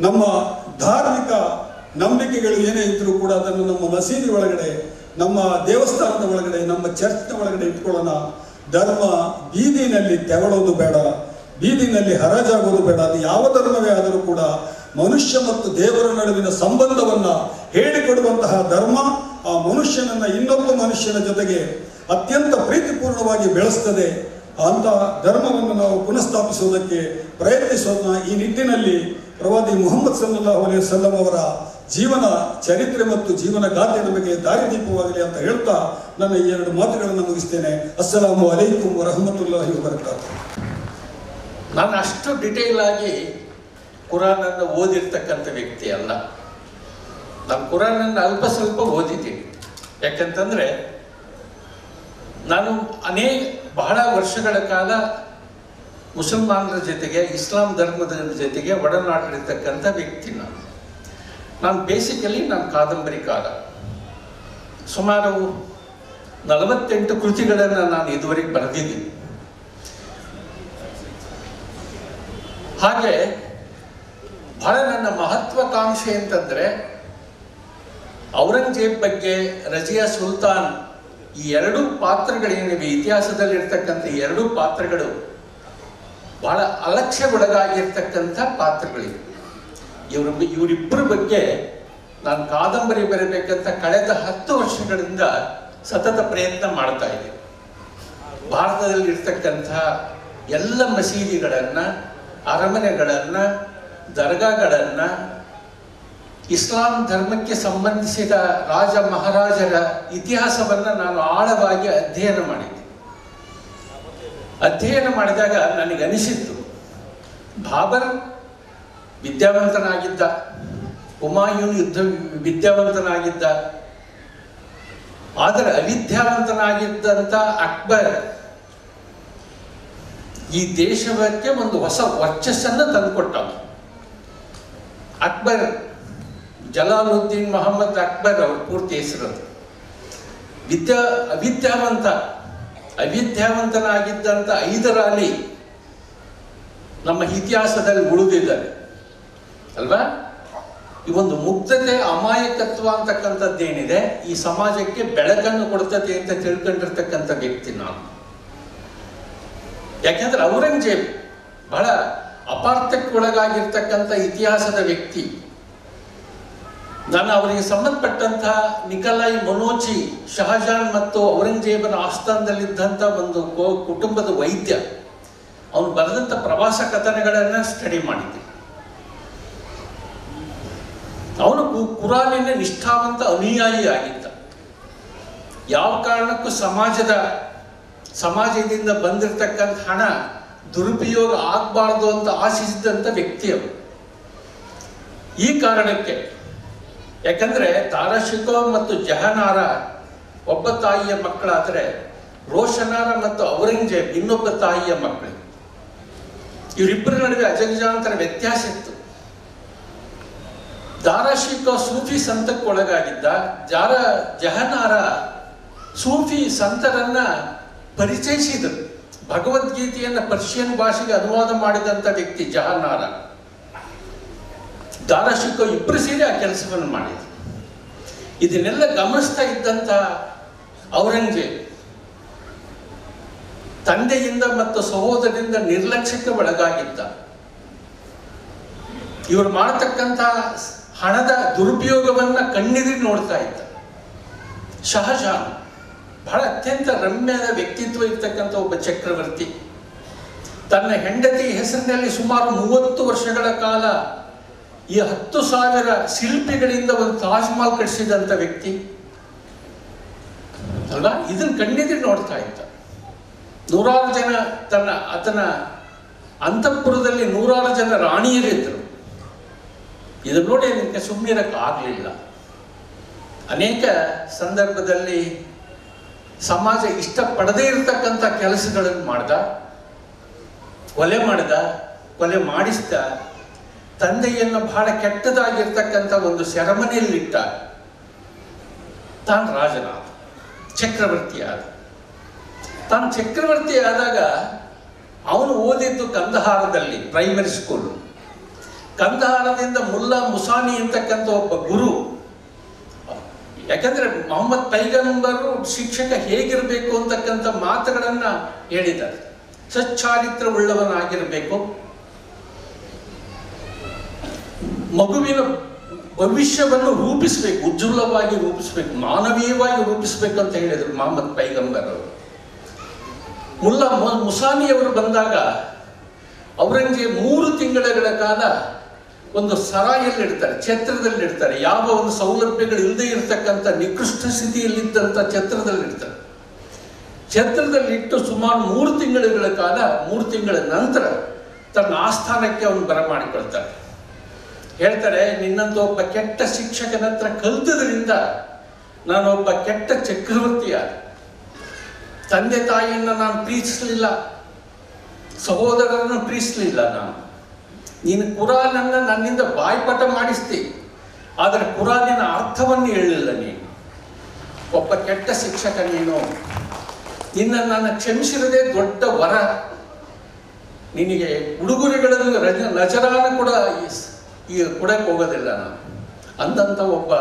ನಮ್ಮ ಧಾರ್ಮಿಕ ನಂಬಿಕೆಗಳು ಏನೇ ಇದ್ರೂ ಕೂಡ ಅದನ್ನು ನಮ್ಮ ಮಸೀದಿ ಒಳಗಡೆ, ನಮ್ಮ ದೇವಸ್ಥಾನದ ಒಳಗಡೆ, ನಮ್ಮ ಚರ್ಚ್ನ ಒಳಗಡೆ ಇಟ್ಕೊಳ್ಳೋಣ. ಧರ್ಮ ಬೀದಿನಲ್ಲಿ ತೆವಳೋದು ಬೇಡ, ಬೀದಿನಲ್ಲಿ ಹರಾಜಾಗೋದು ಬೇಡ. ಅದು ಯಾವ ಧರ್ಮವೇ ಆದರೂ ಕೂಡ ಮನುಷ್ಯ ಮತ್ತು ದೇವರ ನಡುವಿನ ಸಂಬಂಧವನ್ನ ಹೇಳಿಕೊಡುವಂತಹ ಧರ್ಮ ಆ ಮನುಷ್ಯನನ್ನ ಇನ್ನೊಬ್ಬ ಮನುಷ್ಯನ ಜೊತೆಗೆ ಅತ್ಯಂತ ಪ್ರೀತಿಪೂರ್ಣವಾಗಿ ಬೆಳೆಸ್ತದೆ. ಅಂತ ಧರ್ಮವನ್ನು ನಾವು ಪುನಃಸ್ಥಾಪಿಸುವುದಕ್ಕೆ ಪ್ರಯತ್ನಿಸೋದನ್ನ ಈ ನಿಟ್ಟಿನಲ್ಲಿ ಪ್ರವಾದಿ ಮುಹಮ್ಮದ್ ಸಲ್ಲಾಹು ಅಲೈಹಿ ವಸಲ್ಲಂ ಅವರ ಜೀವನ ಚರಿತ್ರೆ ಮತ್ತು ಜೀವನ ಗಾಥೆ ನಮಗೆ ದಾರಿದೀಪವಾಗಲಿ ಅಂತ ಹೇಳ್ತಾ ನನ್ನ ಈ ಎರಡು ಮಾತುಗಳನ್ನು ಮುಗಿಸ್ತೇನೆ. ಅಸ್ಸಲಾಮು ಅಲೈಕುಂ ವರಹಮತುಲ್ಲಾಹಿ ವಬರಕಾತು
ನಾನು ಅಷ್ಟು ಡಿಟೇಲ್ ಆಗಿ ಕುರಾನನ್ನು ಓದಿರ್ತಕ್ಕಂಥ ವ್ಯಕ್ತಿ ಅಲ್ಲ. ನಾನು ಕುರಾನನ್ನು ಅಲ್ಪ ಸ್ವಲ್ಪ ಓದಿದ್ದೀನಿ. ಯಾಕಂತಂದ್ರೆ ನಾನು ಅನೇಕ, ಬಹಳ ವರ್ಷಗಳ ಕಾಲ ಮುಸಲ್ಮಾನರ ಜೊತೆಗೆ, ಇಸ್ಲಾಂ ಧರ್ಮದ ಜೊತೆಗೆ ಒಡನಾಡಿರ್ತಕ್ಕಂಥ ವ್ಯಕ್ತಿ ನಾನು. ನಾನು ಬೇಸಿಕಲಿ ನಾನು ಕಾದಂಬರಿಕಾರ ಸುಮಾರು ನಲವತ್ತೆಂಟು ಕೃತಿಗಳನ್ನು ನಾನು ಇದುವರೆಗೆ ಬರೆದಿದ್ದೀನಿ. ಬಹಳ ನನ್ನ ಮಹತ್ವಾಕಾಂಕ್ಷೆ ಅಂತಂದರೆ ಔರಂಗಜೇಬ್ ಬಗ್ಗೆ ರಜಿಯಾ ಸುಲ್ತಾನ್ ಈ ಎರಡು ಪಾತ್ರಗಳೇನಿವೆ ಇತಿಹಾಸದಲ್ಲಿ ಇರ್ತಕ್ಕಂಥ ಎರಡೂ ಪಾತ್ರಗಳು ಬಹಳ ಅಲಕ್ಷ್ಯಗೊಳಗಾಗಿರ್ತಕ್ಕಂಥ ಪಾತ್ರಗಳಿವೆ. ಇವರು ಇವರಿಬ್ಬರ ಬಗ್ಗೆ ನಾನು ಕಾದಂಬರಿ ಬರೀಬೇಕಂತ ಕಳೆದ ಹತ್ತು ವರ್ಷಗಳಿಂದ ಸತತ ಪ್ರಯತ್ನ ಮಾಡ್ತಾ ಇದ್ದೆ ಭಾರತದಲ್ಲಿ ಇರ್ತಕ್ಕಂಥ ಎಲ್ಲ ಮಸೀದಿಗಳನ್ನು, ಅರಮನೆಗಳನ್ನು, ದರ್ಗಾಗಳನ್ನು, ಇಸ್ಲಾಂ ಧರ್ಮಕ್ಕೆ ಸಂಬಂಧಿಸಿದ ರಾಜ ಮಹಾರಾಜರ ಇತಿಹಾಸವನ್ನು ನಾನು ಆಳವಾಗಿ ಅಧ್ಯಯನ ಮಾಡಿದ್ದೆ. ಅಧ್ಯಯನ ಮಾಡಿದಾಗ ನನಗೆ ಅನಿಸಿತ್ತು ಬಾಬರ್ ವಿದ್ಯಾವಂತನಾಗಿದ್ದ. ಹುಮಾಯೂನ್ ಯುದ್ಧ ವಿದ್ಯಾವಂತನಾಗಿದ್ದ. ಆದರೆ ಅವಿದ್ಯಾವಂತನಾಗಿದ್ದಂಥ ಅಕ್ಬರ್ ಈ ದೇಶಕ್ಕೆ ಒಂದು ಹೊಸ ವರ್ಚಸ್ಸನ್ನು ತಂದುಕೊಟ್ಟ ಅಕ್ಬರ್, ಜಲಾಲುದ್ದೀನ್ ಮೊಹಮ್ಮದ್ ಅಕ್ಬರ್ ಅವರು ಪೂರ್ತಿ ಹೆಸರು. ವಿದ್ಯಾ, ಅವಿದ್ಯಾವಂತ ಅವಿದ್ಯಾವಂತನಾಗಿದ್ದಂಥ ಐದರಾಲಿ ನಮ್ಮ ಇತಿಹಾಸದಲ್ಲಿ ಉಳಿದಿದ್ದಾರೆ ಅಲ್ವಾ? ಈ ಒಂದು ಮುಗ್ಧತೆ, ಅಮಾಯಕತ್ವ ಅಂತಕ್ಕಂಥದ್ದೇನಿದೆ ಈ ಸಮಾಜಕ್ಕೆ ಬೆಳಕನ್ನು ಕೊಡ್ತದೆ ಅಂತ ತಿಳ್ಕೊಂಡಿರ್ತಕ್ಕಂಥ ವ್ಯಕ್ತಿ ನಾನು. ಯಾಕೆಂದ್ರೆ ಔರಂಗಜೇಬ್ ಬಹಳ ಅಪಾರ್ಥಕ್ಕೊಳಗಾಗಿರ್ತಕ್ಕಂಥ ಇತಿಹಾಸದ ವ್ಯಕ್ತಿ. ನಾನು ಅವರಿಗೆ ಸಂಬಂಧಪಟ್ಟಂತಹ ನಿಕಲಾಯ್ ಮನೋಜಿ ಶಹಜಾನ್ ಮತ್ತು ಔರಂಗಜೇಬನ ಆಸ್ಥಾನದಲ್ಲಿದ್ದಂಥ ಒಂದು ಕುಟುಂಬದ ವೈದ್ಯ. ಅವನು ಬರೆದಂಥ ಪ್ರವಾಸ ಕಥನಗಳನ್ನು ಸ್ಟಡಿ ಮಾಡಿದ್ದೆ. ಅವನು ಕುರಾನಿನ ನಿಷ್ಠಾವಂತ ಅನುಯಾಯಿ ಆಗಿದ್ದ ಯಾವ ಕಾರಣಕ್ಕೂ ಸಮಾಜದ, ಸಮಾಜದಿಂದ ಬಂದಿರತಕ್ಕಂಥ ಹಣ ದುರುಪಯೋಗ ಆಗಬಾರ್ದು ಅಂತ ಆಶಿಸಿದಂಥ ವ್ಯಕ್ತಿ ಅವರು ಈ ಕಾರಣಕ್ಕೆ, ಯಾಕಂದ್ರೆ ತಾರಾಶಿಕೋ ಮತ್ತು ಜಹನಾರ ಒಬ್ಬ ತಾಯಿಯ ಮಕ್ಕಳಾದರೆ ರೋಷನಾರ ಮತ್ತು ಔರಂಗಜೇಬ್ ಇನ್ನೊಬ್ಬ ತಾಯಿಯ ಮಕ್ಕಳು. ಇವರಿಬ್ಬರ ನಡುವೆ ಅಜಗಜಾಂತರ ವ್ಯತ್ಯಾಸ ಇತ್ತು. ದಾರಾಶಿಕೋ ಸೂಫಿ ಸಂತಕ್ಕೊಳಗಾಗಿದ್ದ ಜಾರ ಜಹನಾರ ಸೂಫಿ ಸಂತರನ್ನ ಪರಿಚಯಿಸಿದರು. ಭಗವದ್ಗೀತೆಯನ್ನು ಪರ್ಷಿಯನ್ ಭಾಷೆಗೆ ಅನುವಾದ ಮಾಡಿದಂಥ ವ್ಯಕ್ತಿ ಜಹನಾರ. ದಾರಾಶಿಕ ಇಬ್ಬರು ಸೇರಿ ಆ ಕೆಲಸವನ್ನು ಮಾಡಿದ್ರು. ಇದನ್ನೆಲ್ಲ ಗಮನಿಸ್ತಾ ಇದ್ದಂತ ಔರಂಗಜೇಬ್ ತಂದೆಯಿಂದ ಮತ್ತು ಸಹೋದರಿಂದ ನಿರ್ಲಕ್ಷ್ಯಕ್ಕೆ ಒಳಗಾಗಿದ್ದ. ಇವರು ಮಾಡತಕ್ಕಂಥ ಹಣದ ದುರುಪಯೋಗವನ್ನ ಕಣ್ಣಿರಿ ನೋಡ್ತಾ ಇದ್ದ. ಶಹಜಾನ್, ಬಹಳ ಅತ್ಯಂತ ರಮ್ಯದ ವ್ಯಕ್ತಿತ್ವ ಇರ್ತಕ್ಕಂಥ ಒಬ್ಬ ಚಕ್ರವರ್ತಿ. ತನ್ನ ಹೆಂಡತಿ ಹೆಸರಿನಲ್ಲಿ ಸುಮಾರು ಮೂವತ್ತು ವರ್ಷಗಳ ಕಾಲ ಈ ಹತ್ತು ಸಾವಿರ ಶಿಲ್ಪಿಗಳಿಂದ ಒಂದು ತಾಜ್ ಮಹಲ್ ಕಟ್ಟಿಸಿದಂಥ ವ್ಯಕ್ತಿ. ಅಲ್ಲ ಇದನ್ನು ಕಣ್ಣೆದುರು ನೋಡ್ತಾ ಇದ್ದ. ನೂರಾರು ಜನ ತನ್ನ, ಆತನ ಅಂತಃಪುರದಲ್ಲಿ ನೂರಾರು ಜನ ರಾಣಿಯರಿದ್ದರು ಇದನ್ನ ನೋಡಿ ಅದಕ್ಕೆ ಸುಮ್ಮನಿರಕ್ಕೆ ಆಗಲಿಲ್ಲ. ಅನೇಕ ಸಂದರ್ಭದಲ್ಲಿ ಸಮಾಜ ಇಷ್ಟಪಡದೇ ಇರತಕ್ಕಂಥ ಕೆಲಸಗಳನ್ನು ಮಾಡ್ದ, ಕೊಲೆ ಮಾಡ್ದ, ಕೊಲೆ ಮಾಡಿಸ್ದ, ತಂದೆಯನ್ನು ಬಹಳ ಕೆಟ್ಟದಾಗಿರ್ತಕ್ಕಂಥ ಒಂದು ಸೆರೆಮನೆಯಲ್ಲಿಟ್ಟ ತಾನು ರಾಜನಾದ ಚಕ್ರವರ್ತಿ ಆದ ತಾನು ಚಕ್ರವರ್ತಿ ಆದಾಗ ಅವನು ಓದಿದ್ದು ಕಂದಹಾರದಲ್ಲಿ ಪ್ರೈಮರಿ ಸ್ಕೂಲ್ ಕಂದಹಾರದಿಂದ ಮುಲ್ಲಾ ಮುಸಾನಿ ಅಂತಕ್ಕಂಥ ಒಬ್ಬ ಗುರು. ಯಾಕಂದ್ರೆ ಮೊಹಮ್ಮದ್ ಪೈಗಂಬರು ಶಿಕ್ಷಕ ಹೇಗಿರಬೇಕು ಅಂತಕ್ಕಂಥ ಮಾತುಗಳನ್ನ ಹೇಳಿದ್ದಾರೆ. ಸಚ್ಚಾರಿತ್ರವುಳ್ಳವನಾಗಿರಬೇಕು. ಮಗುವಿನ ಭವಿಷ್ಯವನ್ನು ರೂಪಿಸಬೇಕು, ಉಜ್ವಲವಾಗಿ ರೂಪಿಸಬೇಕು, ಮಾನವೀಯವಾಗಿ ರೂಪಿಸಬೇಕು ಅಂತ ಹೇಳಿದರು ಮೊಹಮ್ಮದ್ ಪೈಗಂಬರ್ ಅವರು. ಮುಲ್ಲಾ ಮುಸಾನಿಯವರು ಬಂದಾಗ ಅವರಂಗೆ ಮೂರು ತಿಂಗಳ ಕಾಲ ಒಂದು ಸರಾಯಲ್ಲಿ ಇಡ್ತಾರೆ ಛತ್ರದಲ್ಲಿ ಇಡ್ತಾರೆ ಯಾವ ಒಂದು ಸೌಲಭ್ಯಗಳು ಇಲ್ಲದೆ ಇರತಕ್ಕಂಥ ನಿಕೃಷ್ಟ ಸ್ಥಿತಿಯಲ್ಲಿದ್ದಂಥ ಛತ್ರದಲ್ಲಿ ಇಟ್ಟು ಸುಮಾರು ಮೂರು ತಿಂಗಳುಗಳ ಕಾಲ, ಮೂರು ತಿಂಗಳ ನಂತರ ತನ್ನ ಆಸ್ಥಾನಕ್ಕೆ ಅವನು ಬರಮಾಡಿಕೊಳ್ತಾರೆ ಹೇಳ್ತಾರೆ, ನಿನ್ನಂತ ಒಬ್ಬ ಕೆಟ್ಟ ಶಿಕ್ಷಕನ ಹತ್ರ ಕಲ್ತದ್ರಿಂದ ನಾನೊಬ್ಬ ಕೆಟ್ಟ ಚಕ್ರವರ್ತಿಯ ತಂದೆ ತಾಯಿಯನ್ನು ನಾನು ಪ್ರೀತಿಸಲಿಲ್ಲ, ಸಹೋದರರನ್ನು ಪ್ರೀತಿಸಲಿಲ್ಲ ನಾನು. ನೀನು ಕುರಾನನ್ನು ನನ್ನಿಂದ ಬಾಯ್ಪಾಠ ಮಾಡಿಸ್ತಿ, ಆದರೆ ಕುರಾನಿನ ಅರ್ಥವನ್ನು ಹೇಳಲಿಲ್ಲ ನೀನು. ಒಬ್ಬ ಕೆಟ್ಟ ಶಿಕ್ಷಕ ನೀನು. ನಿನ್ನ ನಾನು ಕ್ಷಮಿಸಿರದೆ ದೊಡ್ಡ ವರ. ನಿನಗೆ ಉಡುಗೊರೆಗಳನ್ನು ರಜ ನಜರಾನ ಕೂಡ ಈ ಕೊಡಕ್ಕೆ ಹೋಗೋದಿಲ್ಲ ನಾನು. ಅಂದಂಥ ಒಬ್ಬ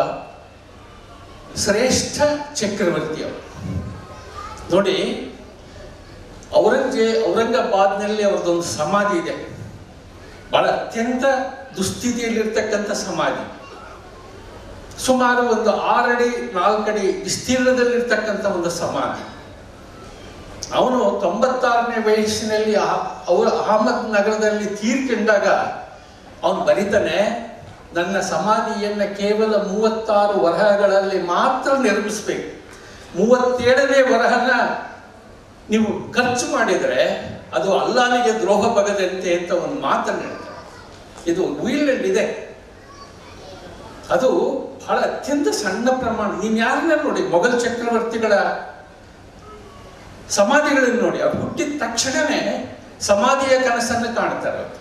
ಶ್ರೇಷ್ಠ ಚಕ್ರವರ್ತಿ ಅವರು ನೋಡಿ, ಔರಂಗಜೇ, ಔರಂಗಾಬಾದ್ನಲ್ಲಿ ಅವ್ರದ್ದೊಂದು ಸಮಾಧಿ ಇದೆ. ಬಹಳ ಅತ್ಯಂತ ದುಸ್ಥಿತಿಯಲ್ಲಿರ್ತಕ್ಕಂಥ ಸಮಾಧಿ. ಸುಮಾರು ಒಂದು ಆರಡಿ, ನಾಲ್ಕಡಿ ವಿಸ್ತೀರ್ಣದಲ್ಲಿರ್ತಕ್ಕಂಥ ಒಂದು ಸಮಾಧಿ. ಅವನು ತೊಂಬತ್ತಾರನೇ ವಯಸ್ಸಿನಲ್ಲಿ ಅವರು ಅಹಮದ್ ನಗರದಲ್ಲಿ ತೀರ್ಕೊಂಡಾಗ ಅವನು ಬರೀತಾನೆ, ನನ್ನ ಸಮಾಧಿಯನ್ನ ಕೇವಲ ಮೂವತ್ತಾರು ವರಹಗಳಲ್ಲಿ ಮಾತ್ರ ನಿರ್ಮಿಸಬೇಕು. ಮೂವತ್ತೇಳನೇ ವರಹನ ನೀವು ಖರ್ಚು ಮಾಡಿದರೆ ಅದು ಅಲ್ಲಾನಿಗೆ ದ್ರೋಹ ಬಗದಂತೆ ಅಂತ ಒಂದು ಮಾತನ್ನು ಇದು ಇದೆ ಅದು ಬಹಳ ಅತ್ಯಂತ ಸಣ್ಣ ಪ್ರಮಾಣ. ನೀನು ಯಾರನ್ನ ನೋಡಿ? ಮೊಘಲ್ ಚಕ್ರವರ್ತಿಗಳ ಸಮಾಧಿಗಳನ್ನು ನೋಡಿ. ಅದು ಹುಟ್ಟಿದ ತಕ್ಷಣವೇ ಸಮಾಧಿಯ ಕನಸನ್ನು ಕಾಣ್ತಾರೆ.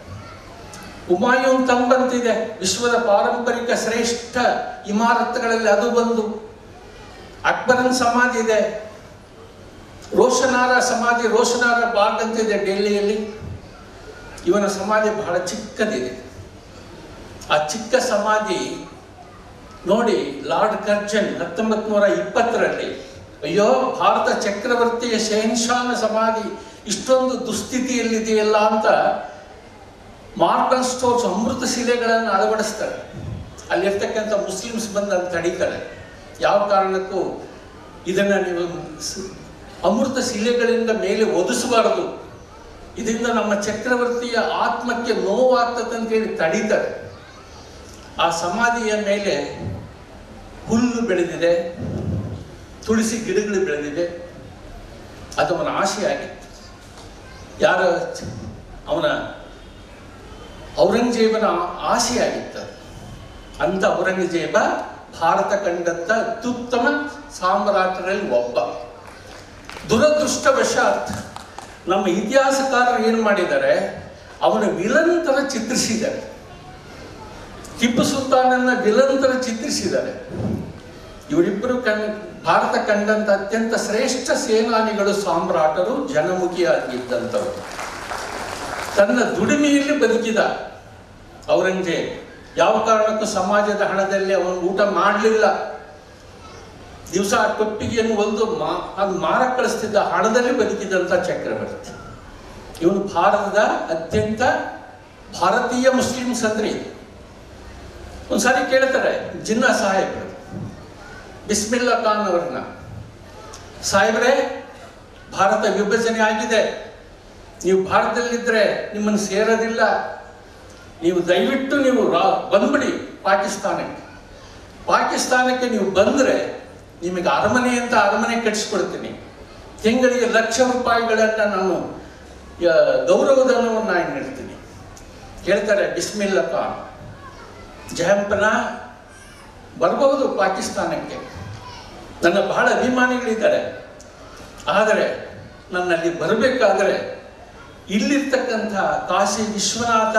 ಉಮಾಯೂನ್ ತಂಬಂತಿದೆ. ವಿಶ್ವದ ಪಾರಂಪರಿಕ ಶ್ರೇಷ್ಠ ಇಮಾರತ್ತುಗಳಲ್ಲಿ ಅದು ಬಂದು ಅಕ್ಬರನ್ ಸಮಾಧಿ ಇದೆ. ರೋಷನಾರ ಸಮಾಧಿ, ರೋಷನಾರ ಬಾಗ್ ಅಂತಿದೆ ಡೆಲ್ಲಿಯಲ್ಲಿ. ಇವನ ಸಮಾಧಿ ಬಹಳ ಚಿಕ್ಕದಿದೆ. ಆ ಚಿಕ್ಕ ಸಮಾಧಿ ನೋಡಿ ಲಾರ್ಡ್ ಕರ್ಜನ್ ಹತ್ತೊಂಬತ್ತು ನೂರ ಇಪ್ಪತ್ತರಲ್ಲಿ, ಅಯ್ಯೋ, ಭಾರತ ಚಕ್ರವರ್ತಿಯ ಶೇನ್ಶಾನ ಸಮಾಧಿ ಇಷ್ಟೊಂದು ದುಸ್ಥಿತಿಯಲ್ಲಿದೆಯಲ್ಲ ಅಂತ ಮಾರ್ಕನ್ ಸ್ಟೋರ್ಸ್ ಅಮೃತ ಶಿಲೆಗಳನ್ನು ಅಳವಡಿಸ್ತಾರೆ. ಅಲ್ಲಿರ್ತಕ್ಕಂಥ ಮುಸ್ಲಿಮ್ಸ್ ಬಂದು ಅಲ್ಲಿ ತಡೀತಾರೆ ಯಾವ ಕಾರಣಕ್ಕೂ ಇದನ್ನ ನೀವು ಅಮೃತ ಶಿಲೆಗಳಿಂದ ಮೇಲೆ ಒದಿಸಬಾರದು. ಇದರಿಂದ ನಮ್ಮ ಚಕ್ರವರ್ತಿಯ ಆತ್ಮಕ್ಕೆ ನೋವಾಗ್ತದೆ ಅಂತೇಳಿ ತಡೀತಾರೆ. ಆ ಸಮಾಧಿಯ ಮೇಲೆ ಹುಲ್ಲು ಬೆಳೆದಿದೆ, ತುಳಸಿ ಗಿಡಗಳು ಬೆಳೆದಿದೆ. ಅದು ಅವನ ಆಶೆಯಾಗಿತ್ತು ಯಾರ ಅವನ ಔರಂಗಜೇಬನ ಆಸೆಯಾಗಿತ್ತು. ಅಂತ ಔರಂಗಜೇಬ ಭಾರತ ಕಂಡಂತ ಅತ್ಯುತ್ತಮ ಸಾಮ್ರಾಟರಲ್ಲಿ ಒಬ್ಬ. ದುರದೃಷ್ಟವಶಾತ್ ನಮ್ಮ ಇತಿಹಾಸಕಾರರು ಏನು ಮಾಡಿದ್ದಾರೆ, ಅವನ ನಿರಂತರ ಚಿತ್ರಿಸಿದ್ದಾರೆ. ಟಿಪ್ಪು ಸುಲ್ತಾನನ್ನ ನಿರಂತರ ಚಿತ್ರಿಸಿದ್ದಾರೆ. ಇವರಿಬ್ಬರು ಕಣ್ ಭಾರತ ಕಂಡಂತ ಅತ್ಯಂತ ಶ್ರೇಷ್ಠ ಸೇನಾನಿಗಳು ಸಾಮ್ರಾಟರು ಜನಮುಖಿಯಾಗಿದ್ದಂಥವರು ತನ್ನ ದುಡಿಮೆಯಲ್ಲಿ ಬದುಕಿದ ಔರಂಗಜೇಬ್, ಯಾವ ಕಾರಣಕ್ಕೂ ಸಮಾಜದ ಹಣದಲ್ಲಿ ಅವನು ಊಟ ಮಾಡಲಿಲ್ಲ. ದಿವಸ ಆ ಕೊಪ್ಪಿಗೆಯನ್ನು ಒಂದು ಮಾ ಅದು ಮಾರ ಕಳಿಸ್ತಿದ್ದ ಹಣದಲ್ಲಿ ಬದುಕಿದಂಥ ಚಕ್ರವರ್ತಿ. ಇವನು ಭಾರತದ ಅತ್ಯಂತ ಭಾರತೀಯ ಮುಸ್ಲಿಮ್ಸ್ ಅಂದ್ರೆ ಇದು ಒಂದ್ಸಾರಿ ಕೇಳ್ತಾರೆ, ಜಿನ್ನಾ ಸಾಹೇಬ್ರು, ಬಿಸ್ಮಿಲ್ಲಾ ಖಾನ್ ಅವ್ರನ್ನ. ಸಾಹೇಬ್ರೆ, ಭಾರತ ವಿಭಜನೆ ಆಗಿದೆ. ನೀವು ಭಾರತದಲ್ಲಿದ್ದರೆ ನಿಮ್ಮನ್ನು ಸೇರೋದಿಲ್ಲ. ನೀವು ದಯವಿಟ್ಟು ನೀವು ರಾ, ಬಂದ್ಬಿಡಿ ಪಾಕಿಸ್ತಾನಕ್ಕೆ. ಪಾಕಿಸ್ತಾನಕ್ಕೆ ನೀವು ಬಂದರೆ ನಿಮಗೆ ಅರಮನೆ ಅಂತ ಅರಮನೆ ಕಟ್ಟಿಸ್ಕೊಡ್ತೀನಿ. ತಿಂಗಳಿಗೆ ಲಕ್ಷ ರೂಪಾಯಿಗಳನ್ನು ನಾನು ಗೌರವಧನವನ್ನು ನಾನು ನೀಡ್ತೀನಿ ಹೇಳ್ತಾರೆ, ಬಿಸ್ಮಿಲ್ಲಾ ಖಾನ್. ಜಯಂಪನ ಬರಬಹುದು ಪಾಕಿಸ್ತಾನಕ್ಕೆ. ನನ್ನ ಬಹಳ ಅಭಿಮಾನಿಗಳಿದ್ದಾರೆ. ಆದರೆ ನನ್ನಲ್ಲಿ ಬರಬೇಕಾದರೆ ಇಲ್ಲಿರ್ತಕ್ಕಂಥ ಕಾಶಿ ವಿಶ್ವನಾಥ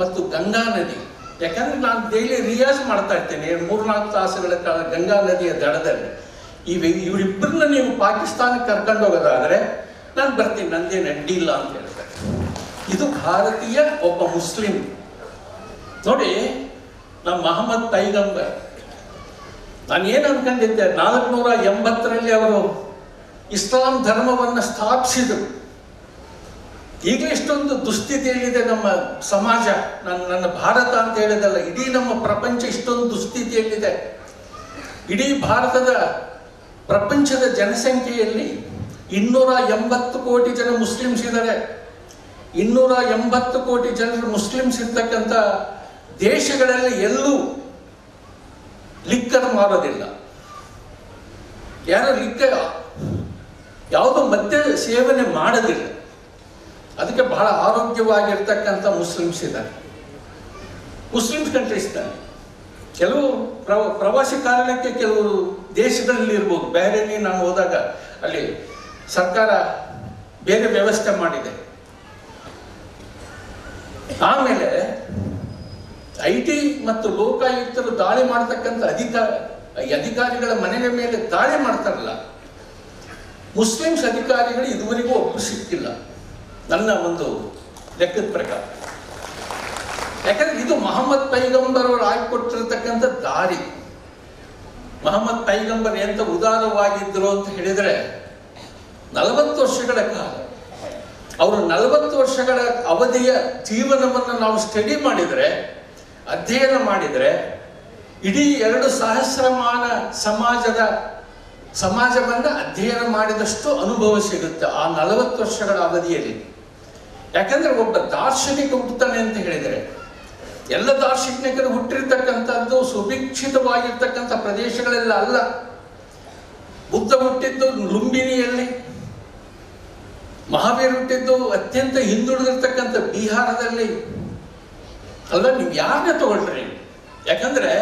ಮತ್ತು ಗಂಗಾ ನದಿ. ಯಾಕಂದ್ರೆ ನಾನು ಡೈಲಿ ರಿಯಾಜ್ ಮಾಡ್ತಾ ಇರ್ತೇನೆ. ಮೂರ್ನಾಲ್ಕು ತಾಸುಗಳ ಕಾಲ ಗಂಗಾ ನದಿಯ ದಡದಲ್ಲಿ. ಇವ ಇವರಿಬ್ಬರನ್ನ ನೀವು ಪಾಕಿಸ್ತಾನಕ್ಕೆ ಕರ್ಕೊಂಡು ಹೋಗೋದಾದರೆ ನಾನು ಬರ್ತೀನಿ. ನಂದೇನು ಅಡ್ಡಿ ಇಲ್ಲ ಅಂತ ಹೇಳ್ತಾರೆ. ಇದು ಭಾರತೀಯ ಒಬ್ಬ ಮುಸ್ಲಿಂ. ನೋಡಿ, ನಮ್ಮ ಮಹಮ್ಮದ್ ಪೈಗಂಬರ್, ನಾನು ಏನು ಅನ್ಕೊಂಡಿದ್ದೆ, ನಾಲ್ಕುನೂರ ಎಂಬತ್ತರಲ್ಲಿ ಅವರು ಇಸ್ಲಾಂ ಧರ್ಮವನ್ನು ಸ್ಥಾಪಿಸಿದರು. ಈಗಲೇ ಇಷ್ಟೊಂದು ದುಸ್ಥಿತಿಯಲ್ಲಿದೆ ನಮ್ಮ ಸಮಾಜ ನನ್ನ ನನ್ನ ಭಾರತ ಅಂತ ಹೇಳಿದಲ್ಲ, ಇಡೀ ನಮ್ಮ ಪ್ರಪಂಚ ಇಷ್ಟೊಂದು ದುಸ್ಥಿತಿಯಲ್ಲಿದೆ. ಇಡೀ ಭಾರತದ ಪ್ರಪಂಚದ ಜನಸಂಖ್ಯೆಯಲ್ಲಿ ಇನ್ನೂರ ಎಂಬತ್ತು ಕೋಟಿ ಜನ ಮುಸ್ಲಿಮ್ಸ್ ಇದ್ದಾರೆ. ಇನ್ನೂರ ಎಂಬತ್ತು ಕೋಟಿ ಜನರು ಮುಸ್ಲಿಮ್ಸ್ ಇರ್ತಕ್ಕಂಥ ದೇಶಗಳಲ್ಲಿ ಎಲ್ಲೂ ಲಿಕ್ಕರ್ ಮಾರೋದಿಲ್ಲ. ಯಾರು ಲಿಕ್ಕ ಯಾವುದೋ ಮದ್ಯ ಸೇವನೆ ಮಾಡೋದಿಲ್ಲ. ಅದಕ್ಕೆ ಬಹಳ ಆರೋಗ್ಯವಾಗಿರ್ತಕ್ಕಂಥ ಮುಸ್ಲಿಮ್ಸ್ ಇದ್ದಾರೆ. ಮುಸ್ಲಿಮ್ಸ್ ಕಂಟ್ರೀಸ್ ಇದ್ದಾರೆ ಕೆಲವು ಪ್ರವ, ಪ್ರವಾಸಿ ಕಾರಣಕ್ಕೆ ಕೆಲವು ದೇಶಗಳಲ್ಲಿ ಇರ್ಬೋದು. ಬೇರೆ ನಾನು ಹೋದಾಗ ಅಲ್ಲಿ ಸರ್ಕಾರ ಬೇರೆ ವ್ಯವಸ್ಥೆ ಮಾಡಿದೆ. ಆಮೇಲೆ ಐ ಟಿ ಮತ್ತು ಲೋಕಾಯುಕ್ತರು ದಾಳಿ ಮಾಡತಕ್ಕಂಥ ಅಧಿಕಾರ ಅಧಿಕಾರಿಗಳ ಮನೆಯ ಮೇಲೆ ದಾಳಿ ಮಾಡ್ತಾರಲ್ಲ, ಮುಸ್ಲಿಮ್ಸ್ ಅಧಿಕಾರಿಗಳು ಇದುವರೆಗೂ ಒಬ್ಬರು ಸಿಕ್ಕಿಲ್ಲ. ನನ್ನ ಒಂದು ಲೆಕ್ಕದ ಪ್ರಕಾರ. ಯಾಕಂದ್ರೆ ಇದು ಮಹಮ್ಮದ್ ಪೈಗಂಬರ್ ಅವರು ಹಾಕಿಕೊಟ್ಟಿರತಕ್ಕಂಥ ದಾರಿ. ಮಹಮ್ಮದ್ ಪೈಗಂಬರ್ ಎಂತ ಉದಾರವಾಗಿದ್ದರು ಅಂತ ಹೇಳಿದ್ರೆ, ನಲವತ್ತು ವರ್ಷಗಳ ಕಾಲ, ಅವರು ನಲವತ್ತು ವರ್ಷಗಳ ಅವಧಿಯ ಜೀವನವನ್ನು ನಾವು ಸ್ಟಡಿ ಮಾಡಿದರೆ ಅಧ್ಯಯನ ಮಾಡಿದರೆ ಇಡೀ ಎರಡು ಸಹಸ್ರಮಾನ ಸಮಾಜದ ಸಮಾಜವನ್ನು ಅಧ್ಯಯನ ಮಾಡಿದಷ್ಟು ಅನುಭವ ಸಿಗುತ್ತೆ ಆ ನಲವತ್ತು ವರ್ಷಗಳ ಅವಧಿಯಲ್ಲಿ. ಯಾಕಂದ್ರೆ ಒಬ್ಬ ದಾರ್ಶನಿಕ ಹುಟ್ಟುತ್ತಾನೆ ಅಂತ ಹೇಳಿದರೆ, ಎಲ್ಲ ದಾರ್ಶನಿಕರು ಹುಟ್ಟಿರ್ತಕ್ಕಂಥದ್ದು ಸುಭಿಕ್ಷಿತವಾಗಿರ್ತಕ್ಕಂಥ ಪ್ರದೇಶಗಳೆಲ್ಲ ಅಲ್ಲ. ಬುದ್ಧ ಹುಟ್ಟಿದ್ದು ಲುಂಬಿನಿಯಲ್ಲಿ, ಮಹಾವೀರ್ ಹುಟ್ಟಿದ್ದು ಅತ್ಯಂತ ಹಿಂದುಳಿದಿರ್ತಕ್ಕಂಥ ಬಿಹಾರದಲ್ಲಿ ಅಲ್ವಾ ನೀವು ಯಾರನ್ನೇ ತಗೊಳ್ರಿ? ಯಾಕಂದ್ರೆ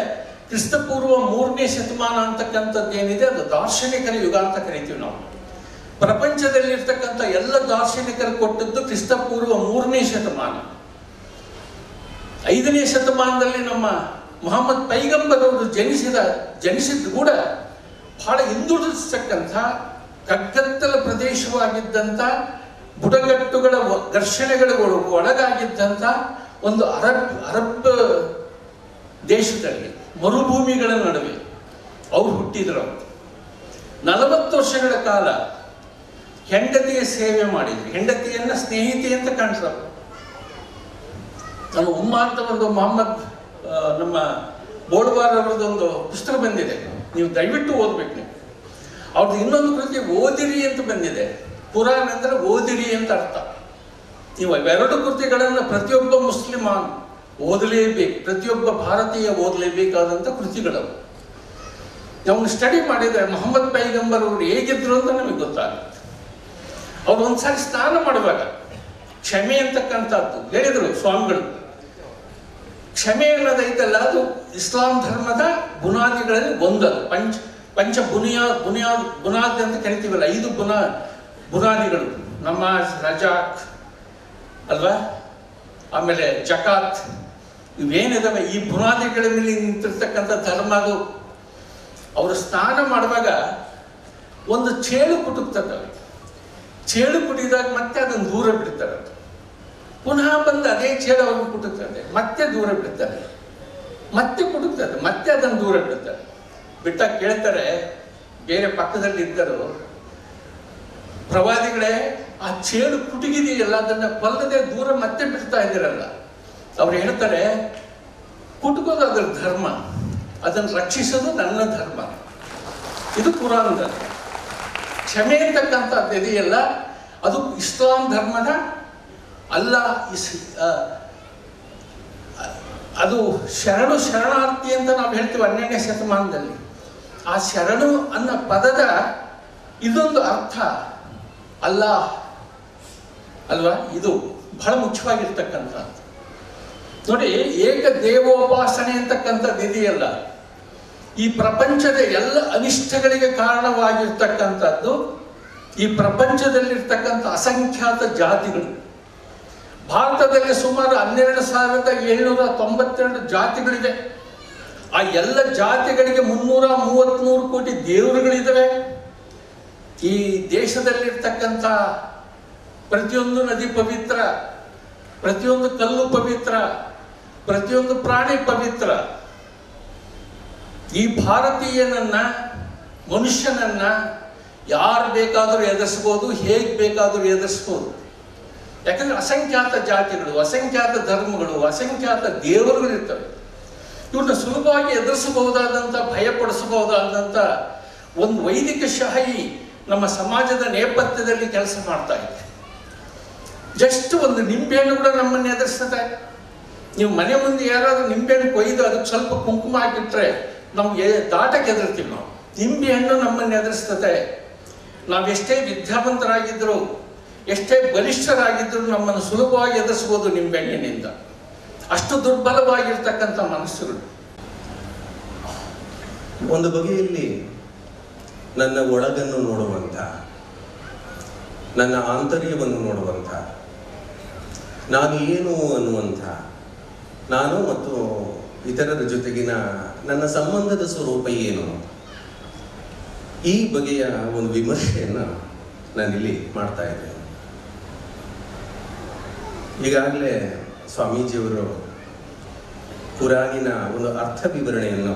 ಕ್ರಿಸ್ತಪೂರ್ವ ಮೂರನೇ ಶತಮಾನ ಅಂತಕ್ಕಂಥದ್ದು ಏನಿದೆ, ಅದು ದಾರ್ಶನಿಕರ ಯುಗ ಅಂತ ಕರಿತೀವಿ ನಾವು. ಪ್ರಪಂಚದಲ್ಲಿರ್ತಕ್ಕಂಥ ಎಲ್ಲ ದಾರ್ಶನಿಕರು ಕೊಟ್ಟದ್ದು ಕ್ರಿಸ್ತಪೂರ್ವ ಮೂರನೇ ಶತಮಾನ. ಐದನೇ ಶತಮಾನದಲ್ಲಿ ನಮ್ಮ ಮೊಹಮ್ಮದ್ ಪೈಗಂಬರ್ ಅವರು ಜನಿಸಿದ, ಜನಿಸಿದ್ದು ಕೂಡ ಬಹಳ ಹಿಂದುಳಿಸತಕ್ಕಂಥ ಕಗ್ಗತ್ತಲ ಪ್ರದೇಶವಾಗಿದ್ದಂಥ ಬುಡಗಟ್ಟುಗಳ ಘರ್ಷಣೆಗಳು ಒಳಗಾಗಿದ್ದಂಥ ಒಂದು ಅರಬ್ ಅರಬ್ ದೇಶದಲ್ಲಿ ಮರುಭೂಮಿಗಳ ನಡುವೆ ಅವ್ರು ಹುಟ್ಟಿದ್ರು. ನಲವತ್ತು ವರ್ಷಗಳ ಕಾಲ ಹೆಂಡತಿಯ ಸೇವೆ ಮಾಡಿದ್ರು. ಹೆಂಡತಿಯನ್ನ ಸ್ನೇಹಿತೆ ಅಂತ ಕಾಣ್ತಾರೆ ನಮ್ಮ ಉಮ್ಮ ಅಂತ ಒಂದು ಮೊಹಮ್ಮದ್ ನಮ್ಮ ಬೋಡ್ವಾರ್ ಅವ್ರದ್ದೊಂದು ಪುಸ್ತಕ ಬಂದಿದೆ. ನೀವು ದಯವಿಟ್ಟು ಓದ್ಬೇಕು ನೀವು. ಅವ್ರದ್ದು ಇನ್ನೊಂದು ಕೃತಿ ಓದಿರಿ ಅಂತ ಬಂದಿದೆ. ಪುರಾಣ ಅಂದ್ರೆ ಓದಿರಿ ಅಂತ ಅರ್ಥ. ನೀವು ಇವೆರಡು ಕೃತಿಗಳನ್ನು ಪ್ರತಿಯೊಬ್ಬ ಮುಸ್ಲಿಮಾನ್ ಓದಲೇಬೇಕು, ಪ್ರತಿಯೊಬ್ಬ ಭಾರತೀಯ ಓದಲೇಬೇಕಾದಂಥ ಕೃತಿಗಳು ನಾವು ಸ್ಟಡಿ ಮಾಡಿದರೆ ಮೊಹಮ್ಮದ್ ಪೈಗಂಬರ್ ಅವರು ಹೇಗಿದ್ರು ಅಂತ ನಮಗೆ ಗೊತ್ತಾಗುತ್ತೆ. ಅವ್ರು ಒಂದ್ಸಾರಿ ಸ್ನಾನ ಮಾಡುವಾಗ ಕ್ಷಮೆ ಅಂತಕ್ಕಂಥದ್ದು ಹೇಳಿದರು ಸ್ವಾಮಿಗಳು. ಕ್ಷಮೆ ಅನ್ನೋದೈತಲ್ಲ ಅದು ಇಸ್ಲಾಂ ಧರ್ಮದ ಬುನಾದಿಗಳಲ್ಲಿ ಒಂದದು. ಪಂಚ ಪಂಚ ಬುನಿಯಾ ಬುನಿಯಾ, ಬುನಾದಿ ಅಂತ ಕರಿತೀವಲ್ಲ, ಐದು ಬುನಾ, ಬುನಾದಿಗಳು. ನಮಾಜ್ ರಜಾಕ್ ಅಲ್ವಾ? ಆಮೇಲೆ ಜಕಾತ್, ಇವೇನಿದಾವೆ? ಈ ಬುನಾದಿಗಳ ಮೇಲೆ ನಿಂತಿರ್ತಕ್ಕಂಥ ಧರ್ಮ ಅದು. ಅವರು ಸ್ನಾನ ಮಾಡುವಾಗ ಒಂದು ಚೇಳು ಕುಟುಕ್ತದವೆ ಚೇಳು ಕುಟಿದಾಗ ಮತ್ತೆ ಅದನ್ನು ದೂರ ಬಿಡ್ತಾರೆ. ಪುನಃ ಬಂದು ಅದೇ ಚೇಳು ಅವ್ರನ್ನ ಕುಟುಕ್ತದೆ. ಮತ್ತೆ ದೂರ ಬಿಡ್ತಾರೆ. ಮತ್ತೆ ಕುಟುಕ್ತದೆ. ಮತ್ತೆ ಅದನ್ನು ದೂರ ಬಿಡ್ತಾರೆ. ಬಿಟ್ಟಾಗ ಕೇಳ್ತಾರೆ, ಬೇರೆ ಪಕ್ಕದಲ್ಲಿ ಇದ್ದರು ಪ್ರವಾದಿಗಳೇ, ಆ ಚೇಳು ಕುಟುಗಿದೆಯಲ್ಲ ಅದನ್ನ ಕೊಲ್ಲದೆ ದೂರ ಮತ್ತೆ ಬಿಡ್ತಾ ಇದ್ದೀರಲ್ಲ. ಅವ್ರು ಹೇಳ್ತಾರೆ, ಕುಟುಕೋದು ಅದರ ಧರ್ಮ, ಅದನ್ನು ರಕ್ಷಿಸೋದು ನನ್ನ ಧರ್ಮ. ಇದು ಕುರಾನ್ದಲ್ಲಿ ಕ್ಷಮೆ ಅಂತಕ್ಕಂಥದ್ದು ಇದೆಯಲ್ಲ ಅದು ಇಸ್ಲಾಂ ಧರ್ಮದ ಅಲ್ಲ, ಇಸ್ ಅದು ಶರಣು ಶರಣಾರ್ಥಿ ಅಂತ ನಾವು ಹೇಳ್ತೀವಿ ಹನ್ನೆರಡನೇ ಶತಮಾನದಲ್ಲಿ. ಆ ಶರಣು ಅನ್ನೋ ಪದದ ಇದೊಂದು ಅರ್ಥ. ಅಲ್ಲ. ಅಲ್ವಾ? ಇದು ಬಹಳ ಮುಖ್ಯವಾಗಿರ್ತಕ್ಕಂಥ. ನೋಡಿ, ಏಕ ದೇವೋಪಾಸನೆ ಅಂತಕ್ಕಂಥದ್ದು ಇದೆಯಲ್ಲ ಈ ಪ್ರಪಂಚದ ಎಲ್ಲ ಅನಿಷ್ಟಗಳಿಗೆ ಕಾರಣವಾಗಿರ್ತಕ್ಕಂಥದ್ದು ಈ ಪ್ರಪಂಚದಲ್ಲಿರ್ತಕ್ಕಂಥ ಅಸಂಖ್ಯಾತ ಜಾತಿಗಳು. ಭಾರತದಲ್ಲಿ ಸುಮಾರು ಹನ್ನೆರಡು ಸಾವಿರದ ಏಳ್ನೂರ ತೊಂಬತ್ತೆರಡು ಜಾತಿಗಳಿವೆ ಆ ಎಲ್ಲ ಜಾತಿಗಳಿಗೆ ಮುನ್ನೂರ ಮೂವತ್ತ್ಮೂರು ಕೋಟಿ ದೇವರುಗಳಿದ್ದಾವೆ. ಈ ದೇಶದಲ್ಲಿರ್ತಕ್ಕಂಥ ಪ್ರತಿಯೊಂದು ನದಿ ಪವಿತ್ರ, ಪ್ರತಿಯೊಂದು ಕಲ್ಲು ಪವಿತ್ರ, ಪ್ರತಿಯೊಂದು ಪ್ರಾಣಿ ಪವಿತ್ರ. ಈ ಭಾರತೀಯನನ್ನ, ಮನುಷ್ಯನನ್ನ ಯಾರು ಬೇಕಾದರೂ ಎದುರಿಸ್ಬೋದು, ಹೇಗೆ ಬೇಕಾದರೂ ಎದುರಿಸ್ಬೋದು. ಯಾಕಂದ್ರೆ ಅಸಂಖ್ಯಾತ ಜಾತಿಗಳು, ಅಸಂಖ್ಯಾತ ಧರ್ಮಗಳು, ಅಸಂಖ್ಯಾತ ದೇವರುಗಳು ಇರ್ತವೆ. ಇವ್ರನ್ನ ಸುಲಭವಾಗಿ ಎದುರಿಸಬಹುದಾದಂಥ ಭಯಪಡಿಸಬಹುದಾದಂಥ ಒಂದು ವೈದಿಕ ಶಾಹಿ ನಮ್ಮ ಸಮಾಜದ ನೇಪಥ್ಯದಲ್ಲಿ ಕೆಲಸ ಮಾಡ್ತಾ ಇದೆ ಜಸ್ಟ್ ಒಂದು ನಿಂಬೆಹಣ್ಣು ಕೂಡ ನಮ್ಮನ್ನು ಎದುರಿಸ್ತದೆ. ನೀವು ಮನೆ ಮುಂದೆ ಯಾರಾದರೂ ನಿಂಬೆಹಣ್ಣು ಕೊಯ್ದು ಅದಕ್ಕೆ ಸ್ವಲ್ಪ ಕುಂಕುಮ ಹಾಕಿಟ್ರೆ ನಮ್ಗೆ ದಾಟಕ್ಕೆ ಎದುರ್ತೀವಿ ನಾವು. ನಿಂಬೆಹಣ್ಣು ನಮ್ಮನ್ನು ಎದುರಿಸ್ತದೆ. ನಾವು ಎಷ್ಟೇ ವಿದ್ಯಾವಂತರಾಗಿದ್ದರೂ ಎಷ್ಟೇ ಬಲಿಷ್ಠರಾಗಿದ್ದರೂ ನಮ್ಮನ್ನು ಸುಲಭವಾಗಿ ಎದುರಿಸ್ಬೋದು ನಿಂಬೆಹಣ್ಣಿನಿಂದ. ಅಷ್ಟು ದುರ್ಬಲವಾಗಿರ್ತಕ್ಕಂಥ ಮನಸ್ಸುಗಳು
ಒಂದು ಬಗೆಯಲ್ಲಿ ನನ್ನ ಒಳಗನ್ನು ನೋಡುವಂಥ, ನನ್ನ ಆಂತರ್ಯವನ್ನು ನೋಡುವಂಥ, ನಾನು ಏನು ಅನ್ನುವಂಥ, ನಾನು ಮತ್ತು ಇತರರ ಜೊತೆಗಿನ ನನ್ನ ಸಂಬಂಧದ ಸ್ವರೂಪ ಏನು? ಈ ಬಗೆಯ ಒಂದು ವಿಮರ್ಶೆಯನ್ನು ನಾನಿಲ್ಲಿ ಮಾಡ್ತಾ ಇದ್ದೇನೆ. ಈಗಾಗಲೇ ಸ್ವಾಮೀಜಿಯವರು ಕುರಾನಿನ ಒಂದು ಅರ್ಥ ವಿವರಣೆಯನ್ನು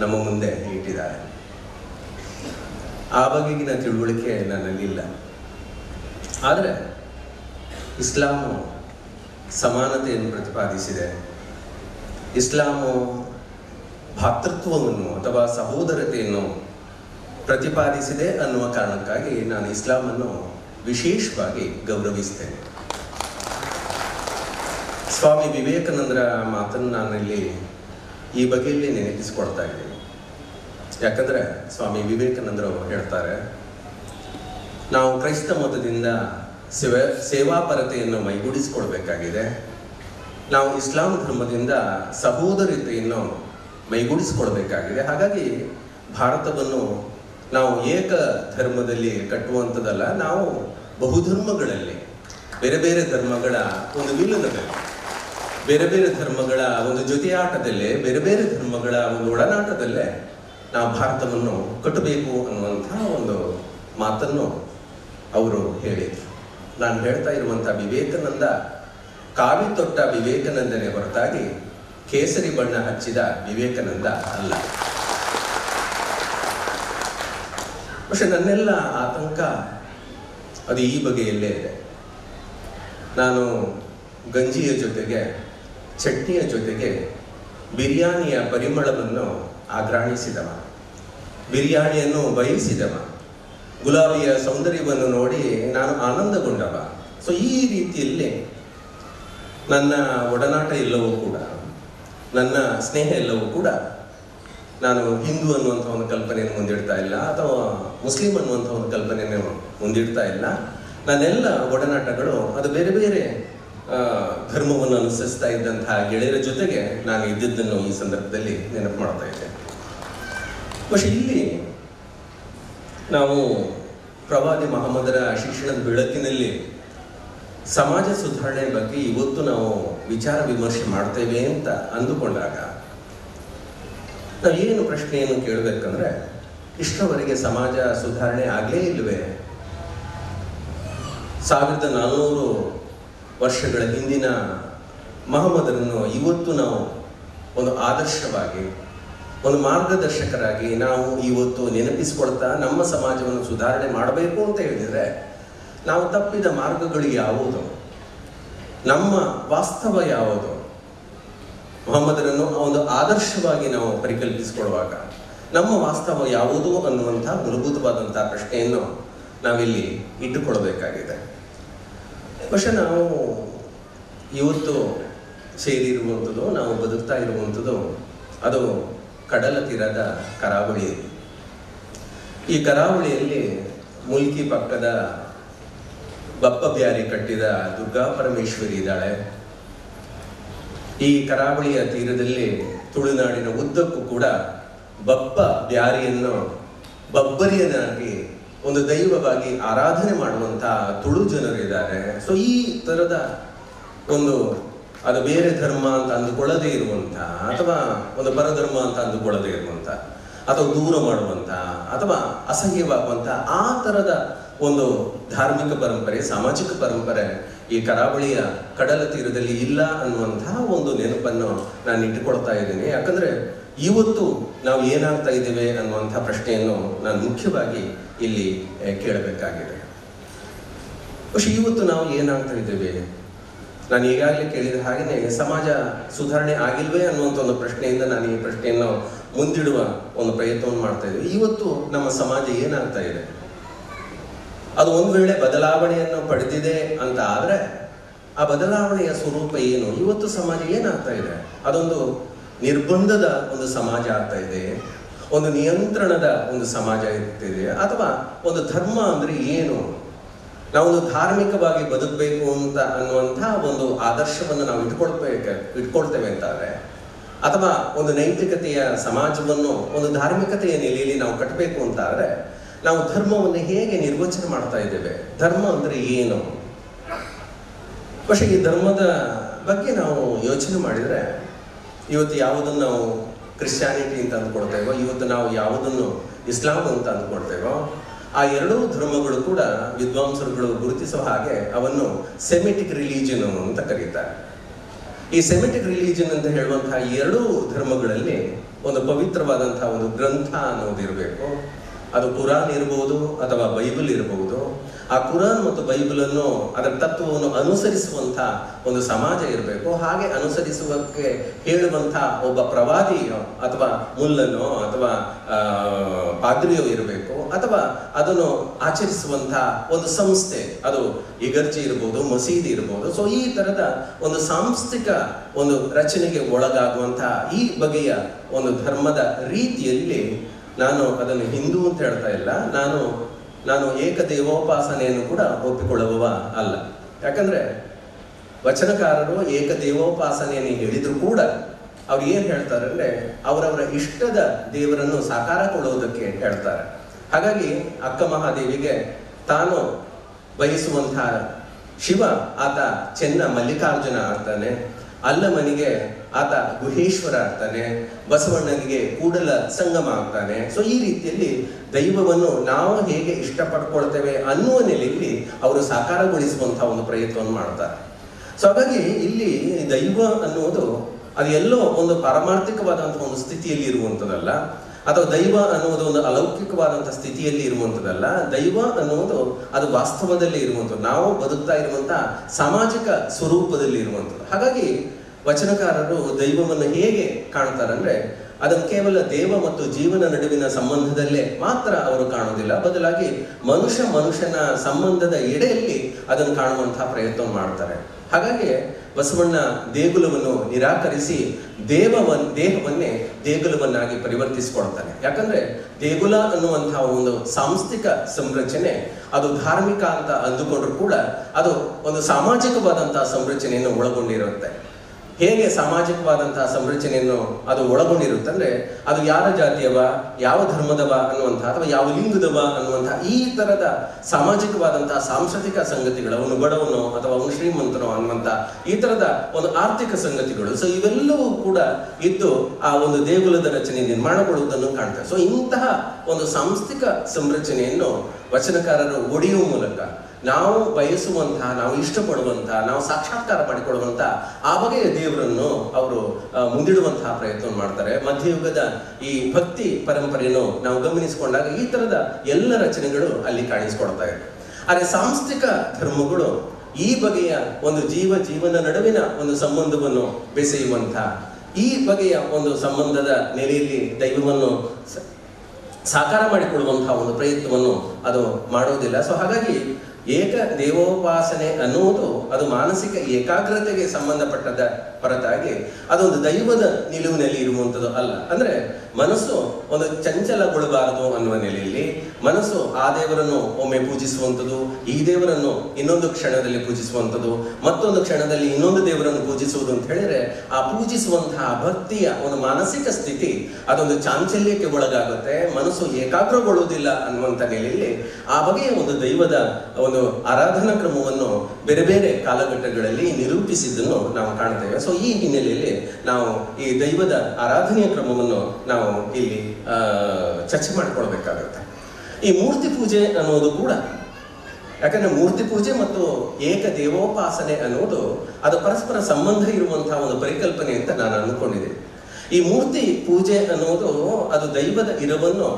ನಮ್ಮ ಮುಂದೆ ಇಟ್ಟಿದ್ದಾರೆ. ಆ ಬಗೆಗಿನ ತಿಳುವಳಿಕೆ ನನ್ನಲ್ಲಿಲ್ಲ ಆದರೆ ಇಸ್ಲಾಮು ಸಮಾನತೆಯನ್ನು ಪ್ರತಿಪಾದಿಸಿದೆ. ಇಸ್ಲಾಮು ಭಾತೃತ್ವವನ್ನು ಅಥವಾ ಸಹೋದರತೆಯನ್ನು ಪ್ರತಿಪಾದಿಸಿದೆ ಅನ್ನುವ ಕಾರಣಕ್ಕಾಗಿ ನಾನು ಇಸ್ಲಾಮನ್ನು ವಿಶೇಷವಾಗಿ ಗೌರವಿಸ್ತೇನೆ. ಸ್ವಾಮಿ ವಿವೇಕಾನಂದರ ಮಾತನ್ನು ನಾನಲ್ಲಿ ಈ ಬಗೆಯಲ್ಲಿ ನೆನಪಿಸಿಕೊಳ್ತಾ ಇದ್ದೀನಿ. ಯಾಕಂದ್ರೆ ಸ್ವಾಮಿ ವಿವೇಕಾನಂದರು ಹೇಳ್ತಾರೆ, ನಾವು ಕ್ರೈಸ್ತ ಮತದಿಂದ ಸೇವೆ, ಸೇವಾಪರತೆಯನ್ನು ಮೈಗೂಡಿಸಿಕೊಳ್ಬೇಕಾಗಿದೆ ನಾವು ಇಸ್ಲಾಂ ಧರ್ಮದಿಂದ ಸಹೋದರತೆಯನ್ನು ಮೈಗೂಡಿಸಿಕೊಳ್ಬೇಕಾಗಿದೆ ಹಾಗಾಗಿ ಭಾರತವನ್ನು ನಾವು ಏಕ ಧರ್ಮದಲ್ಲಿ ಕಟ್ಟುವಂಥದ್ದಲ್ಲ, ನಾವು ಬಹುಧರ್ಮಗಳಲ್ಲಿ, ಬೇರೆ ಬೇರೆ ಧರ್ಮಗಳ ಒಂದು ವಿಲನದಲ್ಲಿ ಬೇರೆ ಬೇರೆ ಧರ್ಮಗಳ ಒಂದು ಜೊತೆಯಾಟದಲ್ಲೇ, ಬೇರೆ ಬೇರೆ ಧರ್ಮಗಳ ಒಂದು ಒಡನಾಟದಲ್ಲೇ ನಾವು ಭಾರತವನ್ನು ಕಟ್ಟಬೇಕು ಅನ್ನುವಂತಹ ಒಂದು ಮಾತನ್ನು ಅವರು ಹೇಳಿದರು ನಾನು ಹೇಳ್ತಾ ಇರುವಂತಹ ವಿವೇಕಾನಂದ ಕಾವಿ ತೊಟ್ಟ ವಿವೇಕಾನಂದನೇ ಹೊರತಾಗಿ ಕೇಸರಿ ಬಣ್ಣ ಹಚ್ಚಿದ ವಿವೇಕಾನಂದ ಅಲ್ಲ പക്ഷെ ನನ್ನೆಲ್ಲ ಆತಂಕ ಅದು ಈ ಬಗೆಯಲ್ಲೇ ಇದೆ ನಾನು ಗಂಜಿಯ ಜೊತೆಗೆ ಚಟ್ನಿಯ ಜೊತೆಗೆ ಬಿರಿಯಾನಿಯ ಪರಿಮಳವನ್ನು ಆಘ್ರಾಣಿಸಿದವ ಬಿರಿಯಾನಿಯನ್ನು ಬಯಸಿದವ. ಗುಲಾಬಿಯ ಸೌಂದರ್ಯವನ್ನು ನೋಡಿ ನಾನು ಆನಂದಗೊಂಡವ. ಸೊ ಈ ರೀತಿಯಲ್ಲಿ ನನ್ನ ಒಡನಾಟ ಎಲ್ಲವೂ ಕೂಡ, ನನ್ನ ಸ್ನೇಹ ಎಲ್ಲವೂ ಕೂಡ ನಾನು ಹಿಂದೂ ಅನ್ನುವಂಥ ಒಂದು ಕಲ್ಪನೆಯನ್ನು ಮುಂದಿಡ್ತಾ ಇಲ್ಲ, ಅಥವಾ ಮುಸ್ಲಿಂ ಅನ್ನುವಂಥ ಒಂದು ಕಲ್ಪನೆಯನ್ನು ಮುಂದಿಡ್ತಾ ಇಲ್ಲ. ನನ್ನೆಲ್ಲ ಒಡನಾಟಗಳು, ಅದು ಬೇರೆ ಬೇರೆ ಧರ್ಮವನ್ನು ಅನುಸರಿಸ್ತಾ ಇದ್ದಂತಹ ಗೆಳೆಯರ ಜೊತೆಗೆ ನಾನು ಇದ್ದಿದ್ದನ್ನು ಈ ಸಂದರ್ಭದಲ್ಲಿ ನೆನಪು ಮಾಡ್ತಾ ಇದ್ದೆ പക്ഷെ ಇಲ್ಲಿ ನಾವು ಪ್ರವಾದಿ ಮಹಮ್ಮದರ ಶಿಕ್ಷಣದ ಬೆಳಕಿನಲ್ಲಿ ಸಮಾಜ ಸುಧಾರಣೆ ಬಗ್ಗೆ ಇವತ್ತು ನಾವು ವಿಚಾರ ವಿಮರ್ಶೆ ಮಾಡ್ತೇವೆ ಅಂತ ಅಂದುಕೊಂಡಾಗ ನಾವು ಏನು ಪ್ರಶ್ನೆಯನ್ನು ಕೇಳಬೇಕಂದ್ರೆ ಇಷ್ಟರವರೆಗೆ ಸಮಾಜ ಸುಧಾರಣೆ ಆಗಲೇ ಇಲ್ವೇ ಸಾವಿರದ ನಾಲ್ನೂರು ವರ್ಷಗಳ ಹಿಂದಿನ ಮಹಮ್ಮದರನ್ನು ಇವತ್ತು ನಾವು ಒಂದು ಆದರ್ಶವಾಗಿ ಒಂದು ಮಾರ್ಗದರ್ಶಕರಾಗಿ ನಾವು ಇವತ್ತು ನೆನಪಿಸಿಕೊಳ್ತಾ ನಮ್ಮ ಸಮಾಜವನ್ನು ಸುಧಾರಣೆ ಮಾಡಬೇಕು ಅಂತ ಹೇಳಿದರೆ ನಾವು ತಪ್ಪಿದ ಮಾರ್ಗಗಳು ಯಾವುದು? ನಮ್ಮ ವಾಸ್ತವ ಯಾವುದು? ಮೊಹಮ್ಮದರನ್ನು ಒಂದು ಆದರ್ಶವಾಗಿ ನಾವು ಪರಿಕಲ್ಪಿಸಿಕೊಳ್ಳುವಾಗ ನಮ್ಮ ವಾಸ್ತವ ಯಾವುದು ಅನ್ನುವಂಥ ಮೂಲಭೂತವಾದಂಥ ಪ್ರಶ್ನೆಯನ್ನು ನಾವಿಲ್ಲಿ ಇಟ್ಟುಕೊಳ್ಬೇಕಾಗಿದೆ. ಬಹುಶಃ ನಾವು ಇವತ್ತು ಸೇರಿರುವಂಥದ್ದು, ನಾವು ಬದುಕ್ತಾ ಇರುವಂಥದ್ದು ಅದು ಕಡಲ ತೀರದ ಕರಾವಳಿ ಈ ಕರಾವಳಿಯಲ್ಲಿ ಮುಲ್ಕಿ ಪಕ್ಕದ ಬಪ್ಪ ಬ್ಯಾರಿ ಕಟ್ಟಿದ ದುರ್ಗಾ ಪರಮೇಶ್ವರಿ ಇದ್ದಾಳೆ. ಈ ಕರಾವಳಿಯ ತೀರದಲ್ಲಿ ತುಳುನಾಡಿನ ಉದ್ದಕ್ಕೂ ಕೂಡ ಬಪ್ಪ ಬ್ಯಾರಿಯನ್ನು ಬಬ್ಬರಿಯನ್ನಾಗಿ ಒಂದು ದೈವವಾಗಿ ಆರಾಧನೆ ಮಾಡುವಂತಹ ತುಳು ಜನರಿದ್ದಾರೆ ಸೊ ಈ ತರದ ಒಂದು ಅದು ಬೇರೆ ಧರ್ಮ ಅಂತ ಅಂದುಕೊಳ್ಳದೇ ಇರುವಂತಹ ಅಥವಾ ಒಂದು ಪರಧರ್ಮ ಅಂತ ಅಂದುಕೊಳ್ಳದೇ ಇರುವಂತಹ ಅಥವಾ ದೂರ ಮಾಡುವಂತಹ ಅಥವಾ ಅಸಹ್ಯವಾಗುವಂತಹ ಆ ಥರದ ಒಂದು ಧಾರ್ಮಿಕ ಪರಂಪರೆ, ಸಾಮಾಜಿಕ ಪರಂಪರೆ ಈ ಕರಾವಳಿಯ ಕಡಲ ತೀರದಲ್ಲಿ ಇಲ್ಲ ಅನ್ನುವಂತಹ ಒಂದು ನೆನಪನ್ನು ನಾನು ಇಟ್ಟುಕೊಳ್ತಾ ಇದ್ದೇನೆ. ಯಾಕಂದ್ರೆ ಇವತ್ತು ನಾವು ಏನಾಗ್ತಾ ಇದ್ದೇವೆ ಅನ್ನುವಂಥ ಪ್ರಶ್ನೆಯನ್ನು ನಾನು ಮುಖ್ಯವಾಗಿ ಇಲ್ಲಿ ಕೇಳಬೇಕಾಗಿದೆ. ಬಹುಶಃ ಇವತ್ತು ನಾವು ಏನಾಗ್ತಾ ಇದ್ದೇವೆ? ನಾನು ಈಗಾಗಲೇ ಕೇಳಿದ ಹಾಗೆಯೇ ಸಮಾಜ ಸುಧಾರಣೆ ಆಗಿಲ್ವೇ ಅನ್ನುವಂಥ ಒಂದು ಪ್ರಶ್ನೆಯಿಂದ ನಾನು ಈ ಪ್ರಶ್ನೆಯನ್ನು ಮುಂದಿಡುವ ಒಂದು ಪ್ರಯತ್ನವನ್ನು ಮಾಡ್ತಾ ಇದ್ದೀವಿ. ಇವತ್ತು ನಮ್ಮ ಸಮಾಜ ಏನಾಗ್ತಾ ಇದೆ? ಅದು ಒಂದು ವೇಳೆ ಬದಲಾವಣೆಯನ್ನು ಪಡೆದಿದೆ ಅಂತ ಆದರೆ ಆ ಬದಲಾವಣೆಯ ಸ್ವರೂಪ ಏನು? ಇವತ್ತು ಸಮಾಜ ಏನಾಗ್ತಾ ಇದೆ? ಅದೊಂದು ನಿರ್ಬಂಧದ ಒಂದು ಸಮಾಜ ಆಗ್ತಾ ಇದೆ, ಒಂದು ನಿಯಂತ್ರಣದ ಒಂದು ಸಮಾಜ ಇರ್ತಿದೆ ಅಥವಾ ಒಂದು ಧರ್ಮ ಅಂದರೆ ಏನು? ನಾವು ಧಾರ್ಮಿಕವಾಗಿ ಬದುಕಬೇಕು ಅಂತ ಅನ್ನುವಂತಹ ಒಂದು ಆದರ್ಶವನ್ನು ನಾವು ಇಟ್ಕೊಳ್ಬೇಕು ಇಟ್ಕೊಳ್ತೇವೆ ಅಂತಾದ್ರೆ ಅಥವಾ ಒಂದು ನೈತಿಕತೆಯ ಸಮಾಜವನ್ನು, ಒಂದು ಧಾರ್ಮಿಕತೆಯ ನೆಲೆಯಲ್ಲಿ ನಾವು ಕಟ್ಟಬೇಕು ಅಂತಾದ್ರೆ ನಾವು ಧರ್ಮವನ್ನು ಹೇಗೆ ನಿರ್ವಚನ ಮಾಡ್ತಾ ಇದ್ದೇವೆ? ಧರ್ಮ ಅಂದ್ರೆ ಏನು? ಬಹುಶಃ ಈ ಧರ್ಮದ ಬಗ್ಗೆ ನಾವು ಯೋಚನೆ ಮಾಡಿದರೆ, ಇವತ್ತು ಯಾವುದನ್ನು ನಾವು ಕ್ರಿಶ್ಚಾನಿಟಿ ಅಂತ ಅಂದ್ಕೊಳ್ತೇವೋ, ಇವತ್ತು ನಾವು ಯಾವುದನ್ನು ಇಸ್ಲಾಂ ಅಂತ ಅಂದ್ಕೊಳ್ತೇವೋ ಆ ಎರಡೂ ಧರ್ಮಗಳು ಕೂಡ ವಿದ್ವಾಂಸರುಗಳು ಗುರುತಿಸುವ ಹಾಗೆ ಅವನ್ನು ಸೆಮಿಟಿಕ್ ರಿಲಿಜಿಯನ್ ಅಂತ ಕರೀತಾರೆ. ಈ ಸೆಮೆಟಿಕ್ ರಿಲಿಜನ್ ಅಂತ ಹೇಳುವಂತಹ ಎರಡೂ ಧರ್ಮಗಳಲ್ಲಿ ಒಂದು ಪವಿತ್ರವಾದಂತಹ ಒಂದು ಗ್ರಂಥ ಅನ್ನೋದು ಇರಬೇಕು. ಅದು ಕುರಾನ್ ಇರಬಹುದು ಅಥವಾ ಬೈಬಲ್ ಇರಬಹುದು ಆ ಕುರಾನ್ ಮತ್ತು ಬೈಬಲ್ ಅನ್ನು ಅದರ ತತ್ವವನ್ನು ಅನುಸರಿಸುವಂತ ಒಂದು ಸಮಾಜ ಇರಬೇಕು. ಹಾಗೆ ಅನುಸರಿಸುವಕ್ಕೆ ಹೇಳುವಂತ ಒಬ್ಬ ಪ್ರವಾದಿಯೋ ಅಥವಾ ಮುಲ್ಲನೋ ಅಥವಾ ಪಾದ್ರಿಯೋ ಇರಬೇಕು. ಅಥವಾ ಅದನ್ನು ಆಚರಿಸುವಂತಹ ಒಂದು ಸಂಸ್ಥೆ. ಅದು ಇಗರ್ಜಿ ಇರಬಹುದು ಮಸೀದಿ ಇರಬಹುದು ಸೊ ಈ ತರದ ಒಂದು ಸಾಂಸ್ಥಿಕ ಒಂದು ರಚನೆಗೆ ಒಳಗಾಗುವಂತಹ ಈ ಬಗೆಯ ಒಂದು ಧರ್ಮದ ರೀತಿಯಲ್ಲಿ ನಾನು ಅದನ್ನು ಹಿಂದೂ ಅಂತ ಹೇಳ್ತಾ ಇಲ್ಲ. ನಾನು ನಾನು ಏಕದೇವೋಪಾಸನೆಯನ್ನು ಕೂಡ ಒಪ್ಪಿಕೊಳ್ಳುವವ ಅಲ್ಲ. ಯಾಕಂದ್ರೆ ವಚನಕಾರರು ಏಕದೇವೋಪಾಸನೆಯನ್ನು ಹೇಳಿದ್ರು ಕೂಡ ಅವ್ರು ಏನ್ ಹೇಳ್ತಾರೆ ಅಂದ್ರೆ ಅವರವರ ಇಷ್ಟದ ದೇವರನ್ನು ಸಾಕಾರ ಕೊಡುವುದಕ್ಕೆ ಹೇಳ್ತಾರೆ. ಹಾಗಾಗಿ ಅಕ್ಕ ಮಹಾದೇವಿಗೆ ತಾನು ಬಯಸುವಂತಹ ಶಿವ ಆತ ಚೆನ್ನ ಮಲ್ಲಿಕಾರ್ಜುನ ಆಗ್ತಾನೆ. ಅಲ್ಲಮನಿಗೆ ಆತ ಗುಹೇಶ್ವರ ಆಗ್ತಾನೆ. ಬಸವಣ್ಣನಿಗೆ ಕೂಡಲ ಸಂಗಮ ಆಗ್ತಾನೆ. ಸೊ ಈ ರೀತಿಯಲ್ಲಿ ದೈವವನ್ನು ನಾವು ಹೇಗೆ ಇಷ್ಟಪಡ್ಕೊಳ್ತೇವೆ ಅನ್ನುವ ನೆಲೆಯಲ್ಲಿ ಅವರು ಸಾಕಾರಗೊಳಿಸುವಂತಹ ಒಂದು ಪ್ರಯತ್ನವನ್ನು ಮಾಡ್ತಾರೆ. ಸೊ ಹಾಗಾಗಿ ಇಲ್ಲಿ ದೈವ ಅನ್ನುವುದು ಅದು ಎಲ್ಲೋ ಒಂದು ಪಾರಮಾರ್ಥಿಕವಾದಂತಹ ಒಂದು ಸ್ಥಿತಿಯಲ್ಲಿ ಇರುವಂಥದ್ದಲ್ಲ. ಅಥವಾ ದೈವ ಅನ್ನುವುದು ಒಂದು ಅಲೌಕಿಕವಾದಂತಹ ಸ್ಥಿತಿಯಲ್ಲಿ ಇರುವಂಥದ್ದಲ್ಲ, ದೈವ ಅನ್ನುವುದು ಅದು ವಾಸ್ತವದಲ್ಲಿ ಇರುವಂಥದ್ದು. ನಾವು ಬದುಕ್ತಾ ಇರುವಂತಹ ಸಾಮಾಜಿಕ ಸ್ವರೂಪದಲ್ಲಿ ಇರುವಂಥದ್ದು. ಹಾಗಾಗಿ ವಚನಕಾರರು ದೈವವನ್ನು ಹೇಗೆ ಕಾಣ್ತಾರೆ ಅಂದ್ರೆ ಅದನ್ನು ಕೇವಲ ದೇವ ಮತ್ತು ಜೀವನ ನಡುವಿನ ಸಂಬಂಧದಲ್ಲೇ ಮಾತ್ರ ಅವರು ಕಾಣುವುದಿಲ್ಲ ಬದಲಾಗಿ ಮನುಷ್ಯ ಮನುಷ್ಯನ ಸಂಬಂಧದ ಎಡೆಯಲ್ಲಿ ಅದನ್ನು ಕಾಣುವಂತಹ ಪ್ರಯತ್ನ ಮಾಡ್ತಾರೆ. ಹಾಗಾಗಿ ಬಸವಣ್ಣ ದೇಗುಲವನ್ನು ನಿರಾಕರಿಸಿ ದೇವವನ್, ದೇಹವನ್ನೇ ದೇಗುಲವನ್ನಾಗಿ ಪರಿವರ್ತಿಸಿಕೊಳ್ತಾನೆ ಯಾಕಂದ್ರೆ ದೇಗುಲ ಅನ್ನುವಂತಹ ಒಂದು ಸಾಂಸ್ಥಿಕ ಸಂರಚನೆ, ಅದು ಧಾರ್ಮಿಕ ಅಂತ ಅಂದುಕೊಂಡ್ರು ಕೂಡ ಅದು ಒಂದು ಸಾಮಾಜಿಕವಾದಂತಹ ಸಂರಚನೆಯನ್ನು ಒಳಗೊಂಡಿರುತ್ತೆ. ಹೇಗೆ ಸಾಮಾಜಿಕವಾದಂತಹ ಸಂರಚನೆಯನ್ನು ಅದು ಒಳಗೊಂಡಿರುತ್ತೆ ಅಂದ್ರೆ ಅದು ಯಾರ ಜಾತಿಯವ, ಯಾವ ಧರ್ಮದವ ಅನ್ನುವಂಥ ಅಥವಾ ಯಾವ ಲಿಂಗದವ ಅನ್ನುವಂತಹ ಈ ತರದ ಸಾಮಾಜಿಕವಾದಂತಹ ಸಾಂಸ್ಕೃತಿಕ ಸಂಗತಿಗಳು, ಅವನು ಬಡವನೋ ಅಥವಾ ಅವನು ಶ್ರೀಮಂತನೋ ಅನ್ನುವಂಥ ಈ ತರದ ಒಂದು ಆರ್ಥಿಕ ಸಂಗತಿಗಳು. ಸೊ ಇವೆಲ್ಲವೂ ಕೂಡ ಇದ್ದು ಆ ಒಂದು ದೇಗುಲದ ರಚನೆ ನಿರ್ಮಾಣಗೊಳ್ಳುವುದನ್ನು ಕಾಣ್ತಾರೆ ಸೊ ಇಂತಹ ಒಂದು ಸಾಂಸ್ಥಿಕ ಸಂರಚನೆಯನ್ನು ವಚನಕಾರರು ಒಡೆಯುವ ಮೂಲಕ ನಾವು ಬಯಸುವಂತಹ, ನಾವು ಇಷ್ಟಪಡುವಂತಹ, ನಾವು ಸಾಕ್ಷಾತ್ಕಾರ ಮಾಡಿಕೊಳ್ಳುವಂತಹ ಆ ಬಗೆಯ ದೇವರನ್ನು ಅವರು ಮುಂದಿಡುವಂತಹ ಪ್ರಯತ್ನ ಮಾಡ್ತಾರೆ. ಮಧ್ಯಯುಗದ ಈ ಭಕ್ತಿ ಪರಂಪರೆಯನ್ನು ನಾವು ಗಮನಿಸಿಕೊಂಡಾಗ ಈ ತರದ ಎಲ್ಲ ರಚನೆಗಳು ಅಲ್ಲಿ ಕಾಣಿಸ್ಕೊಳ್ತಾ ಇದೆ. ಆದರೆ ಸಾಂಸ್ಥಿಕ ಧರ್ಮಗಳು ಈ ಬಗೆಯ ಒಂದು ಜೀವ ಜೀವನ ನಡುವಿನ ಒಂದು ಸಂಬಂಧವನ್ನು ಬೆಸೆಯುವಂತಹ, ಈ ಬಗೆಯ ಒಂದು ಸಂಬಂಧದ ನೆಲೆಯಲ್ಲಿ ದೈವವನ್ನು ಸಾಕಾರ ಮಾಡಿಕೊಳ್ಳುವಂತಹ ಒಂದು ಪ್ರಯತ್ನವನ್ನು ಅದು ಮಾಡೋದಿಲ್ಲ ಸೊ ಹಾಗಾಗಿ ಏಕ ದೇವೋಪಾಸನೆ ಅನ್ನುವುದು ಅದು ಮಾನಸಿಕ ಏಕಾಗ್ರತೆಗೆ ಸಂಬಂಧಪಟ್ಟದ ಹೊರತಾಗಿ ಅದೊಂದು ದೈವದ ನಿಲುವಿನಲ್ಲಿ ಇರುವಂಥದ್ದು ಅಲ್ಲ. ಅಂದ್ರೆ ಮನಸ್ಸು ಒಂದು ಚಂಚಲಗೊಳ್ಳಬಾರದು ಅನ್ನುವ ನೆಲೆಯಲ್ಲಿ ಮನಸ್ಸು ಆ ದೇವರನ್ನು ಒಮ್ಮೆ ಪೂಜಿಸುವಂಥದ್ದು, ಈ ದೇವರನ್ನು ಇನ್ನೊಂದು ಕ್ಷಣದಲ್ಲಿ ಪೂಜಿಸುವಂಥದ್ದು, ಮತ್ತೊಂದು ಕ್ಷಣದಲ್ಲಿ ಇನ್ನೊಂದು ದೇವರನ್ನು ಪೂಜಿಸುವುದು ಅಂತ ಹೇಳಿದ್ರೆ ಆ ಪೂಜಿಸುವಂತಹ ಭಕ್ತಿಯ ಒಂದು ಮಾನಸಿಕ ಸ್ಥಿತಿ ಅದೊಂದು ಚಾಂಚಲ್ಯಕ್ಕೆ ಒಳಗಾಗುತ್ತೆ, ಮನಸ್ಸು ಏಕಾಗ್ರಗೊಳ್ಳುವುದಿಲ್ಲ ಅನ್ನುವಂಥ ನೆಲೆಯಲ್ಲಿ ಆ ಬಗೆಯ ಒಂದು ದೈವದ ಒಂದು ಆರಾಧನಾ ಕ್ರಮವನ್ನು ಬೇರೆ ಬೇರೆ ಕಾಲಘಟ್ಟಗಳಲ್ಲಿ ನಿರೂಪಿಸಿದ್ದನ್ನು ನಾವು ಕಾಣ್ತೇವೆ. ಸೊ ಈ ಹಿನ್ನೆಲೆಯಲ್ಲಿ ನಾವು ಈ ದೈವದ ಆರಾಧನೆಯ ಕ್ರಮವನ್ನು ನಾವು ಇಲ್ಲಿ ಆ, ಚರ್ಚೆ ಮಾಡಿಕೊಳ್ಬೇಕಾಗುತ್ತೆ. ಈ ಮೂರ್ತಿ ಪೂಜೆ ಅನ್ನೋದು ಕೂಡ ಯಾಕಂದ್ರೆ ಮೂರ್ತಿ ಪೂಜೆ ಮತ್ತು ಏಕ ದೇವೋಪಾಸನೆ ಅನ್ನೋದು ಅದು ಪರಸ್ಪರ ಸಂಬಂಧ ಇರುವಂತಹ ಒಂದು ಪರಿಕಲ್ಪನೆ ಅಂತ ನಾನು ಅನ್ಕೊಂಡಿದ್ದೆ ಈ ಮೂರ್ತಿ ಪೂಜೆ ಅನ್ನೋದು ಅದು ದೈವದ ಇರವನ್ನು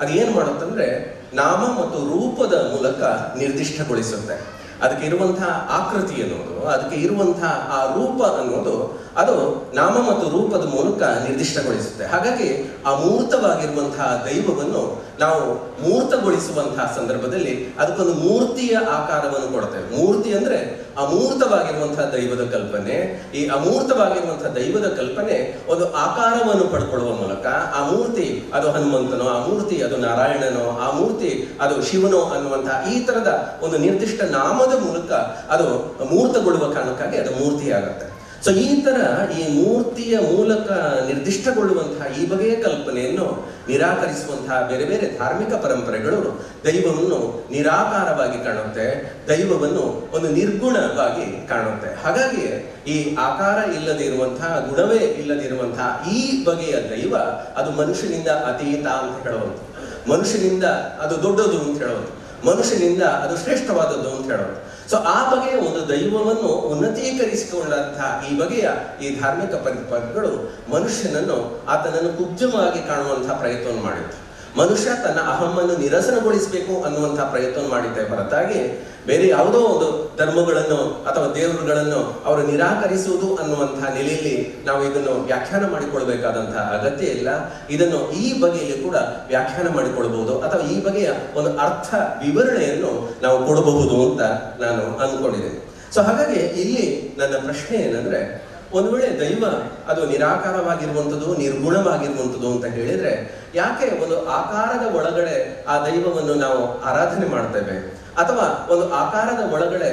ಅದು ಏನ್ ಮಾಡುತ್ತಂದ್ರೆ ನಾಮ ಮತ್ತು ರೂಪದ ಮೂಲಕ ನಿರ್ದಿಷ್ಟಗೊಳಿಸುತ್ತೆ. ಅದಕ್ಕೆ ಇರುವಂತಹ ಆಕೃತಿ ಅನ್ನೋದು ಅದಕ್ಕೆ ಇರುವಂತಹ ಆ ರೂಪ ಅನ್ನೋದು ಅದು ನಾಮ ಮತ್ತು ರೂಪದ ಮೂಲಕ ನಿರ್ದಿಷ್ಟಗೊಳಿಸುತ್ತೆ. ಹಾಗಾಗಿ ಆ ಮೂರ್ತವಾಗಿರುವಂತಹ ದೈವವನ್ನು ನಾವು ಮೂರ್ತಗೊಳಿಸುವಂತಹ ಸಂದರ್ಭದಲ್ಲಿ ಅದಕ್ಕೊಂದು ಮೂರ್ತಿಯ ಆಕಾರವನ್ನು ಕೊಡ್ತೇವೆ ಮೂರ್ತಿ ಅಂದ್ರೆ ಅಮೂರ್ತವಾಗಿರುವಂತಹ ದೈವದ ಕಲ್ಪನೆ. ಈ ಅಮೂರ್ತವಾಗಿರುವಂತಹ ದೈವದ ಕಲ್ಪನೆ ಒಂದು ಆಕಾರವನ್ನು ಪಡ್ಕೊಳ್ಳುವ ಮೂಲಕ ಆ ಮೂರ್ತಿ ಅದು ಹನುಮಂತನೋ, ಆ ಮೂರ್ತಿ ಅದು ನಾರಾಯಣನೋ, ಆ ಮೂರ್ತಿ ಅದು ಶಿವನೋ ಅನ್ನುವಂತಹ ಈ ತರದ ಒಂದು ನಿರ್ದಿಷ್ಟ ನಾಮದ ಮೂಲಕ ಅದು ಮೂರ್ತಗೊಳ್ಳುವ ಕಾರಣಕ್ಕಾಗಿ ಅದು ಮೂರ್ತಿ ಆಗುತ್ತೆ ಸೊ ಈ ತರ ಈ ಮೂರ್ತಿಯ ಮೂಲಕ ನಿರ್ದಿಷ್ಟಗೊಳ್ಳುವಂತಹ ಈ ಬಗೆಯ ಕಲ್ಪನೆಯನ್ನು ನಿರಾಕರಿಸುವಂತಹ ಬೇರೆ ಬೇರೆ ಧಾರ್ಮಿಕ ಪರಂಪರೆಗಳು ದೈವವನ್ನು ನಿರಾಕಾರವಾಗಿ ಕಾಣುತ್ತೆ, ದೈವವನ್ನು ಒಂದು ನಿರ್ಗುಣವಾಗಿ ಕಾಣುತ್ತೆ. ಹಾಗಾಗಿ ಈ ಆಕಾರ ಇಲ್ಲದೆ ಇರುವಂತಹ, ಗುಣವೇ ಇಲ್ಲದಿರುವಂತಹ ಈ ಬಗೆಯ ದೈವ ಅದು ಮನುಷ್ಯನಿಂದ ಅತೀತ ಅಂತ ಹೇಳುವಂಥ ಮನುಷ್ಯನಿಂದ ಅದು ದೊಡ್ಡದು ಅಂತ ಹೇಳೋದು ಮನುಷ್ಯನಿಂದ ಅದು ಶ್ರೇಷ್ಠವಾದದ್ದು ಅಂತ ಹೇಳೋದು ಸೊ ಆ ಬಗೆಯ ಒಂದು ದೈವವನ್ನು ಉನ್ನತೀಕರಿಸಿಕೊಂಡಂತಹ ಈ ಬಗೆಯ ಈ ಧಾರ್ಮಿಕ ಪರಿಪಾಠಗಳು ಮನುಷ್ಯನನ್ನು ಆತನನ್ನು ಕುಬ್ಜವಾಗಿ ಕಾಣುವಂತಹ ಪ್ರಯತ್ನವನ್ನು ಮಾಡಿತ್ತು ಮನುಷ್ಯ ತನ್ನ ಅಹಮ್ಮನ್ನು ನಿರಸನಗೊಳಿಸಬೇಕು ಅನ್ನುವಂತಹ ಪ್ರಯತ್ನ ಮಾಡಿದ್ದೆ ಹೊರತಾಗಿ ಬೇರೆ ಯಾವುದೋ ಒಂದು ಧರ್ಮಗಳನ್ನು ಅಥವಾ ದೇವರುಗಳನ್ನು ಅವರು ನಿರಾಕರಿಸುವುದು ಅನ್ನುವಂತಹ ನೆಲೆಯಲ್ಲಿ ನಾವು ಇದನ್ನು ವ್ಯಾಖ್ಯಾನ ಮಾಡಿಕೊಳ್ಬೇಕಾದಂತಹ ಅಗತ್ಯ ಇಲ್ಲ. ಇದನ್ನು ಈ ಬಗೆಯಲ್ಲಿ ಕೂಡ ವ್ಯಾಖ್ಯಾನ ಮಾಡಿಕೊಳ್ಬಹುದು ಅಥವಾ ಈ ಬಗೆಯ ಒಂದು ಅರ್ಥ ವಿವರಣೆಯನ್ನು ನಾವು ಕೊಡಬಹುದು ಅಂತ ನಾನು ಅಂದ್ಕೊಂಡಿದ್ದೇನೆ. ಸೊ ಹಾಗಾಗಿ ಇಲ್ಲಿ ನನ್ನ ಪ್ರಶ್ನೆ ಏನಂದ್ರೆ ಒಂದು ವೇಳೆ ದೈವ ಅದು ನಿರಾಕಾರವಾಗಿರುವಂಥದ್ದು, ನಿರ್ಗುಣವಾಗಿರುವಂಥದ್ದು ಅಂತ ಹೇಳಿದ್ರೆ ಯಾಕೆ ಒಂದು ಆಕಾರದ ಒಳಗಡೆ ಆ ದೈವವನ್ನು ನಾವು ಆರಾಧನೆ ಮಾಡ್ತೇವೆ? ಅಥವಾ ಒಂದು ಆಕಾರದ ಒಳಗಡೆ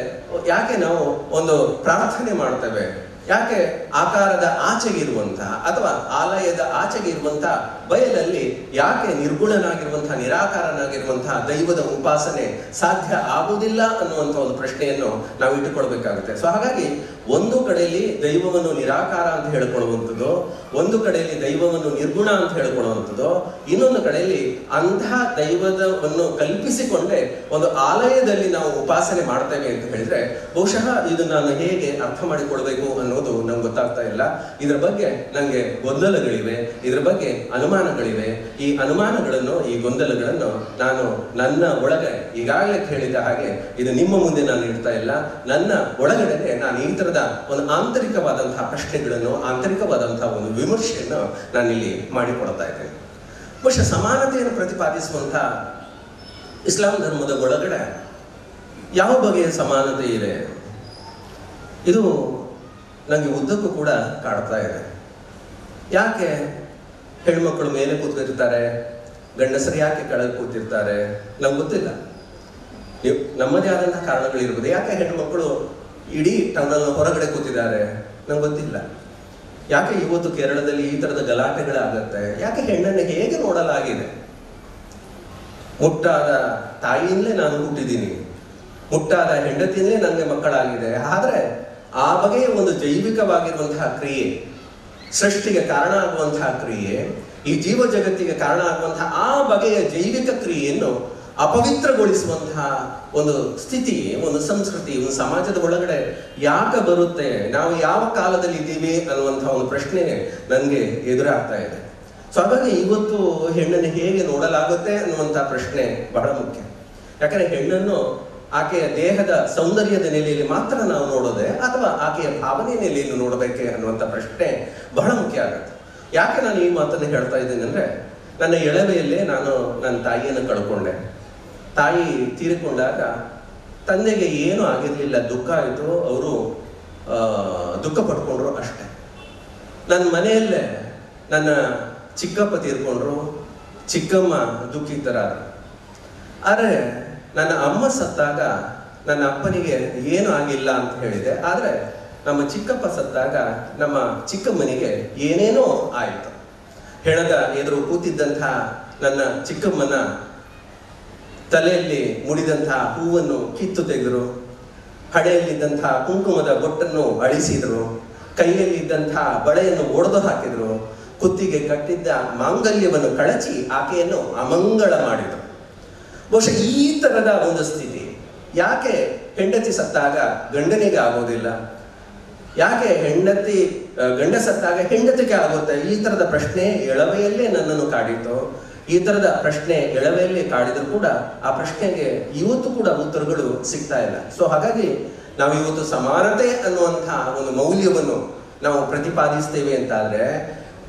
ಯಾಕೆ ನಾವು ಒಂದು ಪ್ರಾರ್ಥನೆ ಮಾಡ್ತೇವೆ? ಯಾಕೆ ಆಕಾರದ ಆಚೆಗೆ ಇರುವಂತಹ ಅಥವಾ ಆಲಯದ ಆಚೆಗೆ ಇರುವಂತಹ ಬಯಲಲ್ಲಿ ಯಾಕೆ ನಿರ್ಗುಣನಾಗಿರುವಂತಹ ನಿರಾಕಾರನಾಗಿರುವಂತಹ ದೈವದ ಉಪಾಸನೆ ಸಾಧ್ಯ ಆಗುವುದಿಲ್ಲ ಅನ್ನುವಂಥ ಒಂದು ಪ್ರಶ್ನೆಯನ್ನು ನಾವು ಇಟ್ಟುಕೊಳ್ಬೇಕಾಗುತ್ತೆ. ಸೊ ಹಾಗಾಗಿ ಒಂದು ಕಡೆಯಲ್ಲಿ ದೈವವನ್ನು ನಿರಾಕಾರ ಅಂತ ಹೇಳ್ಕೊಳ್ಳುವಂಥದ್ದು, ಒಂದು ಕಡೆಯಲ್ಲಿ ದೈವವನ್ನು ನಿರ್ಗುಣ ಅಂತ ಹೇಳ್ಕೊಳ್ಳುವಂಥದ್ದು, ಇನ್ನೊಂದು ಕಡೆಯಲ್ಲಿ ಅಂತಹ ದೈವದವನ್ನು ಕಲ್ಪಿಸಿಕೊಂಡೇ ಒಂದು ಆಲಯದಲ್ಲಿ ನಾವು ಉಪಾಸನೆ ಮಾಡ್ತೇವೆ ಅಂತ ಹೇಳಿದ್ರೆ, ಬಹುಶಃ ಇದು ನಾನು ಹೇಗೆ ಅರ್ಥ ಮಾಡಿಕೊಳ್ಬೇಕು ಅನ್ನೋದು ನಂಗೆ ಗೊತ್ತಾಗ್ತಾ ಇಲ್ಲ. ಇದರ ಬಗ್ಗೆ ನಂಗೆ ಗೊಂದಲಗಳಿವೆ. ಇದರ ಬಗ್ಗೆ ಅನುಮಾನಗಳಿವೆ. ಈ ಅನುಮಾನಗಳನ್ನು, ಈ ಗೊಂದಲಗಳನ್ನು ನಾನು ನನ್ನ ಒಳಗೆ ಈಗಾಗಲೇ ಹೇಳಿದ ಹಾಗೆ ಇದು ನಿಮ್ಮ ಮುಂದೆ ನಾನು ಇಡ್ತಾ ಇಲ್ಲ. ನನ್ನ ಒಳಗಡೆ ನಾನು ಈ ತರದ ಒಂದು ಆಂತರಿಕವಾದಂತಹ ಪ್ರಶ್ನೆಗಳನ್ನು, ಆಂತರಿಕವಾದಂತಹ ಒಂದು ವಿಮರ್ಶೆಯನ್ನು ನಾನಿಲ್ಲಿ ಮಾಡಿಕೊಡ್ತಾ ಇದ್ದೇನೆ. ಬಹುಶಃ ಸಮಾನತೆಯನ್ನು ಪ್ರತಿಪಾದಿಸುವಂತಹ ಇಸ್ಲಾಂ ಧರ್ಮದ ಒಳಗಡೆ ಯಾವ ಬಗೆಯ ಸಮಾನತೆ ಇದೆ? ಇದು ನನಗೆ ಉದ್ದಕ್ಕೂ ಕೂಡ ಕಾಡ್ತಾ ಇದೆ. ಯಾಕೆ? ಹೆಣ್ಮಕ್ಳು ಮೇಲೆ ಕೂತಿರ್ತಾರೆ ಗಂಡಸರು ಯಾಕೆ ಕೆಳಗೆ ಕೂತಿರ್ತಾರೆ ನಮ್ಗೆ ಗೊತ್ತಿಲ್ಲ. ನಮ್ಮದೇ ಆದಂತಹ ಕಾರಣಗಳಿರ್ಬೋದು ಯಾಕೆ ಹೆಣ್ಮಕ್ಳು ಇಡೀ ಟನಲ್ ಹೊರಗಡೆ ಕೂತಿದ್ದಾರೆ ನಂಗೆ ಗೊತ್ತಿಲ್ಲ. ಯಾಕೆ ಇವತ್ತು ಕೇರಳದಲ್ಲಿ ಈ ತರದ ಗಲಾಟೆಗಳಾಗತ್ತೆ? ಯಾಕೆ ಹೆಣ್ಣನ್ನು ಹೇಗೆ ನೋಡಲಾಗಿದೆ? ಮುಟ್ಟಾದ ತಾಯಿಯಿಂದಲೇ ನಾನು ಹುಟ್ಟಿದ್ದೀನಿ. ಮುಟ್ಟಾದ ಹೆಂಡತಿಯಿಂದಲೇ ನನಗೆ ಮಕ್ಕಳಾಗಿದೆ. ಆದರೆ ಆ ಬಗೆಯ ಒಂದು ಜೈವಿಕವಾಗಿರುವಂತಹ ಕ್ರಿಯೆ ಸೃಷ್ಟಿಗೆ ಕಾರಣ ಆಗುವಂತಹ ಕ್ರಿಯೆ, ಈ ಜೀವ ಜಗತ್ತಿಗೆ ಕಾರಣ ಆಗುವಂತಹ ಆ ಬಗೆಯ ಜೈವಿಕ ಕ್ರಿಯೆಯನ್ನು ಅಪವಿತ್ರಗೊಳಿಸುವಂತಹ ಒಂದು ಸ್ಥಿತಿ ಒಂದು ಸಂಸ್ಕೃತಿ, ಒಂದು ಸಮಾಜದ ಒಳಗಡೆ ಯಾಕೆ ಬರುತ್ತೆ, ನಾವು ಯಾವ ಕಾಲದಲ್ಲಿ ಇದ್ದೀವಿ ಅನ್ನುವಂತಹ ಒಂದು ಪ್ರಶ್ನೆ ನನಗೆ ಎದುರಾಗ್ತಾ ಇದೆ. ಸೊ ಹಾಗಾಗಿ ಇವತ್ತು ಹೆಣ್ಣನ್ನು ಹೇಗೆ ನೋಡಲಾಗುತ್ತೆ ಅನ್ನುವಂತಹ ಪ್ರಶ್ನೆ ಬಹಳ ಮುಖ್ಯ. ಯಾಕಂದ್ರೆ ಹೆಣ್ಣನ್ನು ಆಕೆಯ ದೇಹದ ಸೌಂದರ್ಯದ ನೆಲೆಯಲ್ಲಿ ಮಾತ್ರ ನಾವು ನೋಡೋದೆ ಅಥವಾ ಆಕೆಯ ಭಾವನೆ ನೆಲೆಯನ್ನು ನೋಡಬೇಕೆ ಅನ್ನುವಂಥ ಪ್ರಶ್ನೆ ಬಹಳ ಮುಖ್ಯ ಆಗುತ್ತೆ. ಯಾಕೆ ನಾನು ಈ ಮಾತನ್ನು ಹೇಳ್ತಾ ಇದ್ದೇನೆ ಅಂದ್ರೆ, ನನ್ನ ಎಳವೆಯಲ್ಲೇ ನಾನು ನನ್ನ ತಾಯಿಯನ್ನು ಕಳ್ಕೊಂಡೆ. ತಾಯಿ ತೀರಿಕೊಂಡಾಗ ತಂದೆಗೆ ಏನೂ ಆಗಿರಲಿಲ್ಲ, ದುಃಖ ಆಯಿತು, ಅವರು ದುಃಖ ಪಡ್ಕೊಂಡ್ರು ಅಷ್ಟೇ. ನನ್ನ ಮನೆಯಲ್ಲೇ ನನ್ನ ಚಿಕ್ಕಪ್ಪ ತೀರ್ಕೊಂಡ್ರು, ಚಿಕ್ಕಮ್ಮ ದುಃಖಿತರಾದ್ರು. ಆದರೆ ನನ್ನ ಅಮ್ಮ ಸತ್ತಾಗ ನನ್ನ ಅಪ್ಪನಿಗೆ ಏನು ಆಗಿಲ್ಲ ಅಂತ ಹೇಳಿದೆ. ಆದರೆ ನಮ್ಮ ಚಿಕ್ಕಪ್ಪ ಸತ್ತಾಗ ನಮ್ಮ ಚಿಕ್ಕಮ್ಮನಿಗೆ ಏನೇನೋ ಆಯಿತು. ಹೆಣದ ಎದುರು ಕೂತಿದ್ದಂತಹ ನನ್ನ ಚಿಕ್ಕಮ್ಮನ ತಲೆಯಲ್ಲಿ ಮುಡಿದಂತಹ ಹೂವನ್ನು ಕಿತ್ತು ತೆಗೆದರು. ಹಣೆಯಲ್ಲಿದ್ದಂತಹ ಕುಂಕುಮದ ಬೊಟ್ಟನ್ನು ಅಳಿಸಿದರು. ಕೈಯಲ್ಲಿದ್ದಂತಹ ಬಳೆಯನ್ನು ಒಡೆದು ಹಾಕಿದರು. ಕುತ್ತಿಗೆ ಕಟ್ಟಿದ್ದ ಮಾಂಗಲ್ಯವನ್ನು ಕಳಚಿ ಆಕೆಯನ್ನು ಅಮಂಗಳ ಮಾಡಿದರು. ಬಹುಶಃ ಈ ತರದ ಒಂದು ಸ್ಥಿತಿ. ಯಾಕೆ ಹೆಂಡತಿ ಸತ್ತಾಗ ಗಂಡನಿಗೆ ಆಗೋದಿಲ್ಲ ಯಾಕೆ ಹೆಂಡತಿ ಗಂಡ ಸತ್ತಾಗ ಹೆಂಡತಿಗೆ ಆಗುತ್ತೆ? ಈ ತರದ ಪ್ರಶ್ನೆ ಎಳವೆಯಲ್ಲೇ ನನ್ನನ್ನು ಕಾಡಿತು ಈ ತರದ ಪ್ರಶ್ನೆ ಎಳವೆಯಲ್ಲಿ ಕಾಡಿದ್ರು ಕೂಡ ಆ ಪ್ರಶ್ನೆಗೆ ಇವತ್ತು ಕೂಡ ಉತ್ತರಗಳು ಸಿಗ್ತಾ ಇಲ್ಲ. ಸೊ ಹಾಗಾಗಿ ನಾವು ಇವತ್ತು ಸಮಾನತೆ ಅನ್ನುವಂತಹ ಒಂದು ಮೌಲ್ಯವನ್ನು ನಾವು ಪ್ರತಿಪಾದಿಸ್ತೇವೆ ಅಂತಾದ್ರೆ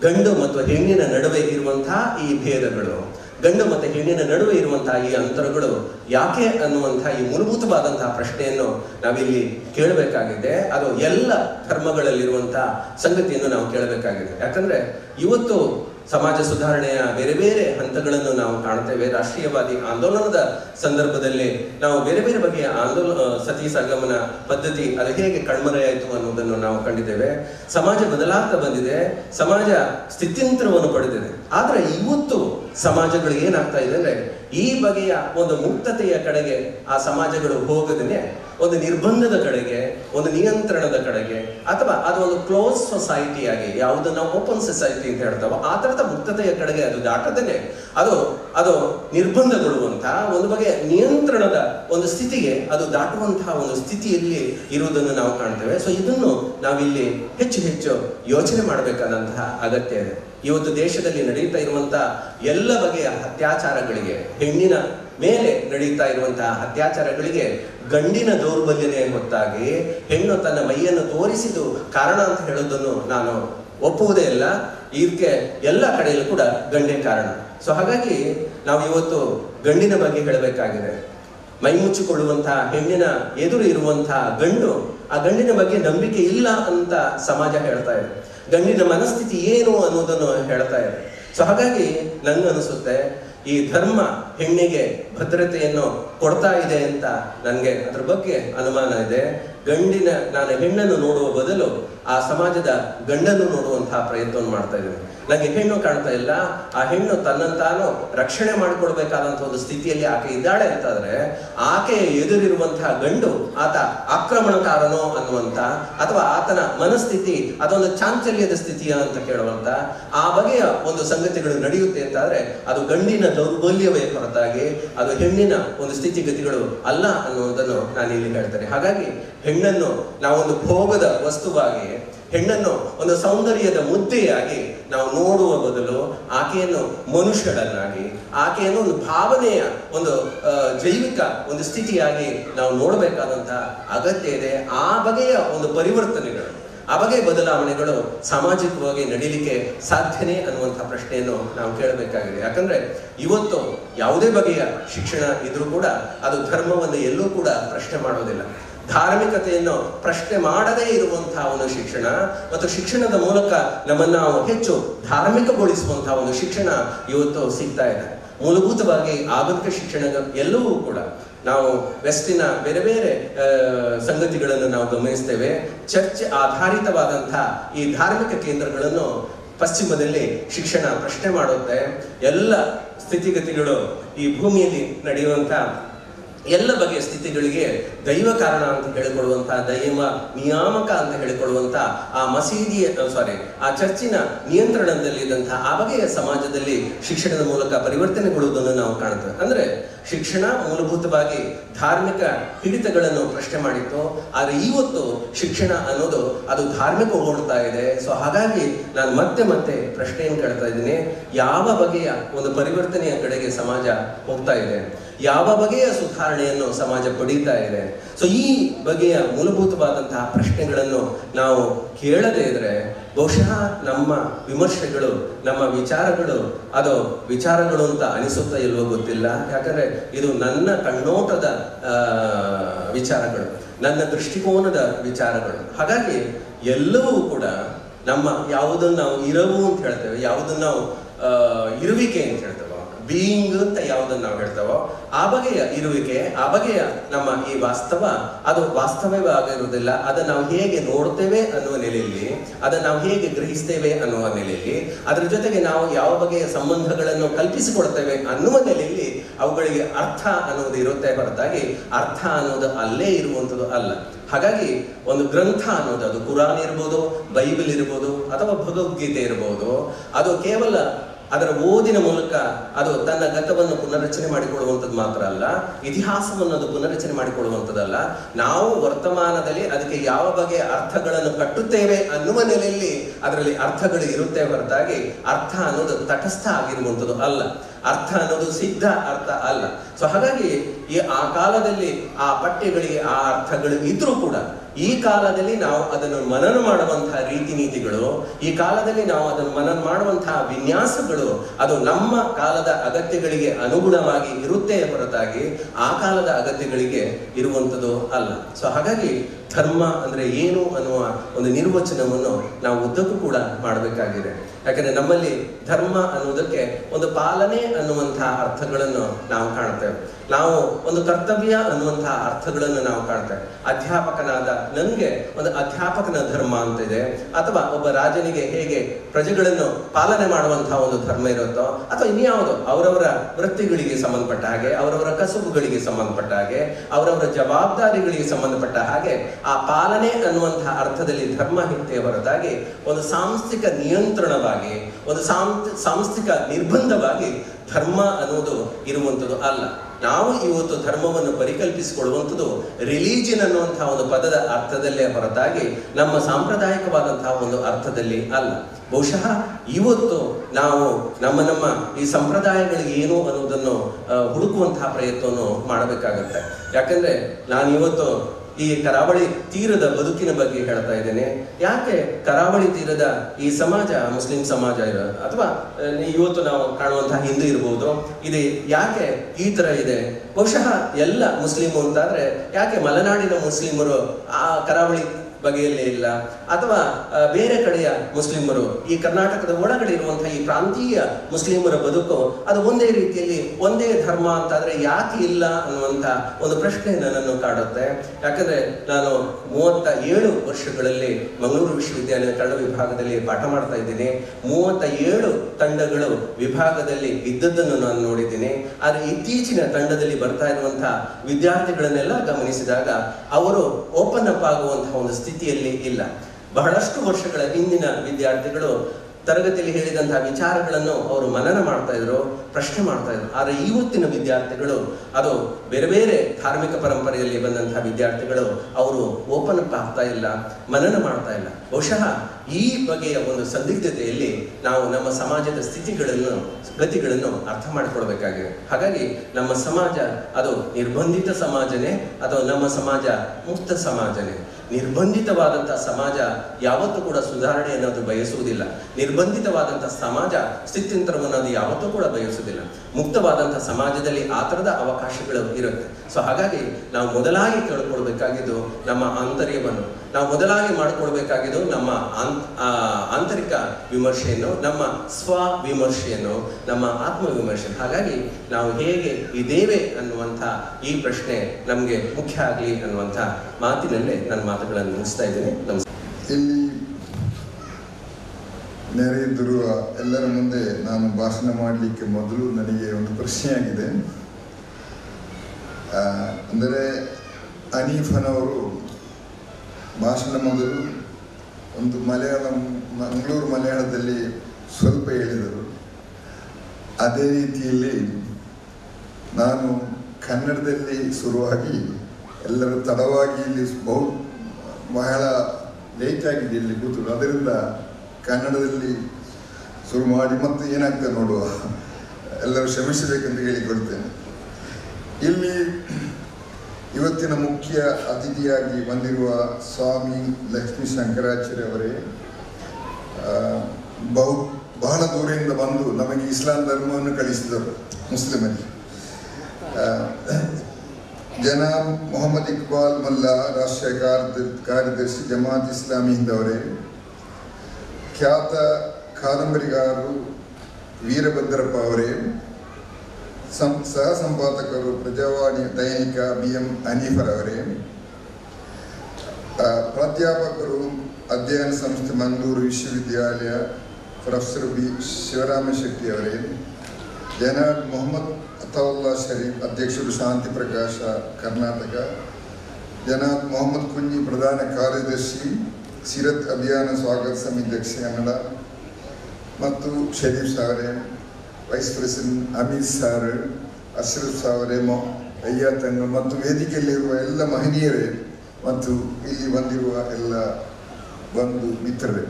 ಗಂಡು ಮತ್ತು ಹೆಣ್ಣಿನ ನಡುವೆ ಇರುವಂತಹ ಈ ಭೇದಗಳು. ಗಂಡು ಮತ್ತು ಹೆಣ್ಣಿನ ನಡುವೆ ಇರುವಂತಹ ಈ ಅಂತರಗಳು ಯಾಕೆ ಅನ್ನುವಂತಹ ಈ ಮೂಲಭೂತವಾದಂತಹ ಪ್ರಶ್ನೆಯನ್ನು ನಾವಿಲ್ಲಿ ಕೇಳಬೇಕಾಗಿದೆ. ಅದು ಎಲ್ಲ ಧರ್ಮಗಳಲ್ಲಿರುವಂತಹ ಸಂಗತಿಯನ್ನು ನಾವು ಕೇಳಬೇಕಾಗಿದೆ. ಯಾಕಂದ್ರೆ ಇವತ್ತು ಸಮಾಜ ಸುಧಾರಣೆಯ ಬೇರೆ ಬೇರೆ ಹಂತಗಳನ್ನು ನಾವು ಕಾಣ್ತೇವೆ. ರಾಷ್ಟ್ರೀಯವಾದಿ ಆಂದೋಲನದ ಸಂದರ್ಭದಲ್ಲಿ ನಾವು ಬೇರೆ ಬೇರೆ ಬಗೆಯ ಆಂದೋಲನ ಸತಿ ಸಂಗಮನ ಪದ್ಧತಿ ಅದು ಹೇಗೆ ಕಣ್ಮರೆಯಾಯಿತು ಅನ್ನೋದನ್ನು ನಾವು ಕಂಡಿದ್ದೇವೆ. ಸಮಾಜ ಬದಲಾಗ್ತಾ ಬಂದಿದೆ. ಸಮಾಜ ಸ್ಥಿತ್ಯಂತರವನ್ನು ಪಡೆದಿದೆ. ಆದ್ರೆ ಇವತ್ತು ಸಮಾಜಗಳು ಏನಾಗ್ತಾ ಇದೆ ಅಂದ್ರೆ ಈ ಬಗೆಯ ಒಂದು ಮುಕ್ತತೆಯ ಕಡೆಗೆ ಆ ಸಮಾಜಗಳು ಹೋಗದೇನೆ ಒಂದು ನಿರ್ಬಂಧದ ಕಡೆಗೆ, ಒಂದು ನಿಯಂತ್ರಣದ ಕಡೆಗೆ, ಅಥವಾ ಅದು ಒಂದು ಕ್ಲೋಸ್ ಆಗಿ, ಯಾವುದನ್ನ ಓಪನ್ ಸೊಸೈಟಿ ಅಂತ ಹೇಳ್ತಾವೋ, ಆ ಥರದ ಮುಕ್ತತೆಯ ಕಡೆಗೆ ಅದು ದಾಟದನೆ, ಅದು ಅದು ನಿರ್ಬಂಧಗೊಳ್ಳುವಂತಹ ಒಂದು ಬಗೆಯ ನಿಯಂತ್ರಣದ ಒಂದು ಸ್ಥಿತಿಗೆ ಅದು ದಾಟುವಂತಹ ಒಂದು ಸ್ಥಿತಿಯಲ್ಲಿ ಇರುವುದನ್ನು ನಾವು ಕಾಣ್ತೇವೆ. ಸೊ ಇದನ್ನು ನಾವಿಲ್ಲಿ ಹೆಚ್ಚು ಹೆಚ್ಚು ಯೋಚನೆ ಮಾಡಬೇಕಾದಂತಹ ಅಗತ್ಯ ಇದೆ. ಇವತ್ತು ದೇಶದಲ್ಲಿ ನಡೀತಾ ಇರುವಂತಹ ಎಲ್ಲ ಬಗೆಯ ಅತ್ಯಾಚಾರಗಳಿಗೆ, ಹೆಣ್ಣಿನ ಮೇಲೆ ನಡೀತಾ ಇರುವಂತಹ ಅತ್ಯಾಚಾರಗಳಿಗೆ ಗಂಡಿನ ದೌರ್ಬಲ್ಯನೇ ಹೊತ್ತಾಗಿ ಹೆಣ್ಣು ತನ್ನ ಮೈಯನ್ನು ತೋರಿಸಿದು ಕಾರಣ ಅಂತ ಹೇಳೋದನ್ನು ನಾನು ಒಪ್ಪುವುದೇ ಇಲ್ಲ. ಇದಕ್ಕೆ ಎಲ್ಲ ಕಡೆಯಲ್ಲೂ ಕೂಡ ಗಂಡೇ ಕಾರಣ. ಸೊ ಹಾಗಾಗಿ ನಾವು ಇವತ್ತು ಗಂಡಿನ ಬಗ್ಗೆ ಹೇಳಬೇಕಾಗಿದೆ. ಮೈ ಮುಚ್ಚಿಕೊಳ್ಳುವಂತಹ ಹೆಣ್ಣಿನ ಎದುರು ಇರುವಂತಹ ಗಂಡು ಆ ಗಂಡಿನ ಬಗ್ಗೆ ನಂಬಿಕೆ ಇಲ್ಲ ಅಂತ ಸಮಾಜ ಹೇಳ್ತಾ ಇದೆ. ಗಂಡಿನ ಮನಸ್ಥಿತಿ ಏನು ಅನ್ನೋದನ್ನು ಹೇಳ್ತಾ ಇದೆ ಸೊ ಹಾಗಾಗಿ ನಂಗನಿಸುತ್ತೆ ಈ ಧರ್ಮ ಹೆಣ್ಣಿಗೆ ಭದ್ರತೆಯನ್ನು ಕೊಡ್ತಾ ಇದೆ ಅಂತ ನನಗೆ ಅದ್ರ ಬಗ್ಗೆ ಅನುಮಾನ ಇದೆ. ಗಂಡಿನ ನಾನು ಹೆಣ್ಣನ್ನು ನೋಡುವ ಬದಲು ಆ ಸಮಾಜದ ಗಂಡನ್ನು ನೋಡುವಂತಹ ಪ್ರಯತ್ನವನ್ನು ಮಾಡ್ತಾ ಇದ್ದೇನೆ. ನನಗೆ ಹೆಣ್ಣು ಕಾಣ್ತಾ ಇಲ್ಲ. ಆ ಹೆಣ್ಣು ತನ್ನಂತಾನು ರಕ್ಷಣೆ ಮಾಡಿಕೊಳ್ಬೇಕಾದಂತಹ ಒಂದು ಸ್ಥಿತಿಯಲ್ಲಿ ಆಕೆ ಇದ್ದಾಳೆ ಅಂತಾದ್ರೆ ಆಕೆಯ ಎದುರಿರುವಂತಹ ಗಂಡು ಆತ ಆಕ್ರಮಣಕಾರನೋ ಅನ್ನುವಂತ ಅಥವಾ ಆತನ ಮನಸ್ಥಿತಿ ಅದೊಂದು ಚಾಂಚಲ್ಯದ ಸ್ಥಿತಿಯ ಅಂತ ಕೇಳುವಂತ ಆ ಬಗೆಯ ಒಂದು ಸಂಗತಿಗಳು ನಡೆಯುತ್ತೆ ಅಂತಾದ್ರೆ ಅದು ಗಂಡಿನ ದೌರ್ಬಲ್ಯವೇ ಹೊರತಾಗಿ ಅದು ಹೆಣ್ಣಿನ ಒಂದು ಸ್ಥಿತಿಗತಿಗಳು ಅಲ್ಲ ಅನ್ನುವುದನ್ನು ನಾನು ಇಲ್ಲಿ ಹೇಳ್ತೇನೆ. ಹಾಗಾಗಿ ಹೆಣ್ಣನ್ನು ನಾವೊಂದು ಭೋಗದ ವಸ್ತುವಾಗಿ, ಹೆಣ್ಣನ್ನು ಒಂದು ಸೌಂದರ್ಯದ ಮುದ್ದೆಯಾಗಿ ನಾವು ನೋಡುವ ಬದಲು ಆಕೆಯನ್ನು ಮನುಷ್ಯಳನ್ನಾಗಿ, ಆಕೆಯನ್ನು ಒಂದು ಭಾವನೆಯ ಒಂದು ಜೈವಿಕ ಒಂದು ಸ್ಥಿತಿಯಾಗಿ ನಾವು ನೋಡಬೇಕಾದಂತಹ ಅಗತ್ಯ ಇದೆ. ಆ ಬಗೆಯ ಒಂದು ಪರಿವರ್ತನೆಗಳು. ಆ ಬಗೆಯ ಬದಲಾವಣೆಗಳು ಸಾಮಾಜಿಕವಾಗಿ ನಡೀಲಿಕ್ಕೆ ಸಾಧ್ಯನೇ ಅನ್ನುವಂಥ ಪ್ರಶ್ನೆಯನ್ನು ನಾವು ಕೇಳಬೇಕಾಗಿದೆ. ಯಾಕಂದ್ರೆ ಇವತ್ತು ಯಾವುದೇ ಬಗೆಯ ಶಿಕ್ಷಣ ಇದ್ರೂ ಕೂಡ ಅದು ಧರ್ಮವನ್ನು ಎಲ್ಲೂ ಕೂಡ ಪ್ರಶ್ನೆ ಮಾಡೋದಿಲ್ಲ. ಧಾರ್ಮಿಕತೆಯನ್ನು ಪ್ರಶ್ನೆ ಮಾಡದೇ ಇರುವಂತಹ ಒಂದು ಶಿಕ್ಷಣ ಮತ್ತು ಶಿಕ್ಷಣದ ಮೂಲಕ ನಮ್ಮನ್ನ ನಾವು ಹೆಚ್ಚು ಧಾರ್ಮಿಕಗೊಳಿಸುವಂತಹ ಒಂದು ಶಿಕ್ಷಣ ಇವತ್ತು ಸಿಗ್ತಾ ಇದೆ. ಮೂಲಭೂತವಾಗಿ ಆಧುನಿಕ ಶಿಕ್ಷಣ ಎಲ್ಲವೂ ಕೂಡ ನಾವು ವೆಸ್ಟಿನ ಬೇರೆ ಬೇರೆ ಸಂಗತಿಗಳನ್ನು ನಾವು ಗಮನಿಸ್ತೇವೆ. ಚರ್ಚ್ ಆಧಾರಿತವಾದಂತಹ ಈ ಧಾರ್ಮಿಕ ಕೇಂದ್ರಗಳನ್ನು ಪಶ್ಚಿಮದಲ್ಲಿ ಶಿಕ್ಷಣ ಪ್ರಶ್ನೆ ಮಾಡುತ್ತೆ. ಎಲ್ಲ ಸ್ಥಿತಿಗತಿಗಳು ಈ ಭೂಮಿಯಲ್ಲಿ ನಡೆಯುವಂತ ಎಲ್ಲ ಬಗೆಯ ಸ್ಥಿತಿಗಳಿಗೆ ದೈವ ಕಾರಣ ಅಂತ ಹೇಳಿಕೊಳ್ಳುವಂತಹ ದೈವ ನಿಯಾಮಕ ಅಂತ ಹೇಳಿಕೊಳ್ಳುವಂತಹ ಆ ಮಸೀದಿಯ ಸಾರಿ ಆ ಚರ್ಚಿನ ನಿಯಂತ್ರಣದಲ್ಲಿದ್ದಂತಹ ಆ ಬಗೆಯ ಸಮಾಜದಲ್ಲಿ ಶಿಕ್ಷಣದ ಮೂಲಕ ಪರಿವರ್ತನೆಗೊಳ್ಳುವುದನ್ನು ನಾವು ಕಾಣ್ತೇವೆ. ಅಂದ್ರೆ ಶಿಕ್ಷಣ ಮೂಲಭೂತವಾಗಿ ಧಾರ್ಮಿಕ ಹಿಡಿತಗಳನ್ನು ಪ್ರಶ್ನೆ ಮಾಡಿತ್ತು. ಆದರೆ ಇವತ್ತು ಶಿಕ್ಷಣ ಅನ್ನೋದು ಅದು ಧಾರ್ಮಿಕ ಓಡ್ತಾ ಇದೆ. ಸೊ ಹಾಗಾಗಿ ನಾನು ಮತ್ತೆ ಮತ್ತೆ ಪ್ರಶ್ನೆಯನ್ನು ಕೇಳ್ತಾ ಇದ್ದೀನಿ. ಯಾವ ಬಗೆಯ ಒಂದು ಪರಿವರ್ತನೆಯ ಕಡೆಗೆ ಸಮಾಜ ಹೋಗ್ತಾ ಇದೆ ಯಾವ ಬಗೆಯ ಸುಧಾರಣೆಯನ್ನು ಸಮಾಜ ಪಡೀತಾ ಇದೆ? ಸೊ ಈ ಬಗೆಯ ಮೂಲಭೂತವಾದಂತಹ ಪ್ರಶ್ನೆಗಳನ್ನು ನಾವು ಕೇಳದೇ ಇದ್ರೆ ಬಹುಶಃ ನಮ್ಮ ವಿಮರ್ಶೆಗಳು, ನಮ್ಮ ವಿಚಾರಗಳು ಅದು ವಿಚಾರಗಳು ಅಂತ ಅನಿಸುತ್ತಾ ಇಲ್ವೋ ಗೊತ್ತಿಲ್ಲ. ಯಾಕಂದ್ರೆ ಇದು ನನ್ನ ಕಣ್ಣೋಟದ ವಿಚಾರಗಳು, ನನ್ನ ದೃಷ್ಟಿಕೋನದ ವಿಚಾರಗಳು. ಹಾಗಾಗಿ ಎಲ್ಲವೂ ಕೂಡ ನಮ್ಮ ಯಾವುದನ್ನು ನಾವು ಇರವು ಅಂತ ಹೇಳ್ತೇವೆ, ಯಾವುದನ್ನು ನಾವು ಇರುವಿಕೆ ಅಂತ ಹೇಳ್ತೇವೆ. ಬೀಯಿಂಗ್ ಅಂತ ಯಾವುದನ್ನು ನಾವು ಹೇಳ್ತೇವೋ, ಆ ಬಗೆಯ ಇರುವಿಕೆ, ಆ ಬಗೆಯ ನಮ್ಮ ಈ ವಾಸ್ತವ, ಅದು ವಾಸ್ತವವೇ ಆಗಿರುವುದಿಲ್ಲ. ಅದನ್ನು ನಾವು ಹೇಗೆ ನೋಡ್ತೇವೆ ಅನ್ನುವ ನೆಲೆಯಲ್ಲಿ ಅದನ್ನು ನಾವು ಹೇಗೆ ಗ್ರಹಿಸ್ತೇವೆ ಅನ್ನುವ ನೆಲೆಯಲ್ಲಿ, ಅದರ ಜೊತೆಗೆ ನಾವು ಯಾವ ಬಗೆಯ ಸಂಬಂಧಗಳನ್ನು ಕಲ್ಪಿಸಿಕೊಡ್ತೇವೆ ಅನ್ನುವ ನೆಲೆಯಲ್ಲಿ ಅವುಗಳಿಗೆ ಅರ್ಥ ಅನ್ನೋದು ಇರುತ್ತೆ ಹೊರತಾಗಿ, ಅರ್ಥ ಅನ್ನೋದು ಅಲ್ಲೇ ಇರುವಂಥದ್ದು ಅಲ್ಲ. ಹಾಗಾಗಿ ಒಂದು ಗ್ರಂಥ ಅನ್ನೋದು ಅದು ಕುರಾನ್ ಇರ್ಬೋದು, ಬೈಬಲ್ ಇರ್ಬೋದು, ಅಥವಾ ಭಗವದ್ಗೀತೆ ಇರ್ಬೋದು, ಅದು ಕೇವಲ ಅದರ ಓದಿನ ಮೂಲಕ ಅದು ತನ್ನ ಗತವನ್ನು ಪುನರ್ರಚನೆ ಮಾಡಿಕೊಳ್ಳುವಂಥದ್ದು ಮಾತ್ರ ಅಲ್ಲ, ಇತಿಹಾಸವನ್ನು ಅದು ಪುನರ್ರಚನೆ ಮಾಡಿಕೊಳ್ಳುವಂಥದ್ದಲ್ಲ. ನಾವು ವರ್ತಮಾನದಲ್ಲಿ ಅದಕ್ಕೆ ಯಾವ ಬಗೆಯ ಅರ್ಥಗಳನ್ನು ಕಟ್ಟುತ್ತೇವೆ ಅನ್ನುವ ನೆಲೆಯಲ್ಲಿ ಅದರಲ್ಲಿ ಅರ್ಥಗಳು ಇರುತ್ತೆ ಹೊರತಾಗಿ ಅರ್ಥ ಅನ್ನೋದು ತಟಸ್ಥ ಆಗಿರುವಂಥದ್ದು ಅಲ್ಲ. ಅರ್ಥ ಅನ್ನೋದು ಸಿದ್ಧ ಅರ್ಥ ಅಲ್ಲ. ಸೊ ಹಾಗಾಗಿ ಈ ಆ ಕಾಲದಲ್ಲಿ ಆ ಪಠ್ಯಗಳಿಗೆ ಆ ಅರ್ಥಗಳು ಇದ್ರೂ ಕೂಡ ಈ ಕಾಲದಲ್ಲಿ ನಾವು ಅದನ್ನು ಮನನ ಮಾಡುವಂತಹ ರೀತಿ ನೀತಿಗಳು, ಈ ಕಾಲದಲ್ಲಿ ನಾವು ಅದನ್ನು ಮನನ ಮಾಡುವಂತಹ ವಿನ್ಯಾಸಗಳು, ಅದು ನಮ್ಮ ಕಾಲದ ಅಗತ್ಯಗಳಿಗೆ ಅನುಗುಣವಾಗಿ ಇರುತ್ತೆ ಹೊರತಾಗಿ ಆ ಕಾಲದ ಅಗತ್ಯಗಳಿಗೆ ಇರುವಂಥದ್ದು ಅಲ್ಲ. ಸೊ ಹಾಗಾಗಿ ಧರ್ಮ ಅಂದರೆ ಏನು ಅನ್ನುವ ಒಂದು ನಿರ್ವಚನವನ್ನು ನಾವು ಉದ್ದಕ್ಕೂ ಕೂಡ ಮಾಡಬೇಕಾಗಿದೆ. ಯಾಕಂದರೆ ನಮ್ಮಲ್ಲಿ ಧರ್ಮ ಅನ್ನುವುದಕ್ಕೆ ಒಂದು ಪಾಲನೆ ಅನ್ನುವಂತಹ ಅರ್ಥಗಳನ್ನು ನಾವು ಕಾಣ್ತೇವೆ. ನಾವು ಒಂದು ಕರ್ತವ್ಯ ಅನ್ನುವಂತಹ ಅರ್ಥಗಳನ್ನು ನಾವು ಕಾಣ್ತೇವೆ. ಅಧ್ಯಾಪಕನಾದ ನನಗೆ ಒಂದು ಅಧ್ಯಾಪಕನ ಧರ್ಮ ಅಂತ ಇದೆ ಅಥವಾ ಒಬ್ಬ ರಾಜನಿಗೆ ಹೇಗೆ ಪ್ರಜೆಗಳನ್ನು ಪಾಲನೆ ಮಾಡುವಂತಹ ಒಂದು ಧರ್ಮ ಇರುತ್ತೋ, ಅಥವಾ ಇನ್ಯಾವುದೋ, ಅವರವರ ವೃತ್ತಿಗಳಿಗೆ ಸಂಬಂಧಪಟ್ಟ ಹಾಗೆ, ಅವರವರ ಕಸುಬುಗಳಿಗೆ ಸಂಬಂಧಪಟ್ಟ ಹಾಗೆ, ಅವರವರ ಜವಾಬ್ದಾರಿಗಳಿಗೆ ಸಂಬಂಧಪಟ್ಟ ಹಾಗೆ ಆ ಪಾಲನೆ ಅನ್ನುವಂತಹ ಅರ್ಥದಲ್ಲಿ ಧರ್ಮ ಹಿಂತೆ ಹೊರತಾಗಿ ಒಂದು ಸಾಂಸ್ಥಿಕ ನಿಯಂತ್ರಣವಾಗಿ, ಒಂದು ಸಾಂಸ್ಥಿಕ ನಿರ್ಬಂಧವಾಗಿ ಧರ್ಮ ಅನ್ನೋದು ಇರುವಂಥದ್ದು ಅಲ್ಲ. ನಾವು ಇವತ್ತು ಧರ್ಮವನ್ನು ಪರಿಕಲ್ಪಿಸಿಕೊಳ್ಳುವಂಥದ್ದು ರಿಲೀಜಿಯನ್ ಅನ್ನುವಂತಹ ಒಂದು ಪದದ ಅರ್ಥದಲ್ಲೇ ಹೊರತಾಗಿ ನಮ್ಮ ಸಾಂಪ್ರದಾಯಿಕವಾದಂತಹ ಒಂದು ಅರ್ಥದಲ್ಲಿ ಅಲ್ಲ. ಬಹುಶಃ ಇವತ್ತು ನಾವು ನಮ್ಮ ನಮ್ಮ ಈ ಸಂಪ್ರದಾಯಗಳಿಗೆ ಏನು ಅನ್ನೋದನ್ನು ಹುಡುಕುವಂತಹ ಪ್ರಯತ್ನವನ್ನು ಮಾಡಬೇಕಾಗತ್ತೆ. ಯಾಕಂದ್ರೆ ನಾನು ಇವತ್ತು ಈ ಕರಾವಳಿ ತೀರದ ಬದುಕಿನ ಬಗ್ಗೆ ಹೇಳ್ತಾ ಇದ್ದೇನೆ. ಯಾಕೆ ಕರಾವಳಿ ತೀರದ ಈ ಸಮಾಜ, ಮುಸ್ಲಿಂ ಸಮಾಜ ಇರ, ಅಥವಾ ಇವತ್ತು ನಾವು ಕಾಣುವಂತಹ ಹಿಂದೂ ಇರಬಹುದು ಇದು ಯಾಕೆ ಈ ತರ ಇದೆ? ಬಹುಶಃ ಎಲ್ಲ ಮುಸ್ಲಿಮು ಅಂತಾದ್ರೆ, ಯಾಕೆ ಮಲೆನಾಡಿನ ಮುಸ್ಲಿಮರು ಆ ಕರಾವಳಿ ಬಗೆಯಲ್ಲೇ ಇಲ್ಲ. ಅಥವಾ ಬೇರೆ ಕಡೆಯ ಮುಸ್ಲಿಮರು, ಈ ಕರ್ನಾಟಕದ ಒಳಗಡೆ ಇರುವಂತಹ ಈ ಪ್ರಾಂತೀಯ ಮುಸ್ಲಿಮರ ಬದುಕು, ಅದು ಒಂದೇ ರೀತಿಯಲ್ಲಿ ಒಂದೇ ಧರ್ಮ ಅಂತ ಆದ್ರೆ ಯಾಕೆ ಇಲ್ಲ ಅನ್ನುವಂತ ಒಂದು ಪ್ರಶ್ನೆ ನನ್ನನ್ನು ಕಾಡುತ್ತೆ. ಯಾಕಂದ್ರೆ ನಾನು ಮೂವತ್ತ ಏಳು ವರ್ಷಗಳಲ್ಲಿ ಮಂಗಳೂರು ವಿಶ್ವವಿದ್ಯಾಲಯ ತಂಡ ವಿಭಾಗದಲ್ಲಿ ಪಾಠ ಮಾಡ್ತಾ ಇದ್ದೀನಿ. ಮೂವತ್ತ ಏಳು ತಂಡಗಳು ವಿಭಾಗದಲ್ಲಿ ಇದ್ದದ್ದನ್ನು ನಾನು ನೋಡಿದ್ದೀನಿ. ಆದರೆ ಇತ್ತೀಚಿನ ತಂಡದಲ್ಲಿ ಬರ್ತಾ ಇರುವಂತಹ ವಿದ್ಯಾರ್ಥಿಗಳನ್ನೆಲ್ಲ ಗಮನಿಸಿದಾಗ, ಅವರು ಓಪನ್ ಅಪ್ ಆಗುವಂತಹ ಒಂದು ಸ್ಥಿತಿಯಲ್ಲಿ ಇಲ್ಲ. ಬಹಳಷ್ಟು ವರ್ಷಗಳ ಹಿಂದಿನ ವಿದ್ಯಾರ್ಥಿಗಳು ತರಗತಿಯಲ್ಲಿ ಹೇಳಿದಂತಹ ವಿಚಾರಗಳನ್ನು ಅವರು ಮನನ ಮಾಡ್ತಾ ಇದ್ರು, ಪ್ರಶ್ನೆ ಮಾಡ್ತಾ ಇದ್ರು. ಆದರೆ ಇವತ್ತಿನ ವಿದ್ಯಾರ್ಥಿಗಳು, ಅದು ಬೇರೆ ಬೇರೆ ಧಾರ್ಮಿಕ ಪರಂಪರೆಯಲ್ಲಿ ಬಂದಂತಹ ವಿದ್ಯಾರ್ಥಿಗಳು, ಅವರು ಓಪನ್ ಅಪ್ ಆಗ್ತಾ ಇಲ್ಲ, ಮನನ ಮಾಡ್ತಾ ಇಲ್ಲ. ಬಹುಶಃ ಈ ಬಗೆಯ ಒಂದು ಸಂದಿಗ್ಧತೆಯಲ್ಲಿ ನಾವು ನಮ್ಮ ಸಮಾಜದ ಸ್ಥಿತಿಗಳನ್ನು, ಗತಿಗಳನ್ನು ಅರ್ಥ ಮಾಡಿಕೊಳ್ಬೇಕಾಗಿದೆ. ಹಾಗಾಗಿ ನಮ್ಮ ಸಮಾಜ, ಅದು ನಿರ್ಬಂಧಿತ ಸಮಾಜನೇ ಅಥವಾ ನಮ್ಮ ಸಮಾಜ ಮುಕ್ತ ಸಮಾಜನೇ. ನಿರ್ಬಂಧಿತವಾದಂತಹ ಸಮಾಜ ಯಾವತ್ತೂ ಕೂಡ ಸುಧಾರಣೆ ಅನ್ನೋದು ಬಯಸುವುದಿಲ್ಲ. ನಿರ್ಬಂಧಿತವಾದಂತಹ ಸಮಾಜ ಸ್ಥಿತ್ಯಂತರವನ್ನು ಅದು ಯಾವತ್ತೂ ಕೂಡ ಬಯಸುವುದಿಲ್ಲ. ಮುಕ್ತವಾದಂತಹ ಸಮಾಜದಲ್ಲಿ ಆ ಥರದ ಅವಕಾಶಗಳು ಇರುತ್ತೆ. ಸೊ ಹಾಗಾಗಿ ನಾವು ಮೊದಲಾಗಿ ಕೇಳ್ಕೊಳ್ಬೇಕಾಗಿದ್ದು ನಮ್ಮ ಆಂತರ್ಯವನ್ನು ನಾವು ಮೊದಲಾಗಿ ಮಾಡಿಕೊಳ್ಬೇಕಾಗಿದ್ದು ನಮ್ಮ ಆಂತರಿಕ ವಿಮರ್ಶೆಯನ್ನು, ನಮ್ಮ ಸ್ವ ವಿಮರ್ಶೆಯನ್ನು, ನಮ್ಮ ಆತ್ಮ ವಿಮರ್ಶೆ. ಹಾಗಾಗಿ ನಾವು ಹೇಗೆ ಇದ್ದೇವೆ ಅನ್ನುವಂಥ ಈ ಪ್ರಶ್ನೆ ನಮಗೆ ಮುಖ್ಯ ಆಗಲಿ ಅನ್ನುವಂಥ ಮಾತಿನಲ್ಲೇ ನನ್ನ ಮಾತುಗಳನ್ನು ಮುಗಿಸ್ತಾ ಇದ್ದೇನೆ. ನಮಸ್ಕಾರ.
ಇಲ್ಲಿ ಎಲ್ಲರ ಮುಂದೆ ನಾನು ಭಾಷಣ ಮಾಡಲಿಕ್ಕೆ ಮೊದಲು ನನಗೆ ಒಂದು ಪ್ರಶ್ನೆಯಾಗಿದೆ. ಅಂದರೆ ಅನೀಫನವರು ಭಾಷಣ ಮೊದಲು ಒಂದು ಮಲಯಾಳಂ, ಮಂಗಳೂರು ಮಲಯಾಳದಲ್ಲಿ ಸ್ವಲ್ಪ ಹೇಳಿದರು. ಅದೇ ರೀತಿಯಲ್ಲಿ ನಾನು ಕನ್ನಡದಲ್ಲಿ ಶುರುವಾಗಿ ಎಲ್ಲರೂ ತಡವಾಗಿ ಇಲ್ಲಿ ಬಹು, ಬಹಳ ಲೇಟ್ ಆಗಿದೆ ಇಲ್ಲಿ ಕೂತು ಅದರಿಂದ ಕನ್ನಡದಲ್ಲಿ ಶುರು ಮಾಡಿ ಮತ್ತೆ ಏನಾಗ್ತದೆ ನೋಡುವ. ಎಲ್ಲರೂ ಶ್ರಮಿಸಬೇಕೆಂದು ಹೇಳಿಕೊಡ್ತೇನೆ. ಇಲ್ಲಿ ಇವತ್ತಿನ ಮುಖ್ಯ ಅತಿಥಿಯಾಗಿ ಬಂದಿರುವ ಸ್ವಾಮಿ ಲಕ್ಷ್ಮೀ ಶಂಕರಾಚಾರ್ಯ ಅವರೇ ಬಹು, ಬಹಳ ದೂರದಿಂದ ಬಂದು ನಮಗೆ ಇಸ್ಲಾಂ ಧರ್ಮವನ್ನು ಕಲಿಸಿದರು ಮುಸ್ಲಿಮರಿಗೆ. ಜನಾ ಮೊಹಮ್ಮದ್ ಇಕ್ಬಾಲ್ ಮಲ್ಲಾ, ರಾಷ್ಟ್ರೀಯ ಕಾರ್ಯ ಕಾರ್ಯದರ್ಶಿ ಜಮಾತ್ ಇಸ್ಲಾಮಿ ಹಿಂದವರೇ ಖ್ಯಾತ ಕಾದಂಬರಿಗಾರರು ವೀರಭದ್ರಪ್ಪ ಅವರೇ ಸಂ ಸಹ ಸಂಪಾದಕರು ಪ್ರಜಾವಾಣಿ ದೈನಿಕ ಬಿ ಎಂ ಹನೀಫರ್ ಅವರೇ. ಪ್ರಾಧ್ಯಾಪಕರು ಅಧ್ಯಯನ ಸಂಸ್ಥೆ ಮಂಗಳೂರು ವಿಶ್ವವಿದ್ಯಾಲಯ ಪ್ರೊಫೆಸರ್ ಬಿ ಶಿವರಾಮ ಶೆಟ್ಟಿ ಅವರೇ. ಜನಾಬ್ ಮೊಹಮ್ಮದ್ ಅತಾವುಲ್ಲಾ ಶರೀಫ್ ಅಧ್ಯಕ್ಷರು ಶಾಂತಿ ಪ್ರಕಾಶ ಕರ್ನಾಟಕ. ಜನಾದ್ ಮೊಹಮ್ಮದ್ ಕುಂಜಿ ಪ್ರಧಾನ ಕಾರ್ಯದರ್ಶಿ ಸಿರತ್ ಅಭಿಯಾನ ಸ್ವಾಗತ ಸಮಿತಿ ಅಧ್ಯಕ್ಷ ಕನ್ನಡ ಮತ್ತು Sharif ಸಾವರೆ. Vice president Amit sir Ashraf ಸಾವರೆ ಮೊ ಅಯ್ಯ ತಂಗ ಮತ್ತು ವೇದಿಕೆಯಲ್ಲಿರುವ ಎಲ್ಲ ಮಹನೀಯರೇ ಮತ್ತು ಇಲ್ಲಿ ಬಂದಿರುವ ಎಲ್ಲ ಬಂಧು ಮಿತ್ರರೇ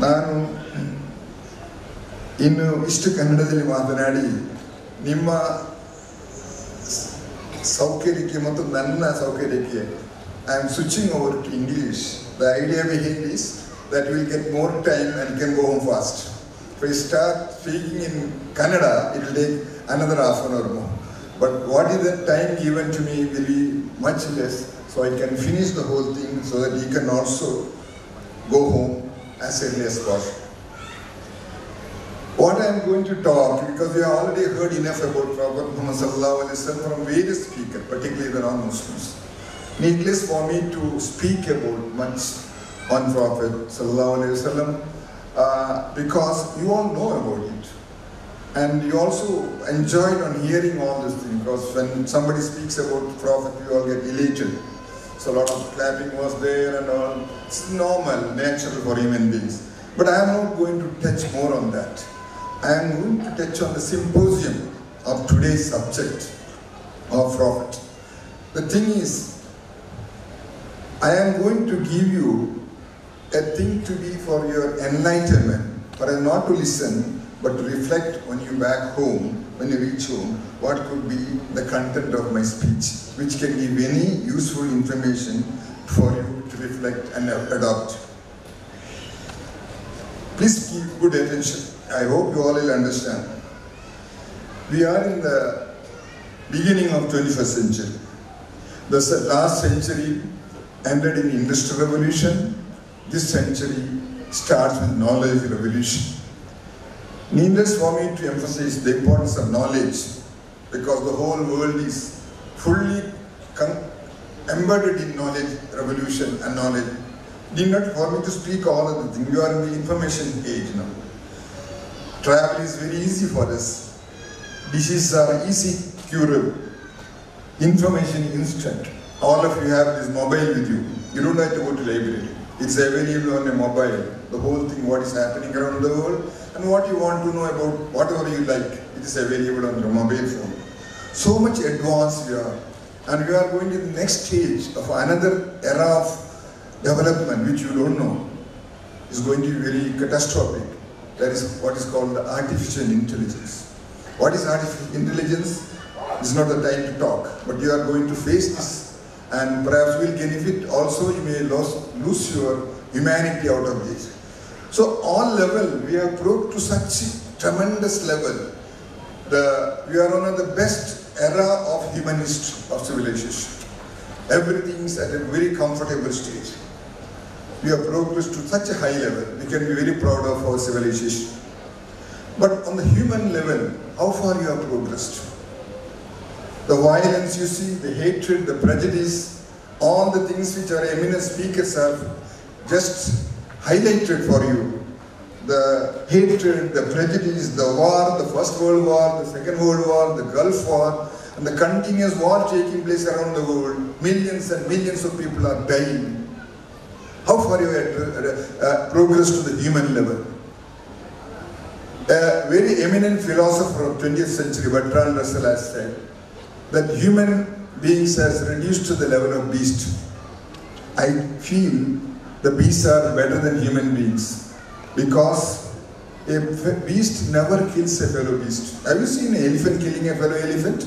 ನಾನು ಇನ್ನು ಇಷ್ಟು ಕನ್ನಡದಲ್ಲಿ ಮಾತನಾಡಿ ನಿಮ್ಮ ಸೌಕರ್ಯಕ್ಕೆ ಮತ್ತು ನನ್ನ ಸೌಕರ್ಯಕ್ಕೆ I am switching over to English the idea behind is that will get more time and can go home fast. If I start speaking in Kannada, it will take another half an hour more. But what is the time given to me will be much less. so I can finish the whole thing so that he can also go home as early as possible. What I am going to talk, because we have already heard enough about Prophet Muhammad from various speakers, particularly the non-Muslims. Needless for me to speak about much on Prophet Sallallahu Alaihi Wasallam uh, because you all know about it. And you also enjoyed on hearing all this thing because when somebody speaks about Prophet, you all get elated. So a lot of clapping was there and all. It's normal, natural for human beings. But I am not going to touch more on that. I am going to touch on the symposium of today's subject of Prophet. The thing is, I am going to give you a thing to be for your enlightenment, but not to listen, but to reflect when you back home, when you reach home, what could be the content of my speech, which can give any useful information for you to reflect and adopt. Please keep good attention. I hope you all will understand. We are in the beginning of 21st century. The last century ended in industrial revolution. This century starts with knowledge revolution. Needless for me to emphasize the importance of knowledge because the whole world is fully embedded in knowledge revolution and knowledge. Need not for me to speak all of the things. You are in the information age now. Travel is very easy for us. Diseases are easy curable. Information instant. All of you have this mobile with you. You don't have to go to library. It's available on a mobile. The whole thing, what is happening around the world, and what you want to know about whatever you like, it is available on your mobile phone. So much advanced we are. And we are going to the next stage of another era of development which you don't know is going to be very catastrophic. That is what is called the artificial intelligence. What is artificial intelligence? It's not the time to talk, but you are going to face this and perhaps will benefit also you may lose, lose your humanity out of this. So all level we have proved to such tremendous level. The, we are of the best era of human history of civilization. Everything is at a very comfortable stage. We have progressed to such a high level. We can be very proud of our civilization. But on the human level, how far you have progressed? The violence you see, the hatred, the prejudice, all the things which our eminent speakers have just highlighted for you. The hatred, the prejudice, the war, the First World War, the Second World War, the Gulf War, and the continuous war taking place around the world. Millions and millions of people are dying. How far you have uh, uh, progressed to the human level? A very eminent philosopher of 20th century, Bertrand Russell, has said that human beings has reduced to the level of beast. I feel the beasts are better than human beings because a beast never kills a fellow beast. Have you seen an elephant killing a fellow elephant?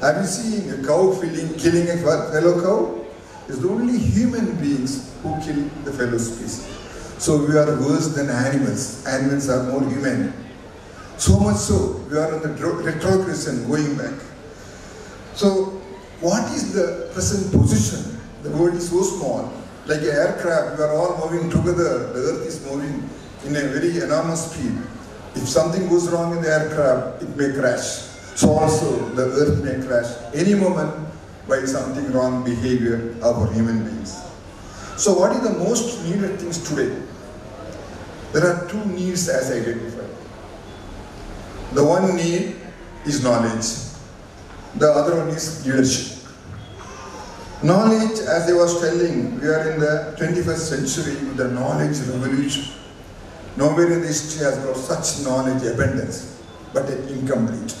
Have you seen a cow killing, killing a fellow cow? It's only human beings who kill the fellow species. So we are worse than animals. Animals are more human. So much so, we are on the retrogression going back. So, what is the present position? The world is so small. Like an aircraft, we are all moving together. The earth is moving in a very enormous speed. If something goes wrong in the aircraft, it may crash. So also, the earth may crash any moment by something wrong behavior of our human beings. So what is the most needed things today? There are two needs as identified. The one need is knowledge. The other one is leadership. Knowledge, as I was telling, we are in the 21st century with the knowledge revolution. Nowhere in history has got such knowledge abundance, but incomplete.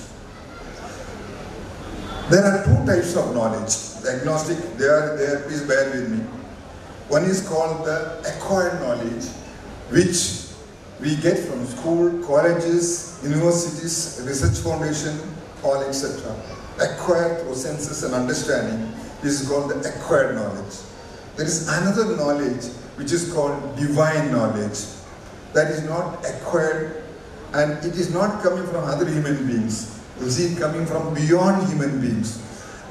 There are two types of knowledge. The agnostic, they are there, please bear with me. One is called the acquired knowledge, which we get from school, colleges, universities, research foundation, all etc. Acquired through senses and understanding. Is called the acquired knowledge. There is another knowledge which is called divine knowledge. That is not acquired and it is not coming from other human beings. You see coming from beyond human beings.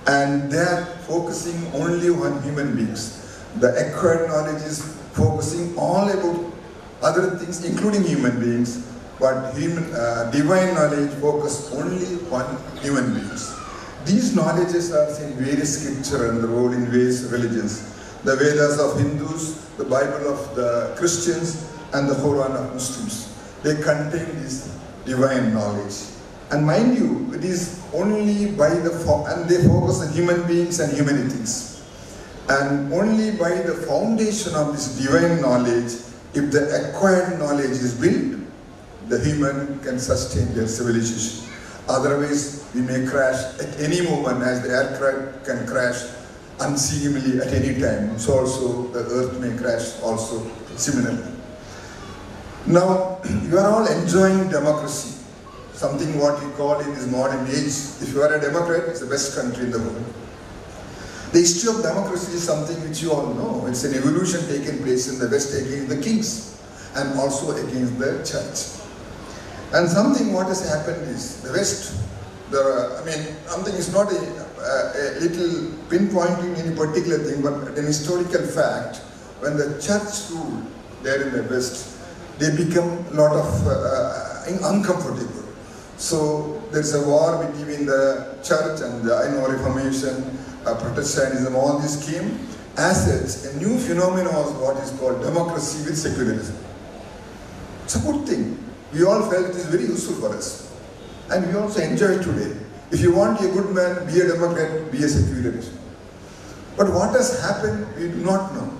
and they are focusing only on human beings. The acquired knowledge is focusing all about other things, including human beings, but human, uh, divine knowledge focuses only on human beings. These knowledges are in various scripture and the role in various religions. The Vedas of Hindus, the Bible of the Christians, and the Quran of Muslims. They contain this divine knowledge. And mind you, it is only by the, and they focus on human beings and humanities. And only by the foundation of this divine knowledge, if the acquired knowledge is built, the human can sustain their civilization. Otherwise, we may crash at any moment as the aircraft can crash unseemly at any time. So also the earth may crash also similarly. Now, you are all enjoying democracy, something what we call in this modern age. If you are a Democrat, it's the best country in the world. The history of democracy is something which you all know. It's an evolution taking place in the West against the kings and also against the church. And something what has happened is the West, I mean, something is not a, a, a little pinpointing any particular thing, but an historical fact. When the church ruled there in the West, they become a lot of uh, uh, uncomfortable. So there's a war between the church and the I know Reformation, uh, Protestantism, all this came. As such, a new phenomenon was what is called democracy with secularism. It's a good thing. We all felt it is very useful for us. And we also enjoy today. If you want a good man, be a Democrat, be a secularist. But what has happened, we do not know.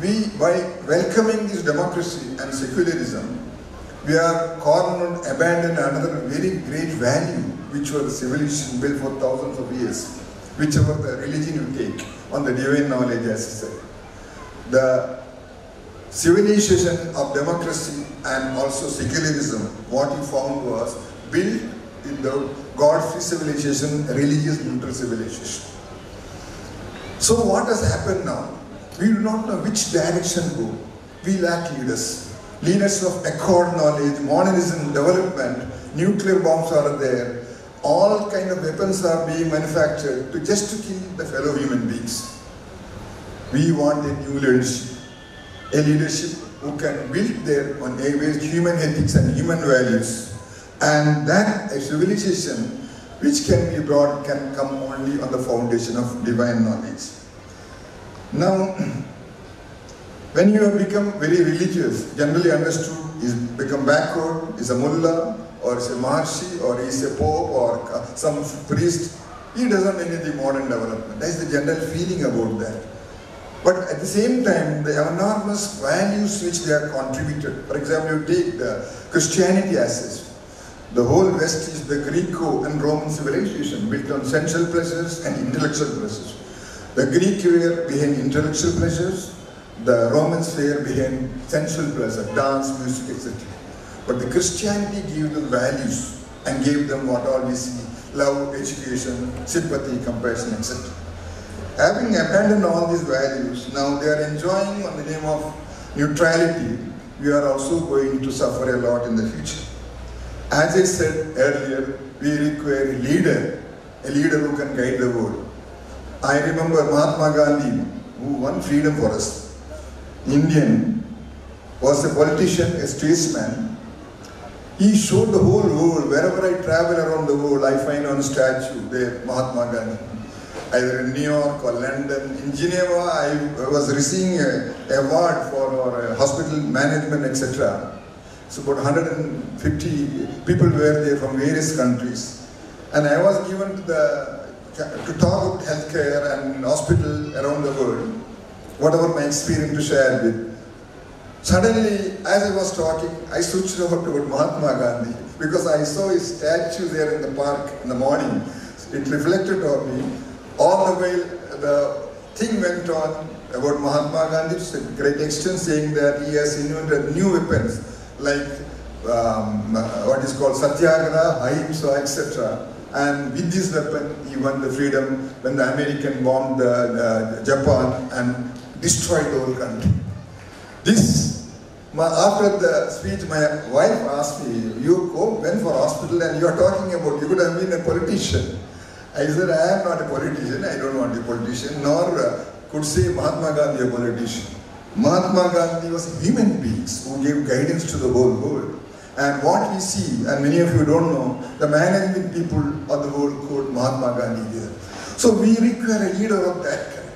We, by welcoming this democracy and secularism, we are cornered, and abandoned another very great value, which was civilization built for thousands of years, whichever the religion you take, on the divine knowledge, as I said. The civilization of democracy and also secularism, what he found was built in the God-free civilization, religious neutral civilization. So what has happened now? We do not know which direction go. We lack leaders. Leaders of accord knowledge, modernism, development, nuclear bombs are there. All kind of weapons are being manufactured to just to kill the fellow human beings. We want a new leadership. A leadership who can build their on human ethics and human values. And that civilization which can be brought can come only on the foundation of divine knowledge. Now, when you have become very religious, generally understood, is become backward, is a mullah, or is a maharshi, or is a pope, or uh, some priest, he doesn't need the modern development. That is the general feeling about that. But at the same time, the enormous values which they have contributed. For example, you take the Christianity as. The whole West is the Greco and Roman civilization built on sensual pleasures and intellectual pleasures. The Greek were behind intellectual pleasures, the Romans were behind sensual pleasure, dance, music, etc. But the Christianity gave them values and gave them what all we see, love, education, sympathy, compassion, etc. Having abandoned all these values, now they are enjoying on the name of neutrality, we are also going to suffer a lot in the future. As I said earlier, we require a leader, a leader who can guide the world. I remember Mahatma Gandhi, who won freedom for us. Indian, was a politician, a statesman. He showed the whole world, wherever I travel around the world, I find on statue there, Mahatma Gandhi. Either in New York or London. In Geneva, I was receiving a award for our uh, hospital management, etc. So about 150 people were there from various countries. And I was given to the to talk about healthcare and hospital around the world, whatever my experience to share with. Suddenly, as I was talking, I switched over to Mahatma Gandhi because I saw his statue there in the park in the morning. It reflected on me. All the way, the thing went on about Mahatma Gandhi to great extent, saying that he has invented new weapons like um, what is called satyagraha, ahimsa, etc. And with this weapon, he won the freedom when the American bombed the, the Japan and destroyed the whole country. This, my, after the speech, my wife asked me, you went for hospital and you are talking about, you could have been a politician. I said, I am not a politician, I don't want a politician, nor uh, could say Mahatma Gandhi a politician. Mahatma Gandhi was human beings who gave guidance to the whole world. And what we see, and many of you don't know, the management people of the world quote Mahatma Gandhi there. So we require a leader of that kind.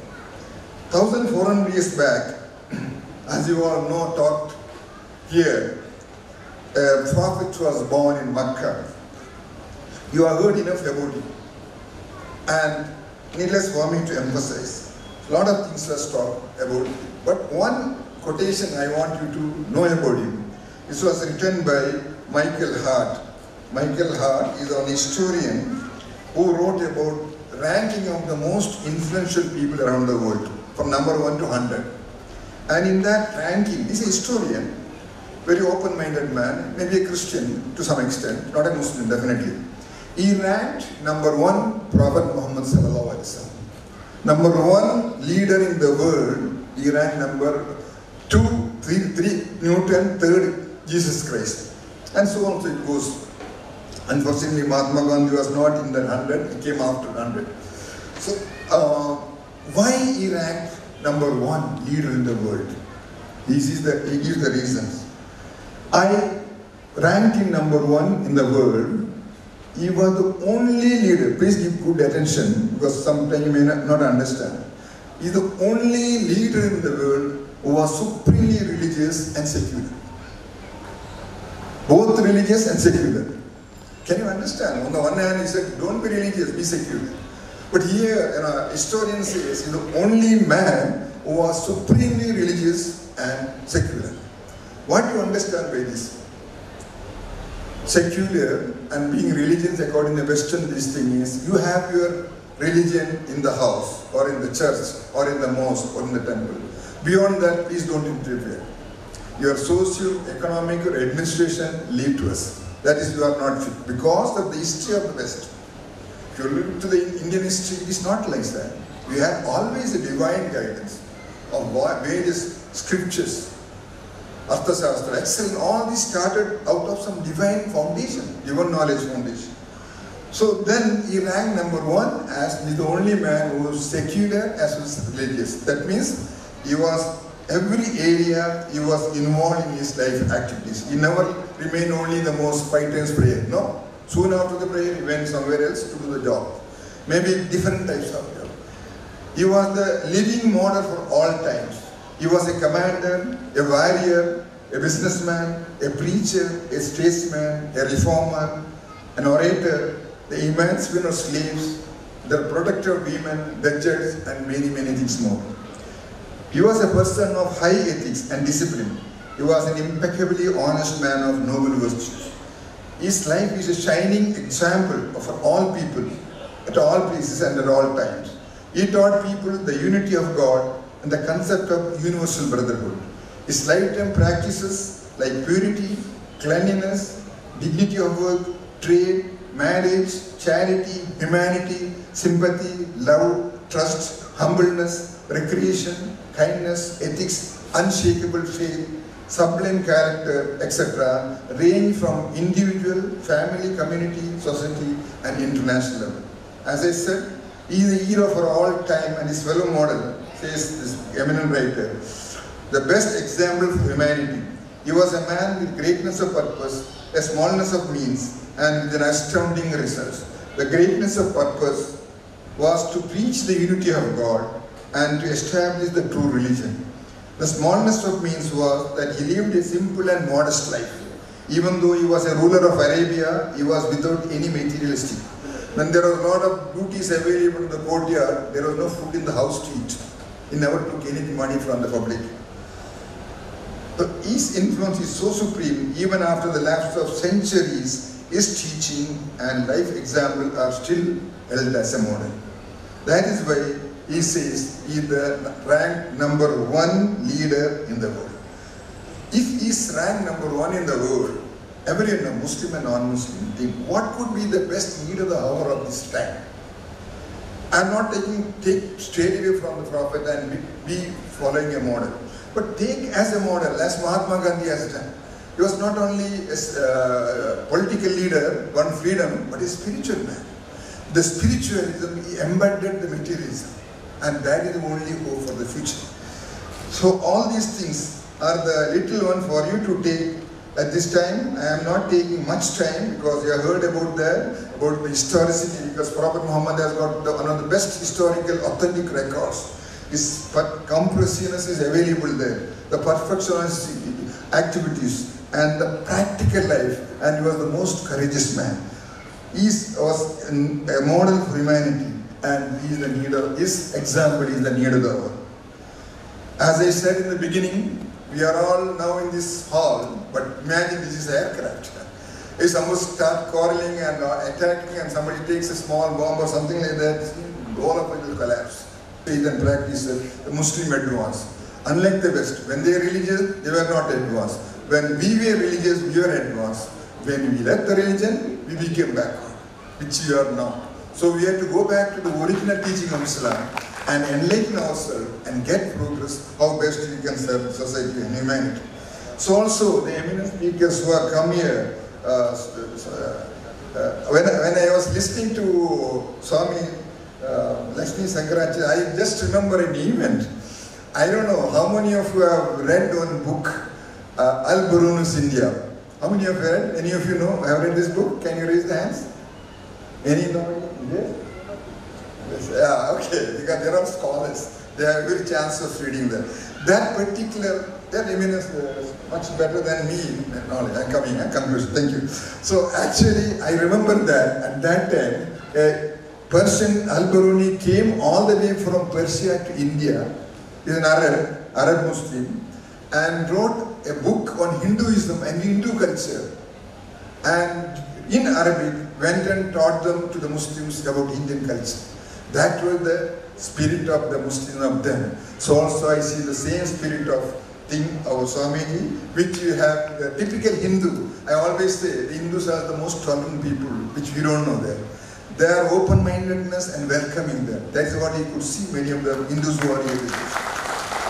1400 years back, as you all know, talked here, a prophet was born in Makkah. You have heard enough about him. And needless for me to emphasize, a lot of things were talked about him. But one quotation I want you to know about him. This was written by Michael Hart. Michael Hart is an historian who wrote about ranking of the most influential people around the world from number one to 100. And in that ranking, he's a historian, very open-minded man, maybe a Christian to some extent, not a Muslim definitely. He ranked number one Prophet Muhammad sallallahu alaihi wasallam. Number one leader in the world, he ranked number two, three, three, Newton, third, Jesus Christ. And so on so it goes. Unfortunately, Mahatma Gandhi was not in the 100, he came after 100. So, uh, why he ranked number one leader in the world? This is the, he gives the reasons. I ranked him number one in the world. He was the only leader. Please give good attention because sometimes you may not, not understand. He's the only leader in the world who was supremely religious and secular. Both religious and secular. Can you understand? On the one hand, he said, don't be religious, be secular. But here, you know, historian says he's the only man who was supremely religious and secular. What do you understand by this? Secular and being religious according to the Western this thing is you have your religion in the house or in the church or in the mosque or in the temple. Beyond that, please don't interfere. Your social, economic or administration, leave to us. That is, you are not fit because of the history of the West. If you look to the Indian history, it is not like that. We have always a divine guidance of various scriptures, Arthasastra, excellent. All this started out of some divine foundation, divine knowledge foundation. So then he ranked number one as the only man who was secular as well as religious. That means he was every area he was involved in his life activities. He never remained only the most times prayer. No. Soon after the prayer he went somewhere else to do the job. Maybe different types of job. He was the living model for all times. He was a commander, a warrior, a businessman, a preacher, a statesman, a reformer, an orator, the of slaves, the protector of women, judge, and many, many things more. He was a person of high ethics and discipline. He was an impeccably honest man of noble virtues. His life is a shining example for all people, at all places and at all times. He taught people the unity of God and the concept of universal brotherhood. His lifetime practices like purity, cleanliness, dignity of work, trade, marriage, charity, humanity, sympathy, love, trust, humbleness, recreation, kindness, ethics, unshakable faith, sublime character, etc., range from individual, family, community, society, and international level. As I said, he is a hero for all time and his fellow model, says this eminent writer, the best example for humanity. He was a man with greatness of purpose, a smallness of means, and with an astounding result. The greatness of purpose was to preach the unity of God and to establish the true religion. The smallness of means was that he lived a simple and modest life. Even though he was a ruler of Arabia, he was without any materialistic. When there was a lot of duties available in the courtyard, there was no food in the house to eat. He never took any money from the public. But his influence is so supreme, even after the lapse of centuries, his teaching and life example are still held as a model. That is why he says he is the ranked number one leader in the world. If he is ranked number one in the world, every Muslim and non-Muslim, think what could be the best leader of the hour of this time? I'm not taking take straight away from the Prophet and be, be following a model, but take as a model as Mahatma Gandhi has done. He was not only a uh, political leader, won freedom, but a spiritual man. the spiritualism embedded the materialism, and that is the only hope for the future. So all these things are the little one for you to take at this time. I am not taking much time because you have heard about that, about the historicity, because Prophet Muhammad has got the, one of the best historical authentic records. His per- comprehensiveness is available there. The perfectionist activities and the practical life, and he was the most courageous man. He was a model for humanity, and he is the of, his example is the need of the. As I said in the beginning, we are all now in this hall, but imagine this is aircraft. If someone start quarreling and uh, attacking and somebody takes a small bomb or something like that, all of it will collapse. Faith and practice, uh, the Muslim advance. Unlike the West, when they are religious, they were not advanced. When we were religious, we were advanced. When we left the religion, we became backward, which we are now. So we have to go back to the original teaching of Islam and enlighten ourselves and get progress how best we can serve society and humanity. So also the eminent speakers who have come here, uh, uh, uh, when, I- when I was listening to Swami uh, Lakshmi Sankaracharya, I just remember an event. I don't know how many of you have read one book, uh, Al Burunus India. How many of you read? Any of you know? Have read this book? Can you raise the hands? Any? Yes? Yeah, okay, because there are scholars, they have a good chance of reading that. That particular, that eminence is much better than me knowledge. I'm coming, I'm conclusion, thank you. So actually, I remember that at that time, a Persian Al-Baruni came all the way from Persia to India, he's an Arab, Arab Muslim, and wrote a book on Hinduism and Hindu culture and in Arabic went and taught them to the Muslims about Indian culture. That was the spirit of the Muslim of them. So also I see the same spirit of thing our Swamiji, which you have the typical Hindu. I always say the Hindus are the most tolerant people, which we don't know there. They are open-mindedness and welcoming them. That is what you could see many of the Hindus who are here. with.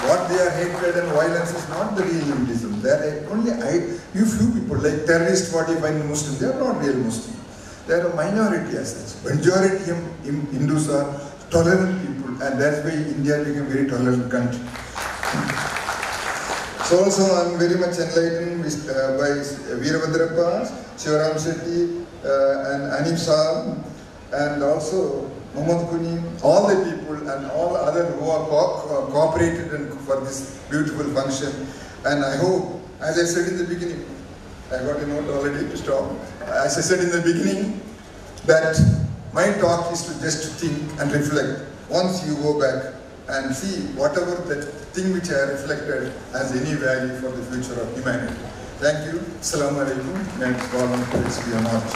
What they are hatred and violence is not the real Hinduism. They are only I, you few people like find in Muslims, they are not real Muslims. They are a minority as such. Majority Hindus are tolerant people, and that's why India became a very tolerant country. So also I'm very much enlightened with, uh, by Veerabhadrappa, Shivaram Shetty, uh, and Anip Saab, and also Muhammad Kuni, all the people and all other who are co- co- cooperated for this beautiful function. And I hope, as I said in the beginning, I got a note already to stop. As I said in the beginning, that my talk is to just think and reflect. Once you go back and see whatever that thing which I reflected has any value for the future of humanity. Thank you. Assalamu alaikum. May God bless you.